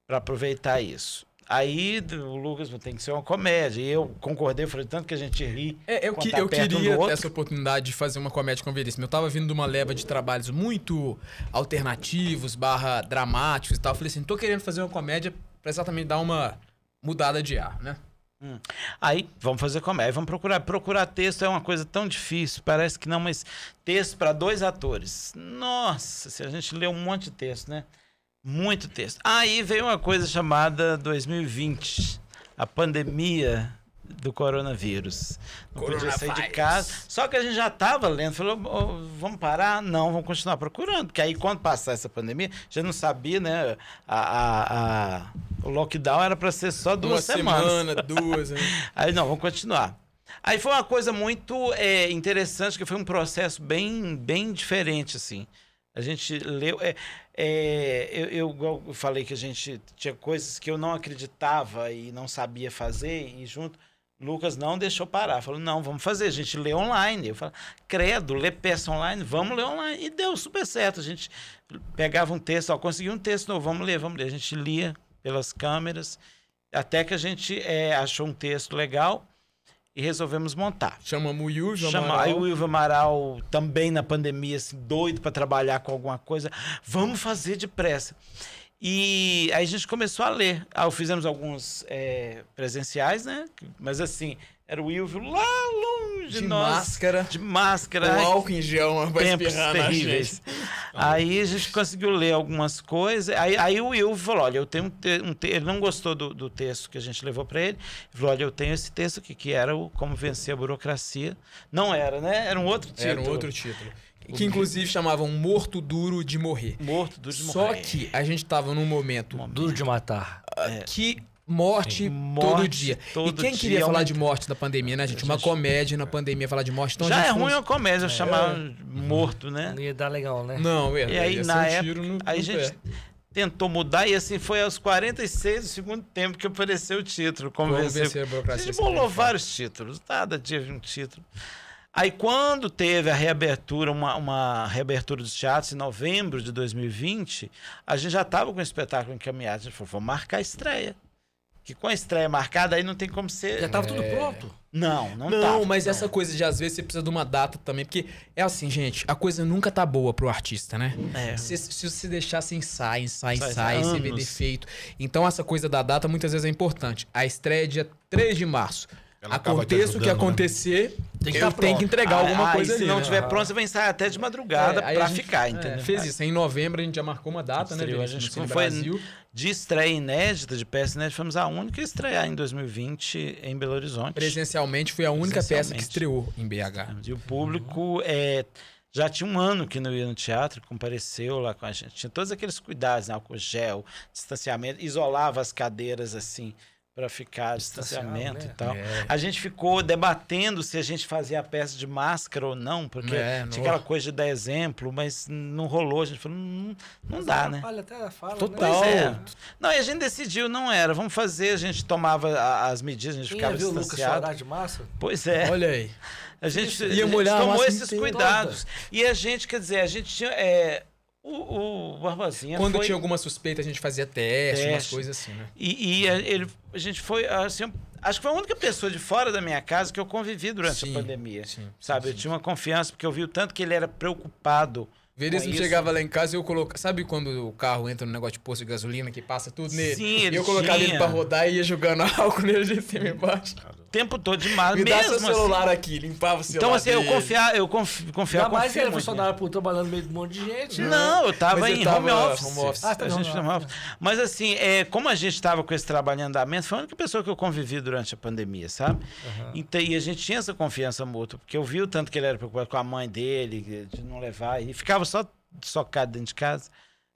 Pra aproveitar isso. Aí o Lucas tem que ser uma comédia. E eu concordei, falei tanto que a gente ri. É, eu, que- tá eu um queria outro. essa oportunidade de fazer uma comédia com Veríssimo. Eu tava vindo de uma leva de trabalhos muito alternativos, barra dramáticos e tal. Eu falei assim, tô querendo fazer uma comédia pra exatamente dar uma mudada de ar, né? Aí, vamos fazer comédia, vamos procurar. Procurar texto é uma coisa tão difícil, parece que não, mas texto para dois atores. Nossa, se a gente lê um monte de texto, né? Muito texto. Aí veio uma coisa chamada 2020, a pandemia do coronavírus. Não podia sair de casa. Só que a gente já estava lendo, falou, "Ô, vamos parar? Não, vamos continuar procurando. Porque aí, quando passar essa pandemia, já não sabia, né? A, a- a- o lockdown era para ser só duas uma semanas. semana, *laughs* duas. né? Aí não, vamos continuar. Aí foi uma coisa muito é, interessante, que foi um processo bem, bem diferente, assim. A gente leu. é, é, eu, eu falei que a gente tinha coisas que eu não acreditava e não sabia fazer, e junto. Lucas não deixou parar. Falou, não, vamos fazer. A gente lê online. Eu falei, credo, lê peça online, vamos ler online. E deu super certo. A gente pegava um texto, ó, consegui um texto novo, vamos ler, vamos ler. A gente lia pelas câmeras, até que a gente é, achou um texto legal e resolvemos montar. Chamamos o Yuri, Chama, aí o Wilvio Amaral, também na pandemia, assim, doido para trabalhar com alguma coisa. Vamos fazer depressa. E aí a gente começou a ler. Ah, fizemos alguns é, presenciais, né? Mas assim, era o Wilvio lá longe de de nós. máscara, De máscara. Ai, álcool em gel, vai tempos terríveis. gente. Aí a gente conseguiu ler algumas coisas. Aí, aí o Will falou: olha, eu tenho um, te um te Ele não gostou do, do texto que a gente levou para ele. Ele falou: olha, eu tenho esse texto aqui, que era o Como Vencer a Burocracia. Não era, né? Era um outro título. Era um outro título. Que inclusive chamavam Morto Duro de Morrer. Morto do de Só morrer. que a gente tava num momento Duro de matar. que morte, todo Morte dia. todo e quem queria dia, falar de morte da pandemia, né, gente? Uma comédia na pandemia falar de morte. Então a Já é ruim uma comédia chamar morto, né? Não ia dar legal, né? Não, é, E aí, ia ser na um época, tiro no, aí a no gente pé. tentou mudar e assim foi aos 46 do segundo tempo que apareceu o título. Como, Como vencer. vencer a A burocracia. gente bolou vários títulos, nada tive um título. Aí quando teve a reabertura, uma, uma reabertura dos teatros em novembro de 2020, a gente já estava com o espetáculo encaminhado. A gente falou, vamos marcar a estreia. Que com a estreia marcada aí não tem como ser. Já tava tudo pronto. Não, não, Não, tava. mas essa coisa de às vezes você precisa de uma data também, porque é assim, gente, a coisa nunca tá boa pro artista, né? É. Se, se você deixar sem ensaio, ensaio, Sai ensaio, você vê defeito. Então essa coisa da data muitas vezes é importante. A estreia é dia 3 de março. Ela Aconteça o que né? acontecer, Tem que eu tá tenho que entregar Ah, alguma ah, coisa e ali. Se não né? tiver pronto, você vai ensaiar até de madrugada É, pra a gente- ficar, é, entendeu? fez isso. Em novembro a gente já marcou uma data, né, a gente? Cine foi- Brasil. De estreia inédita, de peça inédita, fomos a única a estrear em 2020 em Belo Horizonte. Presencialmente foi a única peça que estreou em BH. E o público é, já tinha um ano que não ia no teatro, compareceu lá com a gente. Tinha todos aqueles cuidados, né? álcool gel, distanciamento, isolava as cadeiras assim para ficar distanciamento né? e tal. É. A gente ficou debatendo se a gente fazia a peça de máscara ou não, porque É, tinha não. aquela coisa de dar exemplo, mas não rolou. A gente falou, não, não dá, né? Olha, até a fala, Total. Pois Né? é. Não, e a gente decidiu, não era. Vamos fazer, a gente tomava as medidas, a gente Quem ficava viu o Lucas distanciado. chorar de massa? Pois é. Olha aí. A gente, a gente tomou esses cuidados. E a gente, quer dizer, a gente tinha. é, o, o Barbosinha Quando foi, tinha alguma suspeita, a gente fazia teste, umas Teste. coisas assim, né? E, e a, ele, a gente foi. Assim, acho que foi a única pessoa de fora da minha casa que eu convivi durante Sim, a pandemia. sim, sabe? sim, eu tinha uma confiança, porque eu vi o tanto que ele era preocupado. Veríssimo isso. chegava lá em casa e eu colocava. Sabe quando o carro entra no negócio de posto de gasolina que passa tudo nele? Sim, e ele eu colocava tinha. ele pra rodar e ia jogando *laughs* álcool nele de cima e embaixo. O tempo todo demais. Me dá mesmo seu assim. celular aqui, limpava o celular. Então, assim, eu dele. confiar, eu confi, confiar Ainda mais confio ele é funcionário por trabalhando no meio de um monte de gente. né? Não, eu tava em tava home office. home office. Ah, tá a no gente home office. Mas assim, é, como a gente estava com esse trabalho em andamento, foi a única pessoa que eu convivi durante a pandemia, sabe? Então, e a gente tinha essa confiança mútua, porque eu vi o tanto que ele era preocupado com a mãe dele, de não levar, e ficava só socado dentro de casa.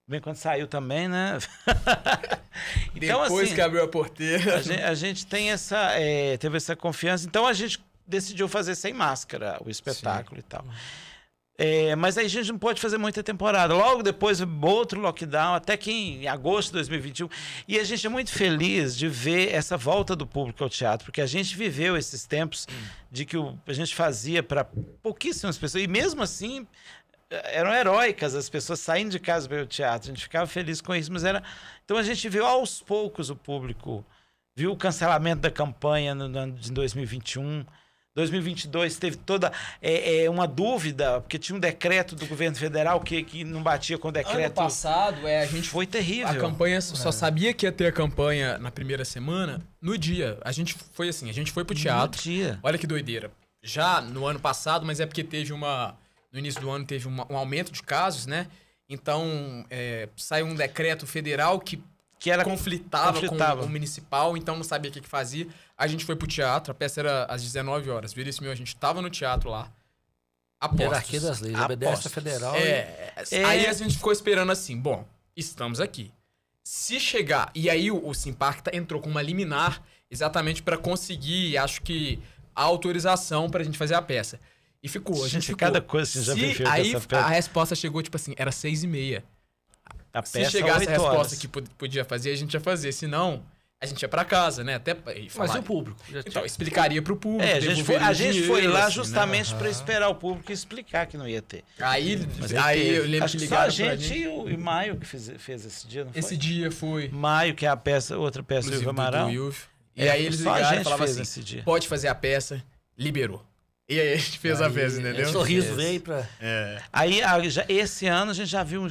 Bem quando saiu também, né? *laughs* então, Depois assim, que abriu a porteira. a gente, a gente tem essa, é, teve essa confiança. Então a gente decidiu fazer sem máscara o espetáculo e tal. É, mas aí a gente não pode fazer muita temporada. Logo depois, outro lockdown, até que em agosto de 2021. E a gente é muito feliz de ver essa volta do público ao teatro, porque a gente viveu esses tempos de que o- a gente fazia para pouquíssimas pessoas. E mesmo assim, eram heróicas as pessoas saindo de casa para o teatro. A gente ficava feliz com isso, mas era. Então a gente viu aos poucos o público. Viu o cancelamento da campanha no, no ano de 2021. 2022 teve toda é, é, uma dúvida, porque tinha um decreto do governo federal que, que não batia com o Ano decreto. passado, é, a gente Foi terrível. A campanha só sabia que ia ter a campanha na primeira semana no dia. A gente foi assim, a gente foi pro No teatro. dia. Olha que doideira. Já no ano passado, mas é porque teve uma. No início do ano teve uma- um aumento de casos, né? Então, é, saiu um decreto federal que Que era conflitava, conflitava. com o municipal, então não sabia o que, que fazia. A gente foi pro teatro, a peça era às 19 horas. Veríssimo, meu, a gente tava no teatro lá. Apostos. Hierarquia das leis. Obedece a federal. É, É. aí a gente ficou esperando assim, bom, estamos aqui. Se chegar, e aí o, o Simpacta entrou com uma liminar exatamente para conseguir, acho que, a autorização pra gente fazer a peça. E ficou, a gente Gente, ficou. cada coisa que você já Se- aí a resposta chegou, tipo assim, era seis e meia. A Se peça chegasse a resposta horas. que pod- podia fazer, a gente ia fazer. Se não, a gente ia pra casa, né? Até Mas e o público? Já Então, explicaria pro público. É, a gente, foi, a o gente foi lá assim, né? justamente para esperar o público explicar que não ia ter. Aí, Mas aí eu lembro Acho que que só a ligaram pra gente gente. e o e Maio que fez, fez esse dia, não foi? Esse dia foi. Maio, que é a peça, outra peça do Inclusive do, Amaral. do. E É, aí eles só a ligaram e gente falavam assim, esse dia. pode fazer a peça, liberou. E aí a gente fez a Aí, peça, O entendeu? sorriso Fez. veio pra. É. Aí, a- já- esse ano, a gente já viu, o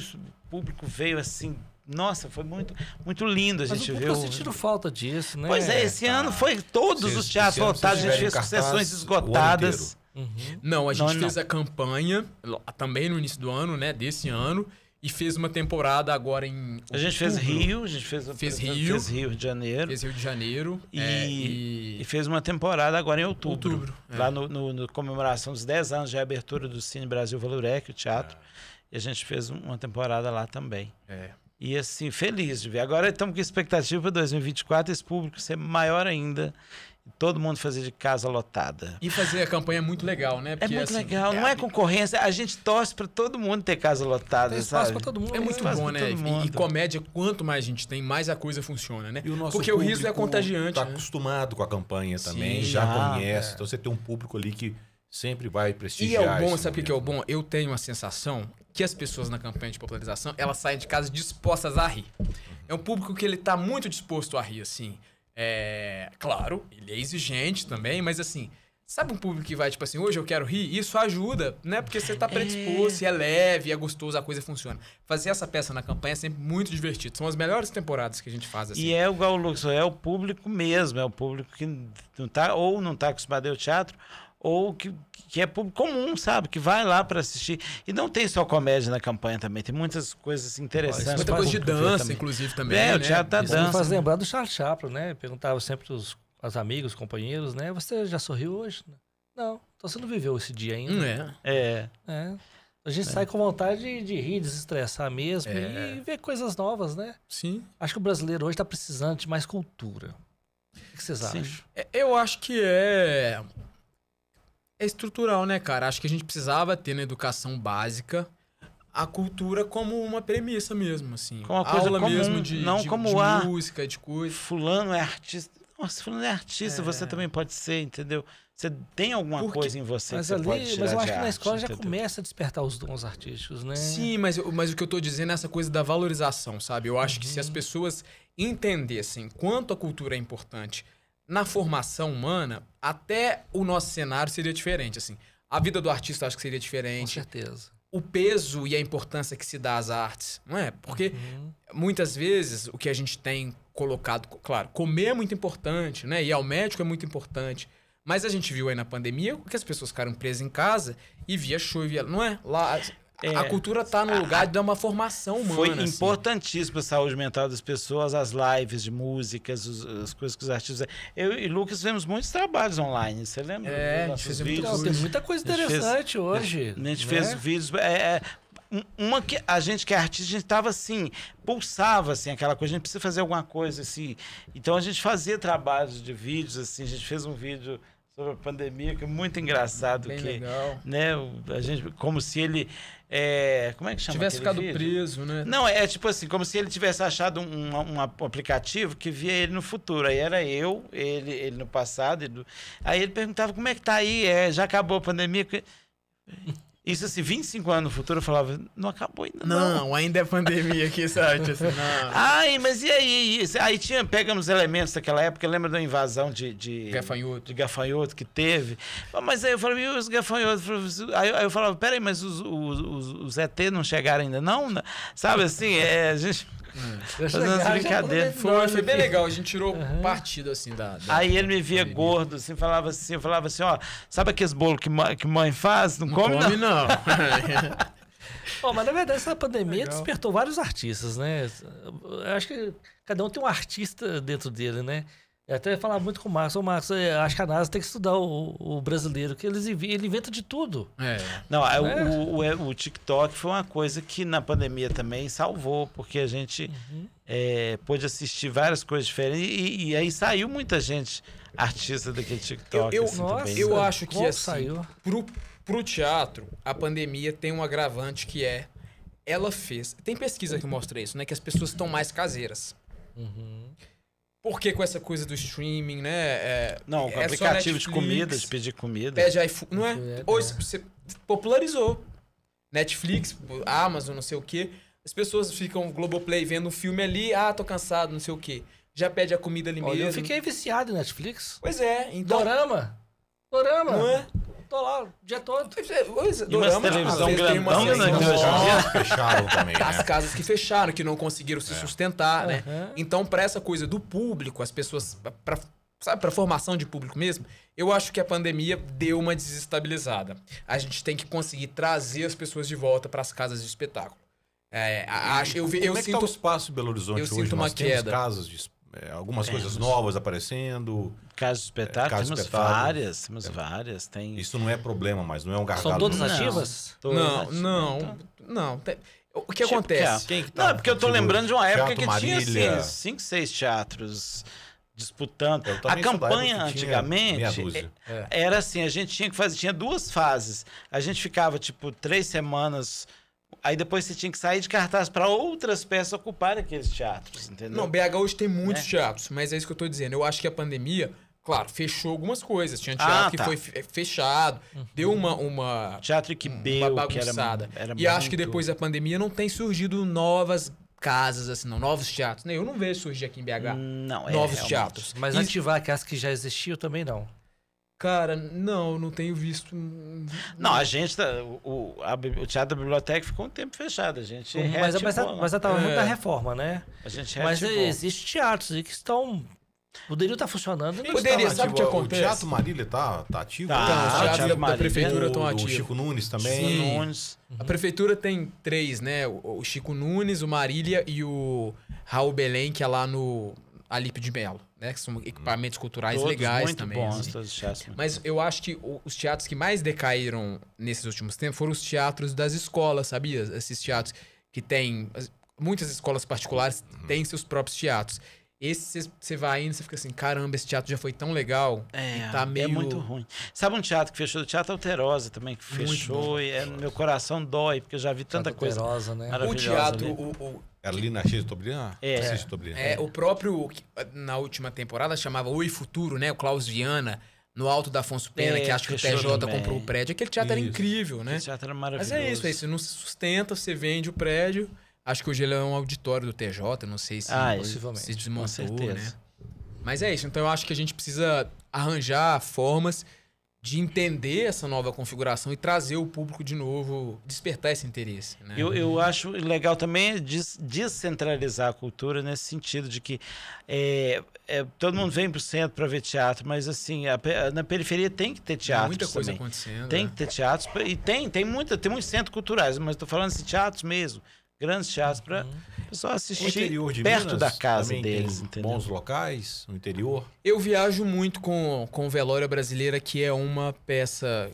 público veio assim, nossa, foi muito, muito lindo a Mas o gente público ver. tá o- sentindo falta disso, né? Pois é, esse tá. ano foi todos Vocês- os teatros lotados, a gente fez sessões o esgotadas. Uhum. Não, a gente Não, fez não. a campanha também no início do ano, né? Desse ano. E fez uma temporada agora em. A gente fez outubro. Rio, a gente fez, Fez fez Rio. Rio de Janeiro. Fez Rio de Janeiro. E- é, e... fez uma temporada agora em outubro. Outubro, é. Lá no, no- no comemoração dos 10 anos de abertura do Cine Brasil Valurec, o teatro. É. E a gente fez um- uma temporada lá também. é. E assim, feliz de ver. Agora estamos com expectativa para 2024 esse público ser maior ainda. E Todo mundo fazer de casa lotada. E fazer a campanha é muito legal, né? É Porque, muito assim, legal, não é concorrência. A gente torce para todo mundo ter casa lotada, Tem espaço sabe? pra todo mundo. É muito bom, né? E, e comédia, quanto mais a gente tem, mais a coisa funciona, né? E o nosso Porque o riso é contagiante. Tá né? acostumado com a campanha também, Sim, já já, conhece. é. Então você tem um público ali que sempre vai E prestigiar. é o bom, sabe o que é o bom? Eu tenho a sensação que as pessoas na campanha de popularização, elas saem de casa dispostas a rir. É um público que ele tá muito disposto a rir, assim. É, claro, ele é exigente também, mas assim, sabe um público que vai, tipo assim, hoje eu quero rir? Isso ajuda, né? Porque você tá predisposto, e é leve, é gostoso, a coisa funciona. Fazer essa peça na campanha é sempre muito divertido. São as melhores temporadas que a gente faz, assim. E é igual o Lucas, é o público mesmo, é o público que não tá, ou não está acostumado ao teatro, ou que, que é público comum, sabe? Que vai lá para assistir. E não tem só comédia na campanha também, tem muitas coisas interessantes. Muita pra coisa de dança, também. inclusive, também. É, o né? teatro tá Isso me dança. faz lembrar do Charles Chaplin, né? Perguntava sempre os, aos amigos, companheiros, né? Você já sorriu hoje? Não. Então você não viveu esse dia ainda. Hum, é. É. É. A gente sai com vontade de, de rir, desestressar mesmo É. e ver coisas novas, né? Sim. Acho que o brasileiro hoje tá precisando de mais cultura. O que vocês Sim. acham? É, Eu acho que é. É estrutural, né, cara? Acho que a gente precisava ter na educação básica a cultura como uma premissa mesmo, assim. Como uma coisa Aula comum, mesmo de, não de, como de a- música, de coisa. Fulano é artista. Nossa, fulano é artista, É. você também pode ser, entendeu? Você tem alguma Porque- coisa em você Mas que você pode ali, tirar mas eu acho que na arte, escola já entendeu? começa a despertar os dons artísticos, né? Sim, mas, mas o que eu tô dizendo é essa coisa da valorização, sabe? Eu acho que Uhum. se as pessoas entendessem quanto a cultura é importante na formação humana, até o nosso cenário seria diferente, assim. A vida do artista eu acho que seria Com diferente. certeza. O peso e a importância que se dá às artes, não é? Porque Uhum. muitas vezes o que a gente tem colocado, claro, comer é muito importante, né? Ir ao médico é muito importante. Mas a gente viu aí na pandemia que as pessoas ficaram presas em casa e via e via. Não é? Lá, É. a cultura tá no lugar de dar uma formação humana. Foi assim. importantíssimo para a saúde mental das pessoas, as lives de músicas, os- as coisas que os artistas. Eu e Lucas fizemos muitos trabalhos online, você lembra? É, a gente fez vídeos? Tem muita coisa A gente fez- interessante hoje. A gente né? fez vídeos. é, é, um- uma que a gente que é artista, a gente tava assim, pulsava assim, aquela coisa, a gente precisa fazer alguma coisa assim. Então a gente fazia trabalhos de vídeos, assim, a gente fez um vídeo sobre a pandemia que é muito engraçado. Bem que, legal. Né, a gente, como se ele. é, como é que chama? Tivesse ficado vídeo? preso, né? Não, é tipo assim, como se ele tivesse achado um, um- um aplicativo que via ele no futuro. Aí era eu, ele, ele no passado. ele Aí ele perguntava como é que tá aí, é, já acabou a pandemia. Isso assim, 25 anos no futuro, eu falava, não acabou ainda não. Não, ainda é pandemia aqui, sabe? Assim, não. *laughs* Ai, mas e aí? E- Aí tinha, pegamos elementos daquela época, lembra da invasão de, de, Gafanhoto. de gafanhoto que teve. Mas aí eu falava, e os gafanhotos? Aí, aí eu falava, peraí, mas os, os, os, os ET não chegaram ainda não? Sabe assim, é, a gente... Já Fazendo chegaram, essa já brincadeira. aproveitando Foi, foi bem legal. A gente tirou Aham. partido, assim, da... da- Aí ele me via gordo, assim, falava assim, eu falava assim, ó, sabe aqueles bolos que, mãe- que mãe faz? Não, Não come, come, não. não. *laughs* Bom, mas na verdade essa pandemia Legal. despertou vários artistas, né? Eu acho que cada um tem um artista dentro dele, né? Eu até falava muito com o Marcos, ô Marcos, eu acho que a NASA tem que estudar o, o brasileiro, que eles, ele inventa de tudo. É. Não, é, É. O, o, é, o TikTok foi uma coisa que na pandemia também salvou, porque a gente é, pôde assistir várias coisas diferentes e, e aí saiu muita gente artista daquele TikTok. Eu- eu- assim, Nossa, eu acho que, assim, saiu. Pro, pro teatro, a pandemia tem um agravante que é... Ela fez... Tem pesquisa que mostra isso, né? Que as pessoas estão mais caseiras. Uhum. Porque com essa coisa do streaming, né? é- Não, com é aplicativo de Netflix, comida, de pedir comida. Pede iFood, não é? É, Hoje você popularizou. Netflix, Amazon, não sei o quê. As pessoas ficam Globoplay vendo um filme ali, ah, tô cansado, não sei o quê. Já pede a comida ali Olha, eu mesmo. fiquei viciado em Netflix. Pois é, então. Dorama. Dorama. Não é? Tô lá o dia todo. Pois é, é, E umas televisão série- né, *laughs* Fecharam também, As né? casas que fecharam, que não conseguiram se sustentar, né? Então, pra essa coisa do público, as pessoas. Pra, sabe, pra formação de público mesmo, eu acho que a pandemia deu uma desestabilizada. A gente tem que conseguir trazer as pessoas de volta pras casas de espetáculo. É, acho, eu, ve- eu Como é que tá sinto. o espaço Belo Horizonte eu hoje? sinto uma Nós temos queda. casas de é, algumas Temos. coisas novas aparecendo. Casos de espetáculo, Casos de temos espetáculo. várias, temos várias. Tem Isso não é problema, mas não é um gargalo. São todas Não. ativas? Não, ativas, não, então. não. Tem- O que Tipo, acontece? Quem que Não, tá é porque eu tô contigo lembrando de uma época que tinha assim, cinco, seis teatros disputando. A campanha que antigamente é- era assim, a gente tinha que fazer, tinha duas fases. A gente ficava tipo três semanas, aí depois você tinha que sair de cartaz para outras peças ocuparem aqueles teatros, entendeu? Não, BH hoje tem muitos Né? teatros, mas é isso que eu tô dizendo. Eu acho que a pandemia, claro, fechou algumas coisas. Tinha teatro Ah, que tá. foi fe- fechado, deu uma, uma, Teatro que uma que era, bagunçada. era e acho que depois da pandemia não tem surgido novas casas, assim, não, novos teatros. né? Eu não vejo surgir aqui em BH não, é, novos realmente. teatros. Mas E- ativar aquelas que já existiam também não. Cara, não, não tenho visto. Não, a gente, tá- o, o- a o Teatro da Biblioteca ficou um tempo fechado. A gente Mas, reativou mas, lá. mas ela tava muito É. da reforma, né? a gente Mas existem teatros aí que estão. Poderiam estar funcionando. Quem Não Poderia, está sabe o que ativo? acontece? O Teatro Marília tá, tá ativo? Tá, os Ah, teatros Teatro da, Marília. prefeitura O estão do ativos. Chico Nunes também. Chico Sim. Nunes. A prefeitura tem três, né? O, o Chico Nunes, o Marília e o Raul Belém, que é lá no Alipe de Melo, né? Que são equipamentos culturais Todos legais muito também. bons, assim. todos os teatros muito Mas eu acho que os teatros que mais decaíram nesses últimos tempos foram os teatros das escolas, sabia? Esses teatros que tem. as- Muitas escolas particulares têm seus próprios teatros. Esse você vai indo e você fica assim: caramba, esse teatro já foi tão legal. É, e tá meio. é muito ruim. Sabe um teatro que fechou? O Teatro Alterosa também, que Muito fechou. E é, meu coração dói, porque eu já vi tanta coisa. Poderosa, né? O teatro, o, o- Era ali na X Tobrian? É. X Tobrian. É, o próprio, na última temporada, chamava Oi Futuro, né? O Klaus Viana, no alto da Afonso Pena, É, que acho que o TJ também. comprou o prédio. Aquele teatro era Isso. incrível, né? Esse teatro era Mas maravilhoso. é isso, aí você não se sustenta, você vende o prédio. Acho que hoje ele é um auditório do TJ, não sei se, Ah, é, possivelmente, se desmontou, né? Mas é isso, então eu acho que a gente precisa arranjar formas de entender essa nova configuração e trazer o público de novo, despertar esse interesse, né? Eu, eu acho legal também des- descentralizar a cultura nesse sentido de que é, é, todo mundo vem pro centro para ver teatro, mas assim, a na periferia tem que ter teatro Muita coisa também. acontecendo. Tem né? que ter teatros e tem, tem muita, tem muitos centros culturais, mas estou falando de teatros mesmo, grandes teatros para pessoal O assistir interior de perto Minas da casa deles, bons locais no interior. Eu viajo muito com, com Velória Brasileira, que é uma peça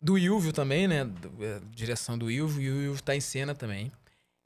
do Ilvio também, né? É, direção do Ilvio, e o Ilvio tá em cena também.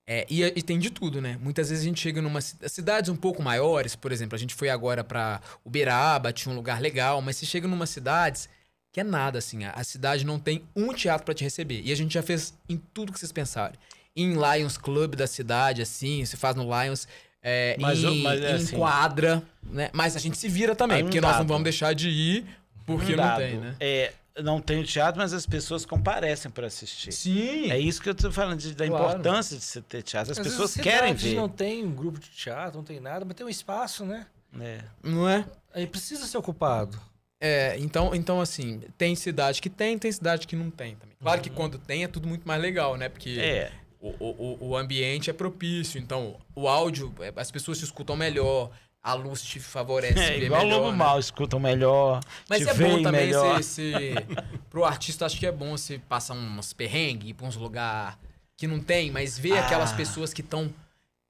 É, e, e tem de tudo, né? Muitas vezes a gente chega numa ci- cidades um pouco maiores, por exemplo, a gente foi agora pra Uberaba, tinha um lugar legal, mas você chega numa cidades que é nada, assim, a, a cidade não tem um teatro pra te receber. E a gente já fez em tudo que vocês pensarem. Em Lions Club da cidade, assim, se faz no Lions, é, Mas em, mas é em assim- quadra, né? Mas a gente se vira também, um porque nós não dado. vamos deixar de ir, porque Um não dado, tem, né? É, não tem o teatro, mas as pessoas comparecem para assistir. Sim. É isso que eu tô falando, de- da Claro. importância de você ter teatro. As Às pessoas querem ver. não tem um grupo de teatro, não tem nada, mas tem um espaço, né? É. Não é? Aí precisa ser ocupado. É, então, então, assim, tem cidade que tem, tem cidade que não tem também. Claro Uhum. que quando tem é tudo muito mais legal, né? Porque É. o, o, o- ambiente é propício, então o áudio, é, as pessoas te escutam melhor, a luz te favorece. *laughs* É igual o melhor, Lobo né? Mal, escutam melhor. Mas é bom também melhor. você, você- *laughs* Pro artista, acho que é bom você passar uns perrengues, ir pra uns lugares que não tem, mas ver Ah. aquelas pessoas que estão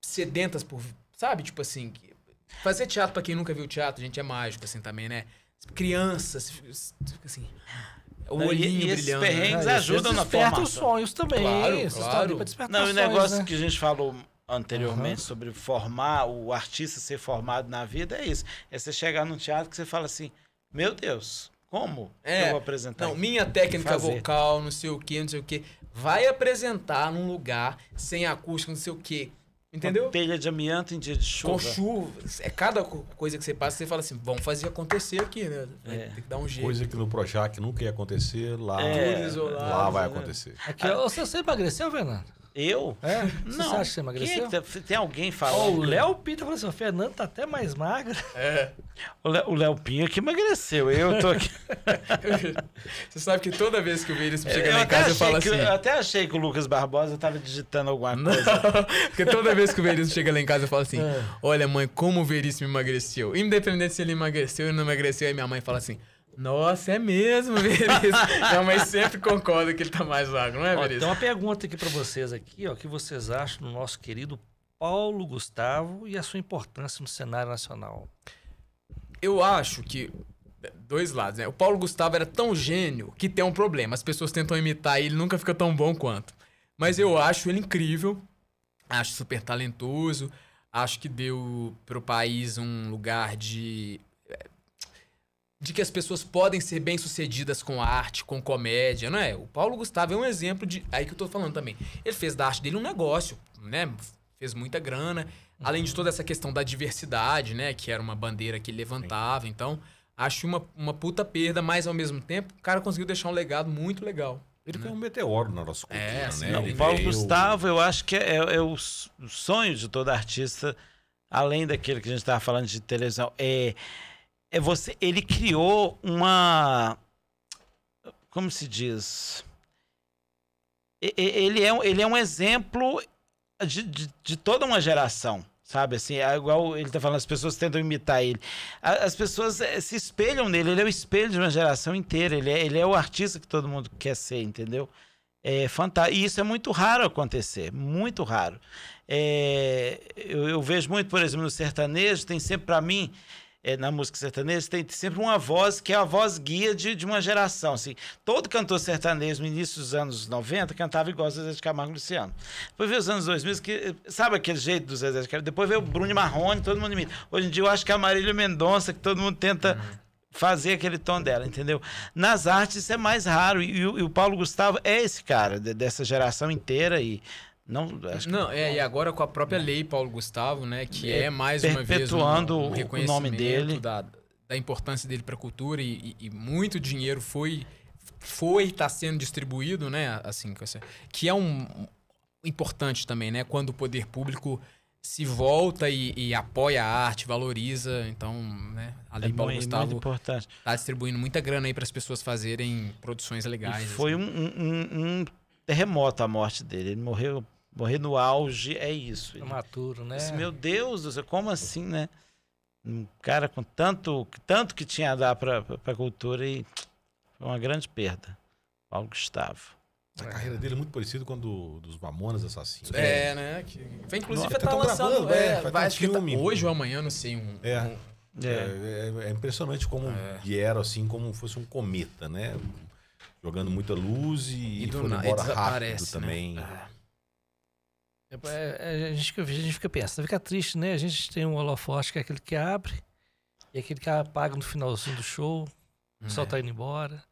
sedentas por. Sabe? Tipo assim. que- Fazer teatro, pra quem nunca viu teatro, gente, é mágico, assim, também, né? Crianças, assim. O Não, e- olhinho e esses brilhando. perrengues né? Ajudam na desperta os formação. sonhos também. Claro, Vocês claro. Não, o negócio né? que a gente falou anteriormente sobre formar, o artista ser formado na vida, é isso. É você chegar num teatro que você fala assim, meu Deus, como É, eu vou apresentar? Não, isso?" minha técnica Fazer. vocal, não sei o que, não sei o que. Vai apresentar num lugar sem acústica, não sei o que. Entendeu? Com telha de amianto em dia de chuva. Com chuva. É cada co- coisa que você passa, você fala assim, vamos fazer acontecer aqui, né? É. ter que dar um jeito. Coisa que no Projac nunca ia acontecer, lá, É, lá vai né? acontecer. Aqui, ó, você, você emagreceu, Fernando? Eu? É? Não. Você acha que você Quem é emagreceu? que tá- tem alguém Ó, falando? o Léo Pita falou assim: o Fernando tá até mais magro. É. O Léo- Pinho que emagreceu. Eu tô aqui. *laughs* Você sabe que toda vez que o Veríssimo chega lá em casa, eu falo que, assim. eu até achei que o Lucas Barbosa tava digitando alguma coisa. *laughs* Porque toda vez que o Veríssimo chega lá em casa, eu falo assim: É. Olha, mãe, como o Veríssimo emagreceu. Independente se ele emagreceu ou não emagreceu, aí minha mãe fala assim: Nossa, é mesmo, *laughs* Veríssimo. minha mãe sempre concorda que ele tá mais magro, não é, Ó, tem Veríssimo? uma pergunta aqui pra vocês aqui, ó, o que vocês acham do nosso querido Paulo Gustavo e a sua importância no cenário nacional? Eu acho que. Dois lados, né? O Paulo Gustavo era tão gênio que tem um problema. As pessoas tentam imitar e ele nunca fica tão bom quanto. Mas eu acho ele incrível. Acho super talentoso. Acho que deu pro país um lugar de. De que as pessoas podem ser bem-sucedidas com arte, com comédia, não é? O Paulo Gustavo é um exemplo de. Aí que eu tô falando também. Ele fez da arte dele um negócio, né? Fez muita grana. Além de toda essa questão da diversidade, né? Que era uma bandeira que ele levantava. Então, acho uma, uma puta perda, mas ao mesmo tempo, o cara conseguiu deixar um legado muito legal. Ele foi um meteoro na nossa cultura, É, assim, né? Não, o Paulo veio- Gustavo, eu acho que é, é o s- o sonho de todo artista, além daquele que a gente estava falando de televisão, é, é você. Ele criou uma. Como se diz? Ele é, ele é um exemplo de, de, de toda uma geração. Sabe, assim, é igual ele tá falando, as pessoas tentam imitar ele. As pessoas eh, se espelham nele, ele é o espelho de uma geração inteira, ele é, ele é o artista que todo mundo quer ser, entendeu? É fantástico. E isso é muito raro acontecer, muito raro. É, eu, eu vejo muito, por exemplo, no sertanejo, tem sempre para mim, é, na música sertaneja, tem sempre uma voz que é a voz guia de, de uma geração. Assim, todo cantor sertanejo no início dos anos 90 cantava igual Zezé de Camargo e Luciano. Depois veio os anos 2000, que, sabe aquele jeito do Zezé de Camargo? Depois veio o Bruno Marrone, todo mundo imita. Hoje em dia eu acho que é a Marília Mendonça, que todo mundo tenta fazer aquele tom dela, entendeu? Nas artes isso é mais raro e, o- e o Paulo Gustavo é esse cara de- dessa geração inteira e não acho Não, é, e agora com a própria lei Paulo Gustavo, né, que é, É, mais uma vez um, um o- o nome reconhecimento dele. Da, da importância dele para a cultura e, e- e muito dinheiro foi foi está sendo distribuído, né, assim, que é um importante também, né, quando o poder público se volta e, e apoia a arte, valoriza, então, né, a é lei Paulo muito, muito Gustavo importante. tá distribuindo muita grana aí para as pessoas fazerem produções E legais. foi assim. um, um- um terremoto a morte dele. Ele morreu, morrer no auge é isso. Prematuro, né? disse, Meu Deus do céu, como assim, né? Um cara com tanto, tanto que tinha a dar para a cultura e foi uma grande perda. Paulo Gustavo. A carreira dele é muito parecida com a do, dos Mamonas Assassinos. É, né? Que... Vai, inclusive, Nossa, tá lançando. gravando, é, é, vai um que tá- filme. hoje ou amanhã, não sei. Um, É. um- É. É, é- é impressionante como É. vieram assim, como fosse um cometa, né? Jogando muita luz e, E do foi na- e embora rápido desaparece, né? também. É, é, a, gente, fica- a gente fica pensando, fica triste, né? A gente tem um holofote que é aquele que abre e aquele que apaga no finalzinho do show, o pessoal É. tá indo embora.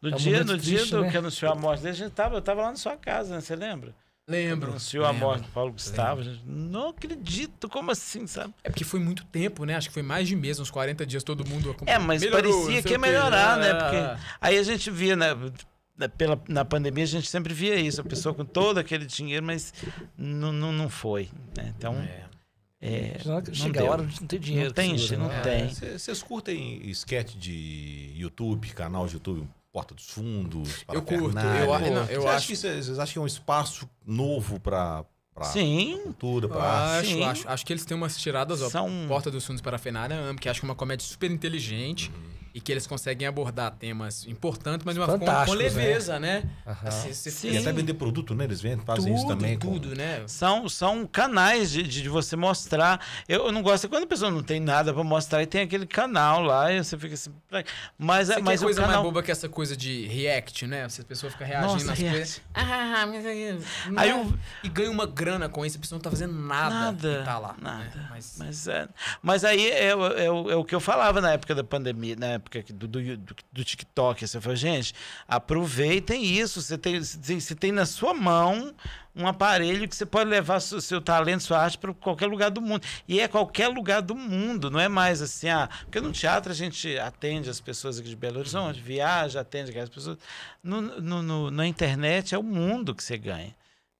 No É um dia, no dia triste, do né? que anunciou a morte dele, a gente tava, eu tava lá na sua casa, né? Você lembra? Lembro. Anunciou a lembro. morte do Paulo Gustavo. a gente, não acredito, como assim, sabe? É porque foi muito tempo, né? Acho que foi mais de mês, uns 40 dias, todo mundo. É, mas Melhorou, parecia que ia melhorar, né? Ah, Porque aí a gente via, né? Na- Pela, na pandemia a gente sempre via isso, a pessoa com todo aquele dinheiro, mas não, não, não foi. né? Então, é. é, chega deu. a hora de não ter dinheiro. Não tem, segura, não né? tem. Cê- Vocês curtem sketch de YouTube, canal de YouTube, Porta dos Fundos? Eu curto, eu não, eu acham acho- que Vocês acham que é um espaço novo para sim, cultura, Eu para arte? acho, sim. acho, acho que eles têm umas tiradas, ó. São- Porta dos Fundos para a Fenária, que acho que é uma comédia super inteligente Uhum. E que eles conseguem abordar temas importantes, mas de uma com, com né? leveza, né? Aham. Assim, você Sim. E até vender produto, né? Eles vendem, fazem isso tudo, também. com- tudo, né? são, são canais de, de você mostrar. Eu, eu não gosto é quando a pessoa não tem nada para mostrar e tem aquele canal lá e você fica assim. Mas, Você é- mas quer o coisa canal. mais boba que essa coisa de react, né? Se a pessoa fica reagindo Nossa, nas react. coisas. Ah, mas aí. não Aí é- o- E ganha uma grana com isso, a pessoa não tá fazendo nada. Nada, e tá lá. nada. né? Mas, Mas, é, mas aí é, o- é, o- é o que eu falava na época da pandemia, na época do, do, do, TikTok. Você falou, gente, aproveitem isso. Você tem, você tem na sua mão um aparelho que você pode levar seu, seu talento, sua arte para qualquer lugar do mundo. E é qualquer lugar do mundo, não é mais assim, ah, porque no teatro a gente atende as pessoas aqui de Belo Horizonte, viaja, atende aquelas pessoas. No, no- no- na internet é o mundo que você ganha.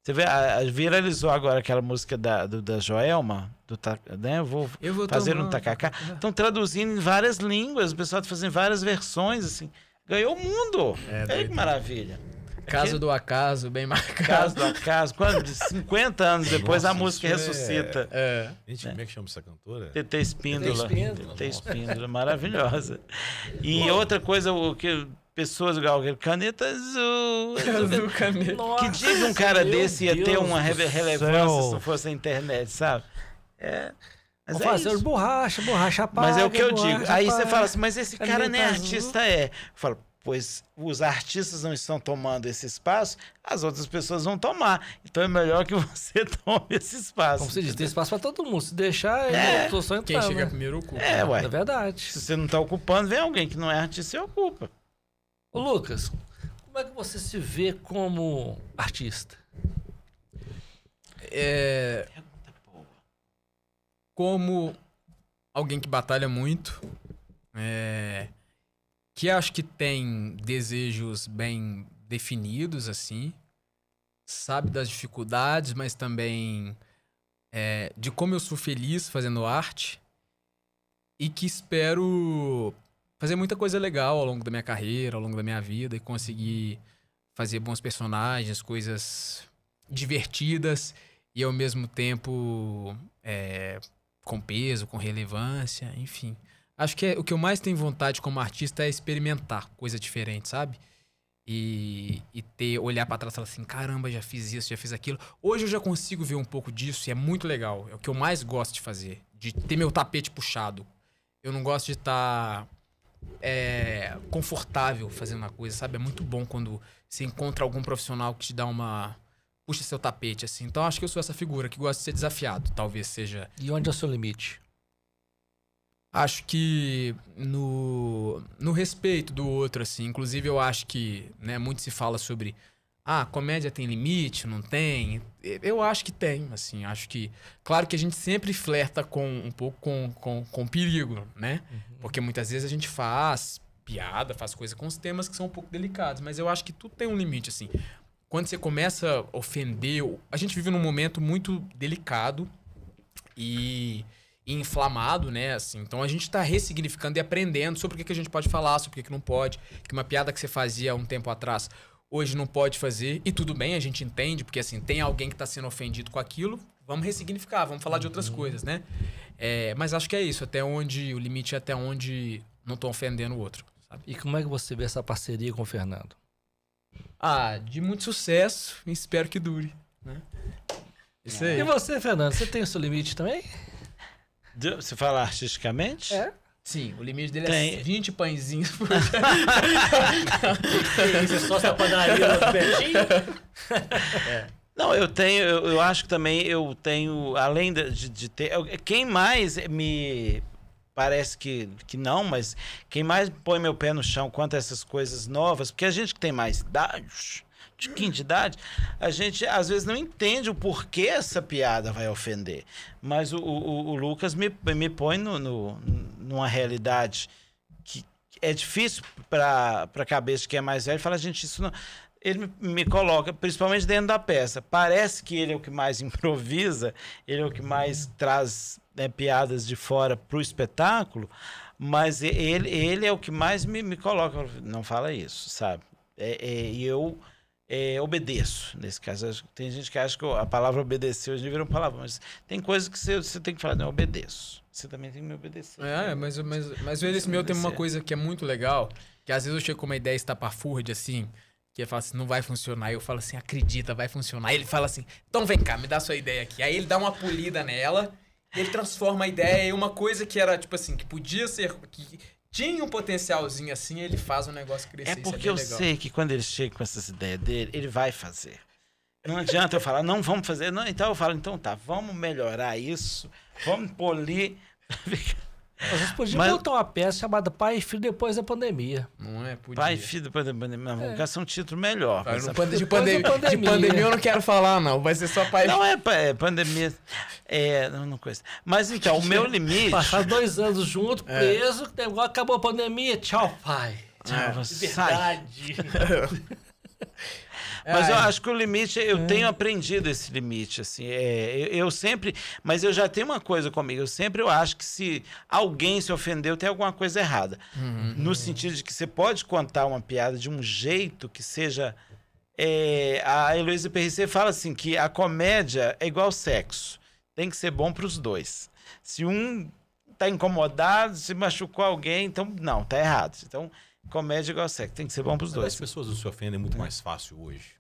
Você vê, a- a- viralizou agora aquela música da, do- da Joelma, do, né? Eu vou eu vou fazer um tomando- tacacá. Estão traduzindo em várias línguas, o pessoal está fazendo várias versões, assim. Ganhou o mundo. É, Olha que maravilha. Caso do acaso, bem marcado. Caso do acaso, quando de 50 anos depois a Nossa, música isso é- ressuscita. É. Gente, como é que chama essa cantora? TT Espíndola. TT Espíndola, TT Espíndola, maravilhosa. E outra coisa, o que pessoas igual caneta azul. *laughs* Caso caneta. Que dia que um cara meu desse ia ter uma relevância céu. se não fosse a internet, sabe? É. Mas Vamos é fazer isso. borracha, borracha apaga. Mas é o que eu digo. Aí você fala assim, mas esse cara nem azul. artista é. Eu falo, pois os artistas não estão tomando esse espaço, as outras pessoas vão tomar. Então é melhor que *laughs* você tome esse espaço. Como você diz, tem espaço pra todo mundo. Se deixar, É. eu tô só Quem entrando. chega né? primeiro ocupa. É, ué. É verdade. Se você não está ocupando, vem alguém que não é artista e ocupa. Ô, Lucas, como é que você se vê como artista? É, como alguém que batalha muito, é, que acho que tem desejos bem definidos, assim, sabe das dificuldades, mas também é, de como eu sou feliz fazendo arte e que espero fazer muita coisa legal ao longo da minha carreira, ao longo da minha vida e conseguir fazer bons personagens, coisas divertidas e ao mesmo tempo é, com peso, com relevância, enfim. Acho que é- o que eu mais tenho vontade como artista é experimentar coisa diferente, sabe? E, e ter, olhar pra trás e falar assim, caramba, já fiz isso, já fiz aquilo. Hoje eu já consigo ver um pouco disso e é muito legal. É o que eu mais gosto de fazer, de ter meu tapete puxado. Eu não gosto de estar é, confortável fazendo uma coisa, sabe? É muito bom quando você encontra algum profissional que te dá uma. puxa seu tapete, assim. Então acho que eu sou essa figura que gosta de ser desafiado, talvez seja. E onde é o seu limite? Acho que no, no respeito do outro, assim. Inclusive, eu acho que né, muito se fala sobre. Ah, comédia tem limite, não tem? Eu acho que tem, assim. Acho que. Claro que a gente sempre flerta com um pouco com, com, com perigo, né? Porque muitas vezes a gente faz piada, faz coisa com os temas que são um pouco delicados. Mas eu acho que tudo tem um limite, assim. Quando você começa a ofender. A gente vive num momento muito delicado e, e inflamado, né? Assim, então a gente tá ressignificando e aprendendo sobre o que, que a gente pode falar, sobre o que, que não pode. Que uma piada que você fazia um tempo atrás, hoje não pode fazer. E tudo bem, a gente entende, porque assim, tem alguém que tá sendo ofendido com aquilo. Vamos ressignificar, vamos falar de outras coisas, né? É, mas acho que é isso, até onde. O limite é até onde não tô ofendendo o outro. Sabe? E como é que você vê essa parceria com o Fernando? Ah, de muito sucesso e espero que dure, né? Isso aí. E você, Fernando, você tem o seu limite também? De- Você fala artisticamente? É. Sim, o limite dele Tem. é 20 pãezinhos por Você *laughs* só da padaria lá pertinho? Não, eu tenho, eu, eu acho que também eu tenho, além de, de- ter. eu- quem mais me. Parece que, que não, mas quem mais põe meu pé no chão quanto a essas coisas novas, porque a gente que tem mais idade, de quinta idade, a gente às vezes não entende o porquê essa piada vai ofender. Mas o, o, o Lucas me, me põe no, no- numa realidade que é difícil para a cabeça de quem é mais velho falar, gente, isso não. Ele me, coloca, principalmente dentro da peça. Parece que ele é o que mais *laughs* improvisa, ele é o que mais traz né, piadas de fora para o espetáculo, mas e- ele, ele é o que mais me, me coloca. Não fala isso, sabe? É- é, E eu é, obedeço, nesse caso. Tem gente que acha que a palavra obedecer hoje virou palavra, mas tem coisas que você, você tem que falar, não, eu obedeço. Você também tem que me obedecer. É, mas, mas, mas o Elis meu tem uma coisa que é muito legal, que às vezes eu chego com uma ideia estapafúrdia, assim, que ele fala assim, não vai funcionar. Eu falo assim, acredita, vai funcionar. Aí ele fala assim, então vem cá, me dá sua ideia aqui. Aí ele dá uma polida nela, e ele transforma a ideia em uma coisa que era, tipo assim, que podia ser, que tinha um potencialzinho assim, ele faz o negócio crescer. É isso porque bem eu legal. sei que quando ele chega com essas ideias dele, ele vai fazer. Não adianta eu falar, não vamos fazer. Não, então eu falo, então tá, vamos melhorar isso, vamos polir. *laughs* Vocês podiam Mas- montar uma peça chamada Pai e Filho depois da pandemia. Não é? Podia. Pai e filho depois da pandemia. Não, vamos gastar um título melhor. Vai, mas no a- pande- de, Depois da pandemia, de pandemia. pandemia eu não quero falar, não. Vai ser só pai. Não é, é pandemia. É, não, não coisa. Mas então, o meu *laughs* limite. Passar dois anos junto, É. preso, que agora acabou a pandemia. Tchau, pai. Tchau, sai. Liberdade. *laughs* *laughs* Mas eu Ai. acho que o limite, eu tenho aprendido esse limite, assim, é, eu, eu sempre, mas eu já tenho uma coisa comigo, eu sempre eu acho que se alguém se ofendeu, tem alguma coisa errada. No sentido de que você pode contar uma piada de um jeito que seja... é, a Heloísa PRC fala assim, que a comédia é igual sexo, tem que ser bom para os dois. Se um tá incomodado, se machucou alguém, então não, tá errado. Então, comédia é igual sexo, tem que ser bom para os Mas dois. As pessoas não se ofendem muito mais fácil hoje.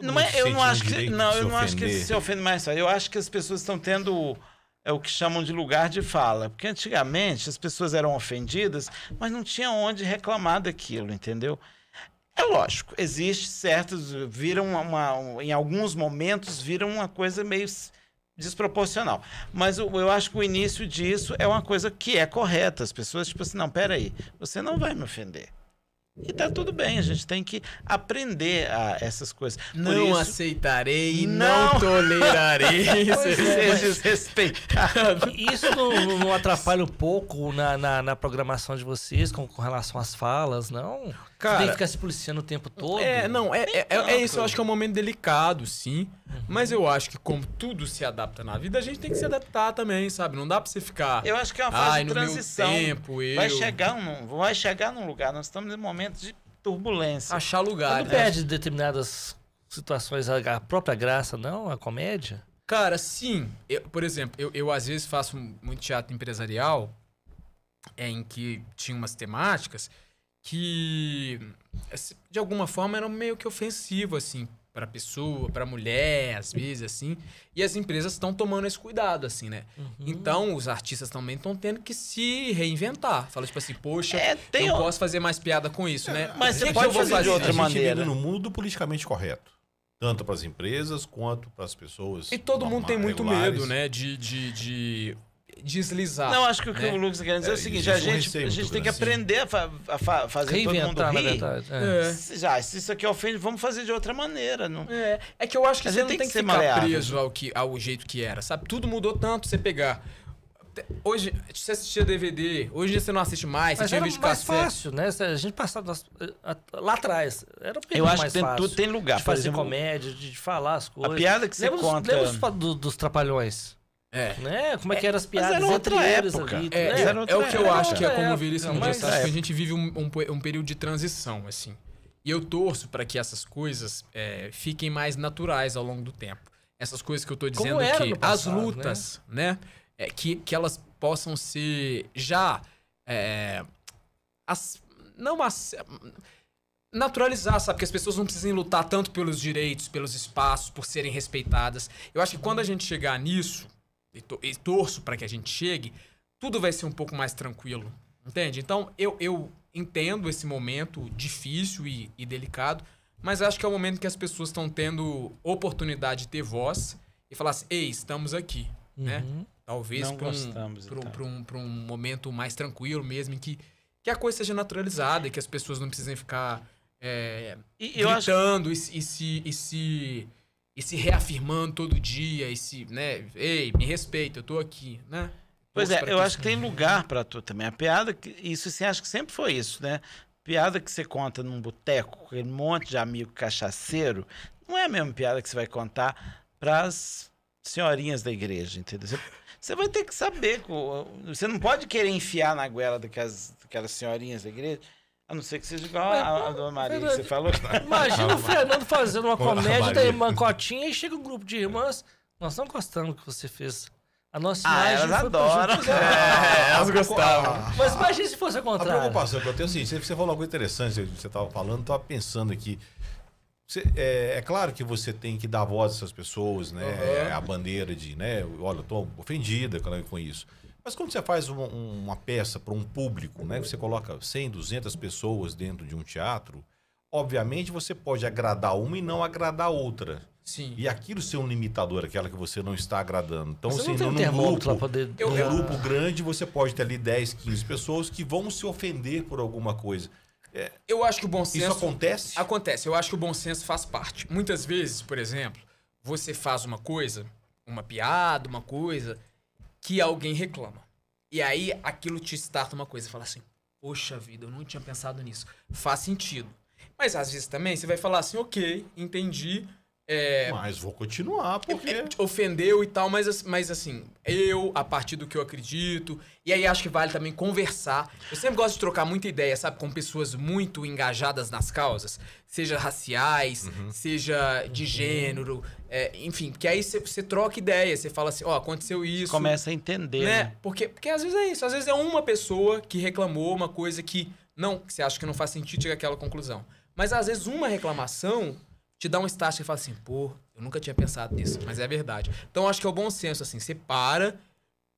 Não é, eu não acho que não, eu não acho que se ofendem mais. só. Eu acho que as pessoas estão tendo é o que chamam de lugar de fala. Porque antigamente as pessoas eram ofendidas, mas não tinha onde reclamar daquilo, entendeu? É lógico, existe certos. Viram uma, uma- em alguns momentos, viram uma coisa meio desproporcional. Mas eu, eu acho que o início disso é uma coisa que é correta. As pessoas, tipo assim, não, peraí, você não vai me ofender. E tá tudo bem, a gente tem que aprender a essas coisas. Por Não isso, aceitarei, Não. não, tolerarei. *laughs* É, ser mas- desrespeitado. Isso não, não atrapalha um pouco na, na, na programação de vocês com, com relação às falas, não? Você Cara, tem que ficar se policiando o tempo todo? É, não, é, é, é, é isso, eu acho que é um momento delicado, sim. Mas eu acho que como tudo se adapta na vida, a gente tem que se adaptar também, sabe? Não dá pra você ficar. Eu acho que é uma fase de transição. tempo, eu. Vai chegar, num, vai chegar num lugar, nós estamos em momentos de turbulência. Achar lugar. Não né? perde determinadas situações a, a própria graça, não? A comédia? Cara, sim. Eu, por exemplo, eu, eu às vezes faço muito teatro empresarial é, em que tinha umas temáticas que, assim, de alguma forma, eram meio que ofensivo, assim, pra pessoa, pra mulher, às vezes, assim. E as empresas estão tomando esse cuidado, assim, né? Então, os artistas também estão tendo que se reinventar. Fala, tipo assim, poxa, É, tem não o- posso fazer mais piada com isso, né? mas você pode eu vou fazer de outra a gente maneira. no mundo politicamente correto. Tanto para as empresas quanto para as pessoas. E todo mundo tem muito regulares. medo, né? De, de, de deslizar. Não, acho que o que né? o Lucas está querendo dizer é, o É, seguinte: a existe um gente, a gente tem que aprender a, fa- a fa- fazer todo mundo Reinventar, na rir. verdade. é. É. Se- Já, se isso aqui ofende, vamos fazer de outra maneira. Não... É, é que eu acho que A você gente não tem tem que que ser ficar maleável. preso ao, que, ao jeito que era, sabe? Tudo mudou tanto, você pegar... Hoje, você assistia DVD, hoje você não assiste mais, você Mas tinha era vídeo mais cassete. fácil, né? A gente passava a- lá atrás. Era Eu acho mais que tem, tudo tem lugar. de fazer exemplo, comédia, de, falar as a coisas. piada que você lembra, conta. lembra os fa- do- dos trapalhões? É. Né? Como é que eram as mas piadas era outra entre eles época. ali. É, né? é, era é outra o que eu acho que é como eu Outra vi isso no mas- acho que a é. gente vive um, um, um período de transição, assim. E eu torço para que essas coisas é, fiquem mais naturais ao longo do tempo. Essas coisas que eu tô dizendo que no as passado, lutas, né? é, que, que elas possam ser já. é, as, não as. Naturalizar, sabe? Que as pessoas não precisem lutar tanto pelos direitos, pelos espaços, por serem respeitadas. Eu acho que quando a gente chegar nisso, e, to- e torço para que a gente chegue, tudo vai ser um pouco mais tranquilo. Entende? Então, eu, eu entendo esse momento difícil e, e delicado, mas acho que é o momento que as pessoas estão tendo oportunidade de ter voz e falar assim: ei, estamos aqui. Né? Uhum. Talvez Não para um, um- então. um, um momento mais tranquilo mesmo, em que, que a coisa seja naturalizada e que as pessoas não precisem ficar é, E eu acho gritando e, e se, e, se, e se reafirmando todo dia, e se, né? Ei, me respeita, eu tô aqui, né? Pois é, eu acho que tem lugar pra tu também. A piada, que, isso você acha que sempre foi isso, né? Piada que você conta num boteco com aquele monte de amigo cachaceiro, não é a mesma piada que você vai contar pras senhorinhas da igreja, entendeu? Você, você vai ter que saber. Você não pode querer enfiar na goela daquelas, daquelas senhorinhas da igreja, a não ser que seja igual a, a Dona Maria que você falou. Imagina o Fernando fazendo uma comédia da irmã Cotinha e chega um grupo de irmãs. Nós estamos gostando do que você fez. A nossa Ah, imagem elas adoram. junto. *laughs* É, elas gostavam. Mas imagina se fosse o A contrário. preocupação que eu tenho é o seguinte, você falou algo interessante, você estava falando, estava pensando aqui. Você- é, é claro que você tem que dar voz a essas pessoas, né? Uhum. É a bandeira de, né? Olha, eu tô ofendida com isso. Mas quando você faz uma, uma peça para um público, né? Você coloca 100, 200 pessoas dentro de um teatro, obviamente você pode agradar uma e não agradar outra. Sim. E aquilo ser um limitador, aquela que você não está agradando. Então, Você assim, não tem um num grupo, poder... Eu- eu- grupo grande, você pode ter ali 10, 15 pessoas que vão se ofender por alguma coisa. Eu acho que o bom Isso senso. acontece? Acontece, eu acho que o bom senso faz parte. Muitas vezes, por exemplo, você faz uma coisa, uma piada, uma coisa, que alguém reclama. E aí aquilo te starta uma coisa, fala assim: Poxa vida, eu não tinha pensado nisso. Faz sentido. Mas às vezes também você vai falar assim, ok, entendi. É, Mas vou continuar, porque. ofendeu e tal, mas, as- mas assim, eu, a partir do que eu acredito, e aí acho que vale também conversar. Eu sempre gosto de trocar muita ideia, sabe, com pessoas muito engajadas nas causas, seja raciais, seja de gênero, é, enfim, que aí você- troca ideia, você fala assim, ó, aconteceu isso. Começa a entender, né? né? Porque, porque às vezes é isso, às vezes é uma pessoa que reclamou uma coisa que não, que você acha que não faz sentido chegar àquela conclusão. Mas às vezes uma reclamação te dá um start e fala assim, pô, eu nunca tinha pensado nisso, mas é verdade. Então acho que é o bom senso, assim, você para,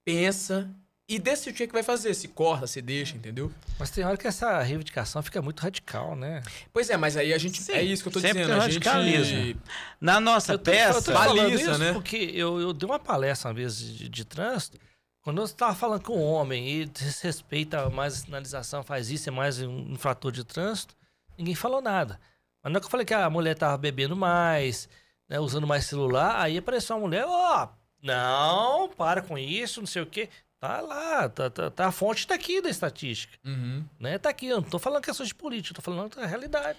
pensa e decide o que, é que vai fazer. Se corta, se deixa, entendeu? Mas tem hora que essa reivindicação fica muito radical, né? Pois é, mas aí a gente. Sim, é isso que eu tô sempre dizendo. tem A gente. radicalismo. Na nossa Eu tô, eu tô peça. baliza, isso né? porque eu, eu dei uma palestra uma vez de, de trânsito, quando eu estava falando com um homem e desrespeita mais a sinalização, faz isso, é mais um infrator de trânsito, ninguém falou nada. Mas na hora que eu falei que a mulher estava bebendo mais, né, usando mais celular, aí apareceu uma mulher, ó, não, para com isso, não sei o quê. Tá lá, tá, tá, tá- a fonte tá aqui da estatística, Uhum. né? Tá aqui, eu não tô falando questões de política, eu tô falando da realidade.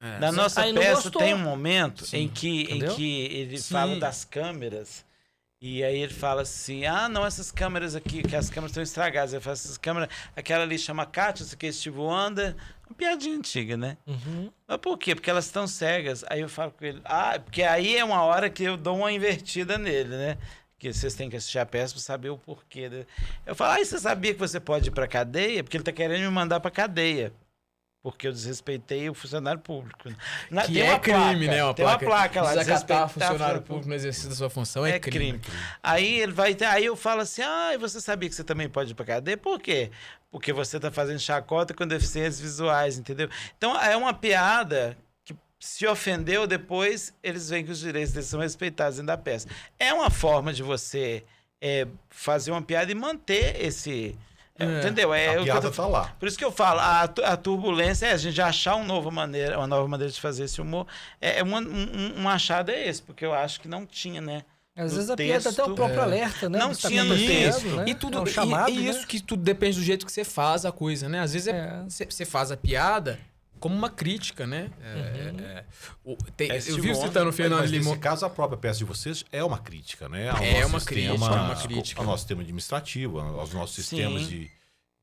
É. Na nossa Aí não peça tem um momento Sim, em que, em entendeu? que ele Sim. fala das câmeras. E aí ele fala assim: ah, não, essas câmeras aqui, que as câmeras estão estragadas. Eu falo, essas câmeras, aquela ali chama Kátia, essa aqui é Steve Wonder. Uma piadinha antiga, né? Uhum. Mas por quê? Porque elas estão cegas. Aí eu falo com ele, ah, porque aí é uma hora que eu dou uma invertida nele, né? Que vocês têm que assistir a peça para saber o porquê. né? Eu falo, ah, você sabia que você pode ir pra cadeia? Porque ele tá querendo me mandar pra cadeia. Porque eu desrespeitei o funcionário público. Na- Que é crime, placa, né? Uma tem uma placa lá. Desacatar funcionário público no exercício da sua função é, É crime. crime. Aí ele vai aí eu falo assim: "Ah, e você sabia que você também pode ir pra cadeia? Por quê? Porque você tá fazendo chacota com deficiências visuais, entendeu? Então é uma piada que se ofendeu depois, eles veem que os direitos deles são respeitados dentro da peça. É uma forma de você é, fazer uma piada e manter esse é, É. Entendeu? É a o que eu piada tô tá lá. por isso que eu falo, a, a turbulência é a gente achar uma nova maneira, uma nova maneira de fazer esse humor. É, é uma, um, um achado é esse, porque eu acho que não tinha, né? Às vezes a piada até o próprio é. alerta, né? Não tá tinha no acontecendo, texto. né? E tudo É um e- chamado, e, isso né? que tudo depende do jeito que você faz a coisa, né? Às vezes é- É. você você faz a piada como uma crítica, né? É, Uhum. é, o- tem- É eu vi Wonder, citando o Fernando mas nesse Limão. caso, a própria peça de vocês é uma crítica, né? Ao É nosso uma sistema- crítica, é uma crítica. Ao nosso sistema administrativo, aos nossos sistemas Sim. de,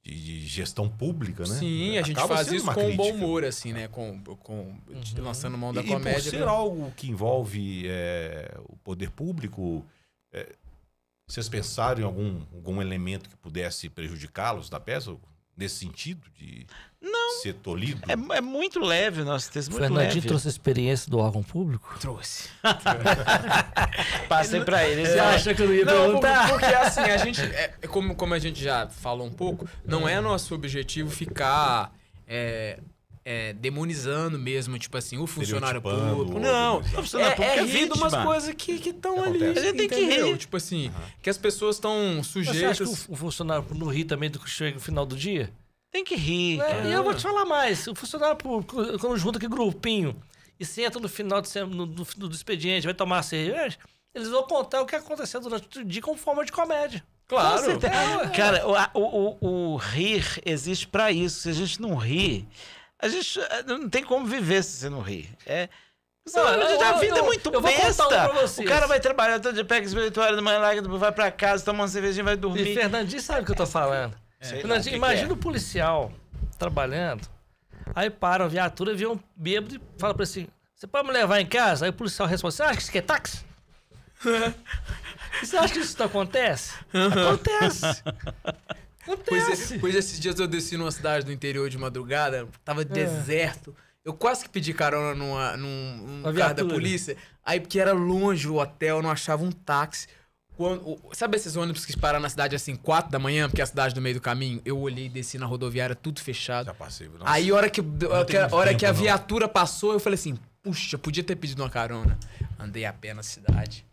de, de gestão pública, né? Sim, a gente Acaba faz isso com bom crítica. humor, assim, né? Com, com lançando mão da E, e por comédia. ser algo que envolve é, o poder público, é, vocês pensaram em algum, algum elemento que pudesse prejudicá-los da peça? Nesse sentido de ser tolhido? É, é muito leve o nosso texto, O muito Fernandinho leve. trouxe a experiência do órgão público? Trouxe. *laughs* Passei pra ele. Você é, acha que eu não ia Não, perguntar? porque assim, a gente. é, é como, como a gente já falou um pouco, não é nosso objetivo ficar. é, é, demonizando mesmo, tipo assim, o funcionário público. Não, O funcionário é, público é é de umas coisas que estão Que ali. gente tem que rir. Tipo assim, que as pessoas estão Você acha sujeitas. que o funcionário no Rio também do que chega no final do dia? Tem que rir. É. E eu vou te falar mais. O funcionário público, quando junta aquele grupinho e senta no final de semana, no, do, do expediente, vai tomar cerveja, eles vão contar o que aconteceu durante o dia com forma de comédia. Claro. Certeza. Cara, o, o, o, o rir existe pra isso. Se a gente não rir, a gente eh, não tem como viver se você não rir. É. Você- Não, a eu- vida é muito eu besta. um o cara vai trabalhar todo dia, pega as 8 horas da manhã, larga, vai pra casa, toma uma cervejinha, vai E dormir. Fernandinho sabe o que eu tô falando. Lá, Fernandinho, que imagina é? o policial trabalhando, aí para a viatura, vê um bêbado e fala pra ele assim, você pode me levar em casa? Aí o policial responde, você acha que isso aqui é táxi? *laughs* você acha que isso não acontece? *laughs* Acontece. Pois, Acontece. é, pois esses dias eu desci numa cidade do interior de madrugada, tava deserto. Eu quase que pedi carona numa, num, num carro da polícia. Aí, porque era longe o hotel, eu não achava um táxi. Quando- sabe esses ônibus que param na cidade assim, 4 da manhã, porque é a cidade no meio do caminho? Eu olhei e desci na rodoviária, tudo fechado. Já passei. nossa. Aí, a hora que, que, a, hora tempo, que a não. viatura passou, eu falei assim: puxa, podia ter pedido uma carona. Andei a pé na cidade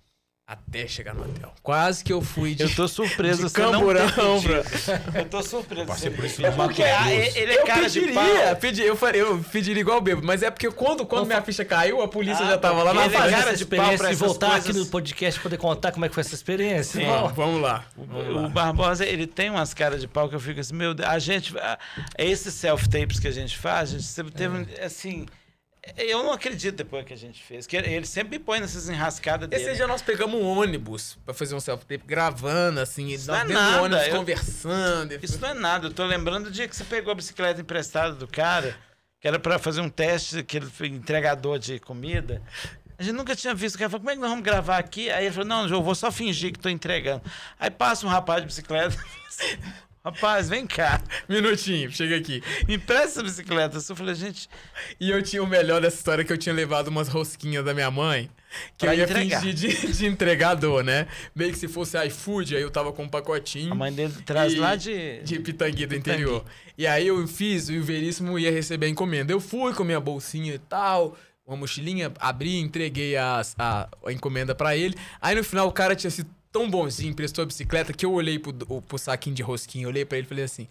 até chegar no hotel. Quase que eu fui de. Eu tô surpreso de você não camburão, ter pedido. Eu tô surpreso. Passei você por não isso de. Porque Mato ah, Grosso. ele é eu cara de pediria, pau. pedi, eu, faria, eu pediria igual bebo, mas é porque quando, quando minha ficha caiu, a polícia Ah, já tava lá na é cara essa de pau pra e essas voltar aqui coisas. no podcast poder contar como é que foi essa experiência. Sim. Vamos lá. O, o Barbosa, ele tem umas caras de pau que eu fico assim, meu Deus, a gente, a- esses self-tapes que a gente faz, a gente sempre teve, um- assim, eu não acredito depois que a gente fez, que ele sempre põe nessas enrascadas dele. Esse dia nós pegamos um ônibus pra fazer um self-tape gravando, assim, Isso nós não é nada, ônibus eu- conversando. Isso não é nada, eu tô lembrando do dia que você pegou a bicicleta emprestada do cara, que era pra fazer um teste, que ele foi entregador de comida. A gente nunca tinha visto. O cara falou, como é que nós vamos gravar aqui? Aí ele falou, não, eu vou só fingir que tô entregando. Aí passa um rapaz de bicicleta. *laughs* Rapaz, vem cá. *laughs* Minutinho, chega aqui. Empresta essa bicicleta. Eu falei, gente, E eu tinha o melhor dessa história que eu tinha levado umas rosquinhas da minha mãe. Que Pra eu ia entregar. fingir de, de entregador, né? Meio que se fosse iFood, aí eu tava com um pacotinho. a mãe dele traz E- lá de. De Pitangui do Pitangui. interior. E aí eu fiz, e o Veríssimo ia receber a encomenda. Eu fui com a minha bolsinha e tal, uma mochilinha, abri, entreguei as- a, a encomenda pra ele. Aí no final o cara tinha sido tão bonzinho, emprestou a bicicleta, que eu olhei pro, pro saquinho de rosquinha, olhei pra ele e falei assim...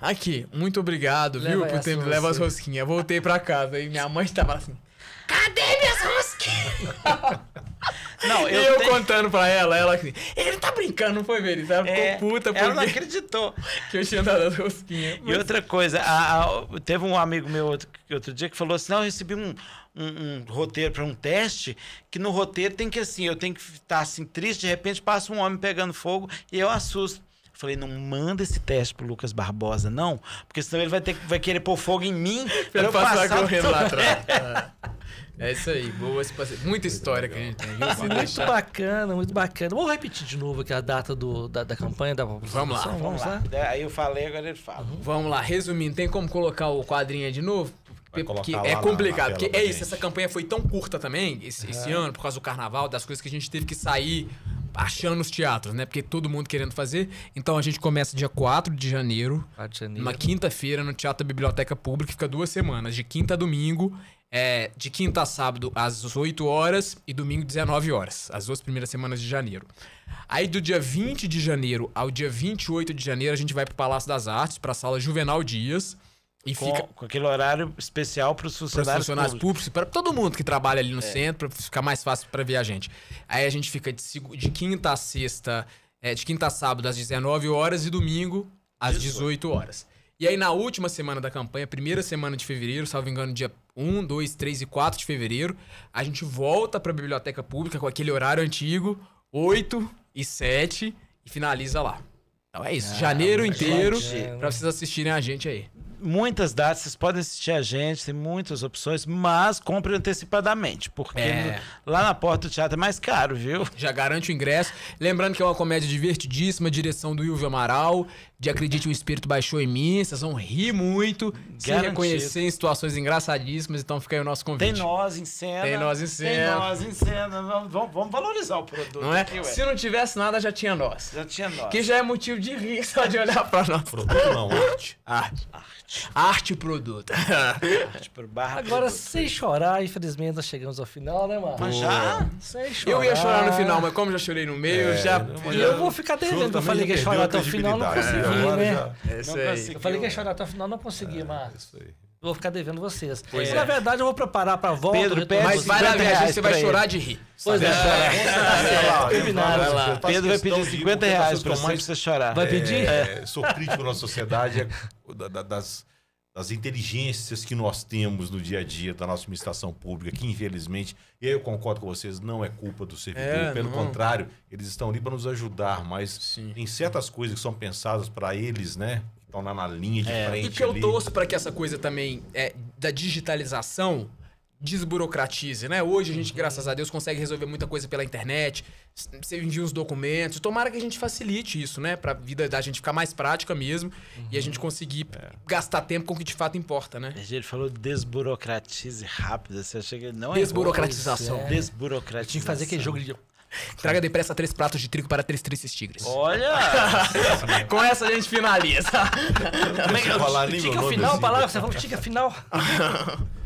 Aqui, muito obrigado, Leva viu, por ter me você." levado as rosquinhas. Voltei pra casa e minha mãe tava assim... Cadê minhas rosquinhas? *laughs* Não, e eu, eu tenho- contando pra ela, ela assim... Ele tá brincando, não foi, Veríssimo? Ela ficou É, puta ela não porque acreditou. *laughs* que eu tinha dado as rosquinhas. E outra coisa, a- a- teve um amigo meu outro, outro dia que falou assim: não, eu recebi um, um, um roteiro para um teste, que no roteiro tem que assim, eu tenho que estar assim, triste, de repente passa um homem pegando fogo e eu assusto. Falei, não manda esse teste pro Lucas Barbosa, não, porque senão ele vai, ter, vai querer pôr fogo em mim *laughs* pra eu passar passar correndo lá atrás. É isso aí, boa. Muita história que a gente tem, viu? Muito bacana, muito bacana. Vamos repetir de novo aqui a data do, da, da campanha da Vamos lá, Vamos lá. Aí eu falei, agora ele fala. Vamos lá, resumindo, tem como colocar o quadrinho de novo? Porque é lá na- complicado, na porque é isso, gente. essa campanha foi tão curta também, esse, esse ano, por causa do carnaval, das coisas que a gente teve que sair achando nos teatros, né? Porque todo mundo querendo fazer. Então a gente começa dia 4 de janeiro, 4 de janeiro. Numa quinta-feira no Teatro da Biblioteca Pública, fica duas semanas, de quinta a domingo, é, de quinta a sábado às 8 horas e domingo 19 horas, as duas primeiras semanas de janeiro. Aí do dia 20 de janeiro ao dia 28 de janeiro a gente vai pro Palácio das Artes, pra sala Juvenal Dias e Com, fica com aquele horário especial para os funcionários, funcionários públicos. para todo mundo que trabalha ali no centro, para ficar mais fácil para ver a gente. Aí a gente fica de, de quinta a sexta, é, de quinta a sábado às 19 horas e domingo às 18 horas. E aí na última semana da campanha, primeira semana de fevereiro, salvo engano, dia 1, 2, 3 e 4 de fevereiro, a gente volta para a biblioteca pública com aquele horário antigo, 8 e 7 e finaliza lá. Então é isso, janeiro inteiro, para vocês assistirem a gente aí. Muitas datas, vocês podem assistir a gente, tem muitas opções, mas compre antecipadamente, porque É. no- lá na porta do teatro é mais caro, viu? Já garante o ingresso. Lembrando que é uma comédia divertidíssima, direção do Ilvio Amaral, de Acredite o Espírito Baixou em Mim. Vocês vão rir muito, se Garantido. reconhecer em situações engraçadíssimas. Então fica aí o nosso Tem convite. nós em cena. Tem nós em Tem cena. nós em cena. Vamos, vamos- valorizar o produto Não é? aqui. Se não tivesse nada, já tinha nós. Já tinha nós. Que já é motivo de rir só de olhar pra nós. Produto não, arte. Arte. Arte e produto. Por barra Agora, produto. sem chorar, infelizmente nós chegamos ao final, né, mano? Mas já? Sem chorar. Eu ia chorar no final, mas como já chorei no meio, eu já. E eu vou ficar devendo. Eu falei que ia chorar até o final, não consegui, né? É isso aí. consegui. Eu falei que ia chorar até o final, não consegui, mas Isso aí. vou ficar devendo vocês. Pois é. Na verdade, eu vou preparar pra volta. Pedro, o retorno pede Mas vai lá 50 ver, a gente reais você vai chorar de rir. Pois é, Pedro vai pedir de ir, 50 porque as reais pra você, pra você chorar. Vai pedir? É, sou crítico na sociedade é, da- da- das, das inteligências que nós temos no dia a dia da nossa administração pública, que infelizmente, eu concordo com vocês, não é culpa do servidor. É, pelo não. contrário, eles estão ali para nos ajudar, mas Sim. tem certas coisas que são pensadas para eles, né? Que estão lá na linha de frente. E que eu ali. torço para que essa coisa também é, da digitalização desburocratize, né? Hoje a gente, graças a Deus, consegue resolver muita coisa pela internet. Você envia os documentos. Tomara que a gente facilite isso, né? Pra vida da gente ficar mais prática mesmo e a gente conseguir gastar tempo com o que de fato importa, né? Ele falou desburocratize rápido. Você acha que não é Desburocratização. Pois é. Desburocratização. Tinha que fazer aquele jogo de. *laughs* Traga depressa três pratos de trigo para três tristes tigres. Olha! *laughs* Com essa a gente finaliza. É falar Tica meu nome final, assim, palavra, você falou tica final. *laughs*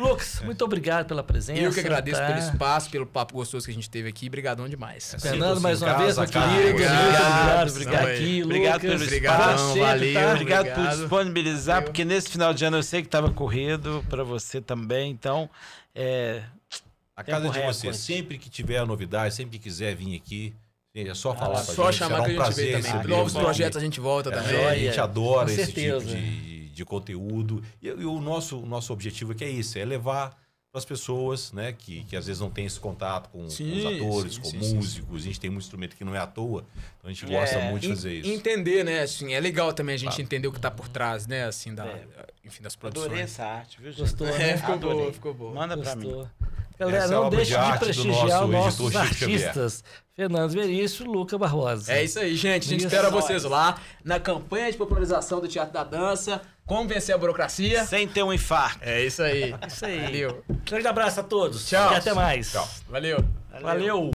Lucas, muito obrigado pela presença. Eu que agradeço tá? pelo espaço, pelo papo gostoso que a gente teve aqui. Brigadão demais. Fernando, mais uma Casa, vez, meu querido. Obrigado, obrigado por obrigado. aqui, Obrigado pelo Obrigadão, espaço. sempre, valeu, tá? Obrigado por obrigado. disponibilizar, Valeu. porque nesse final de ano eu sei que estava corrido para você também. Então, é, A casa de vocês, recorde. sempre que tiver a novidade, sempre que quiser vir aqui, é só falar com a Só gente. chamar será que um a gente prazer vê também. Novos projetos a gente volta É, também. a gente adora Com esse certeza. tipo de, de conteúdo. E, e o nosso, nosso objetivo aqui é isso, é levar para as pessoas, né, que, que às vezes não tem esse contato com, com Sim, os atores, sim, com sim, sim, músicos. A gente tem um instrumento que não é à toa, então a gente gosta É, muito de fazer isso. Entender, né? Assim, é legal também a gente Claro. entender o que tá por trás, né? Assim, da, É. enfim, das adorei produções. essa arte, viu, gente? Gostou, É, né? *laughs* ficou Adorei. boa, ficou boa. Manda para mim. Galera, Essa é não obra deixe de de, prestigiar nosso os nossos artistas. Fernando Verício e Luca Barbosa. É isso aí, gente. A gente Isso. espera vocês lá na campanha de popularização do teatro da dança. Como vencer a burocracia. Sem ter um infarto. É isso aí. Isso aí. Valeu. Grande abraço a todos. Tchau. E até mais. Valeu. Valeu.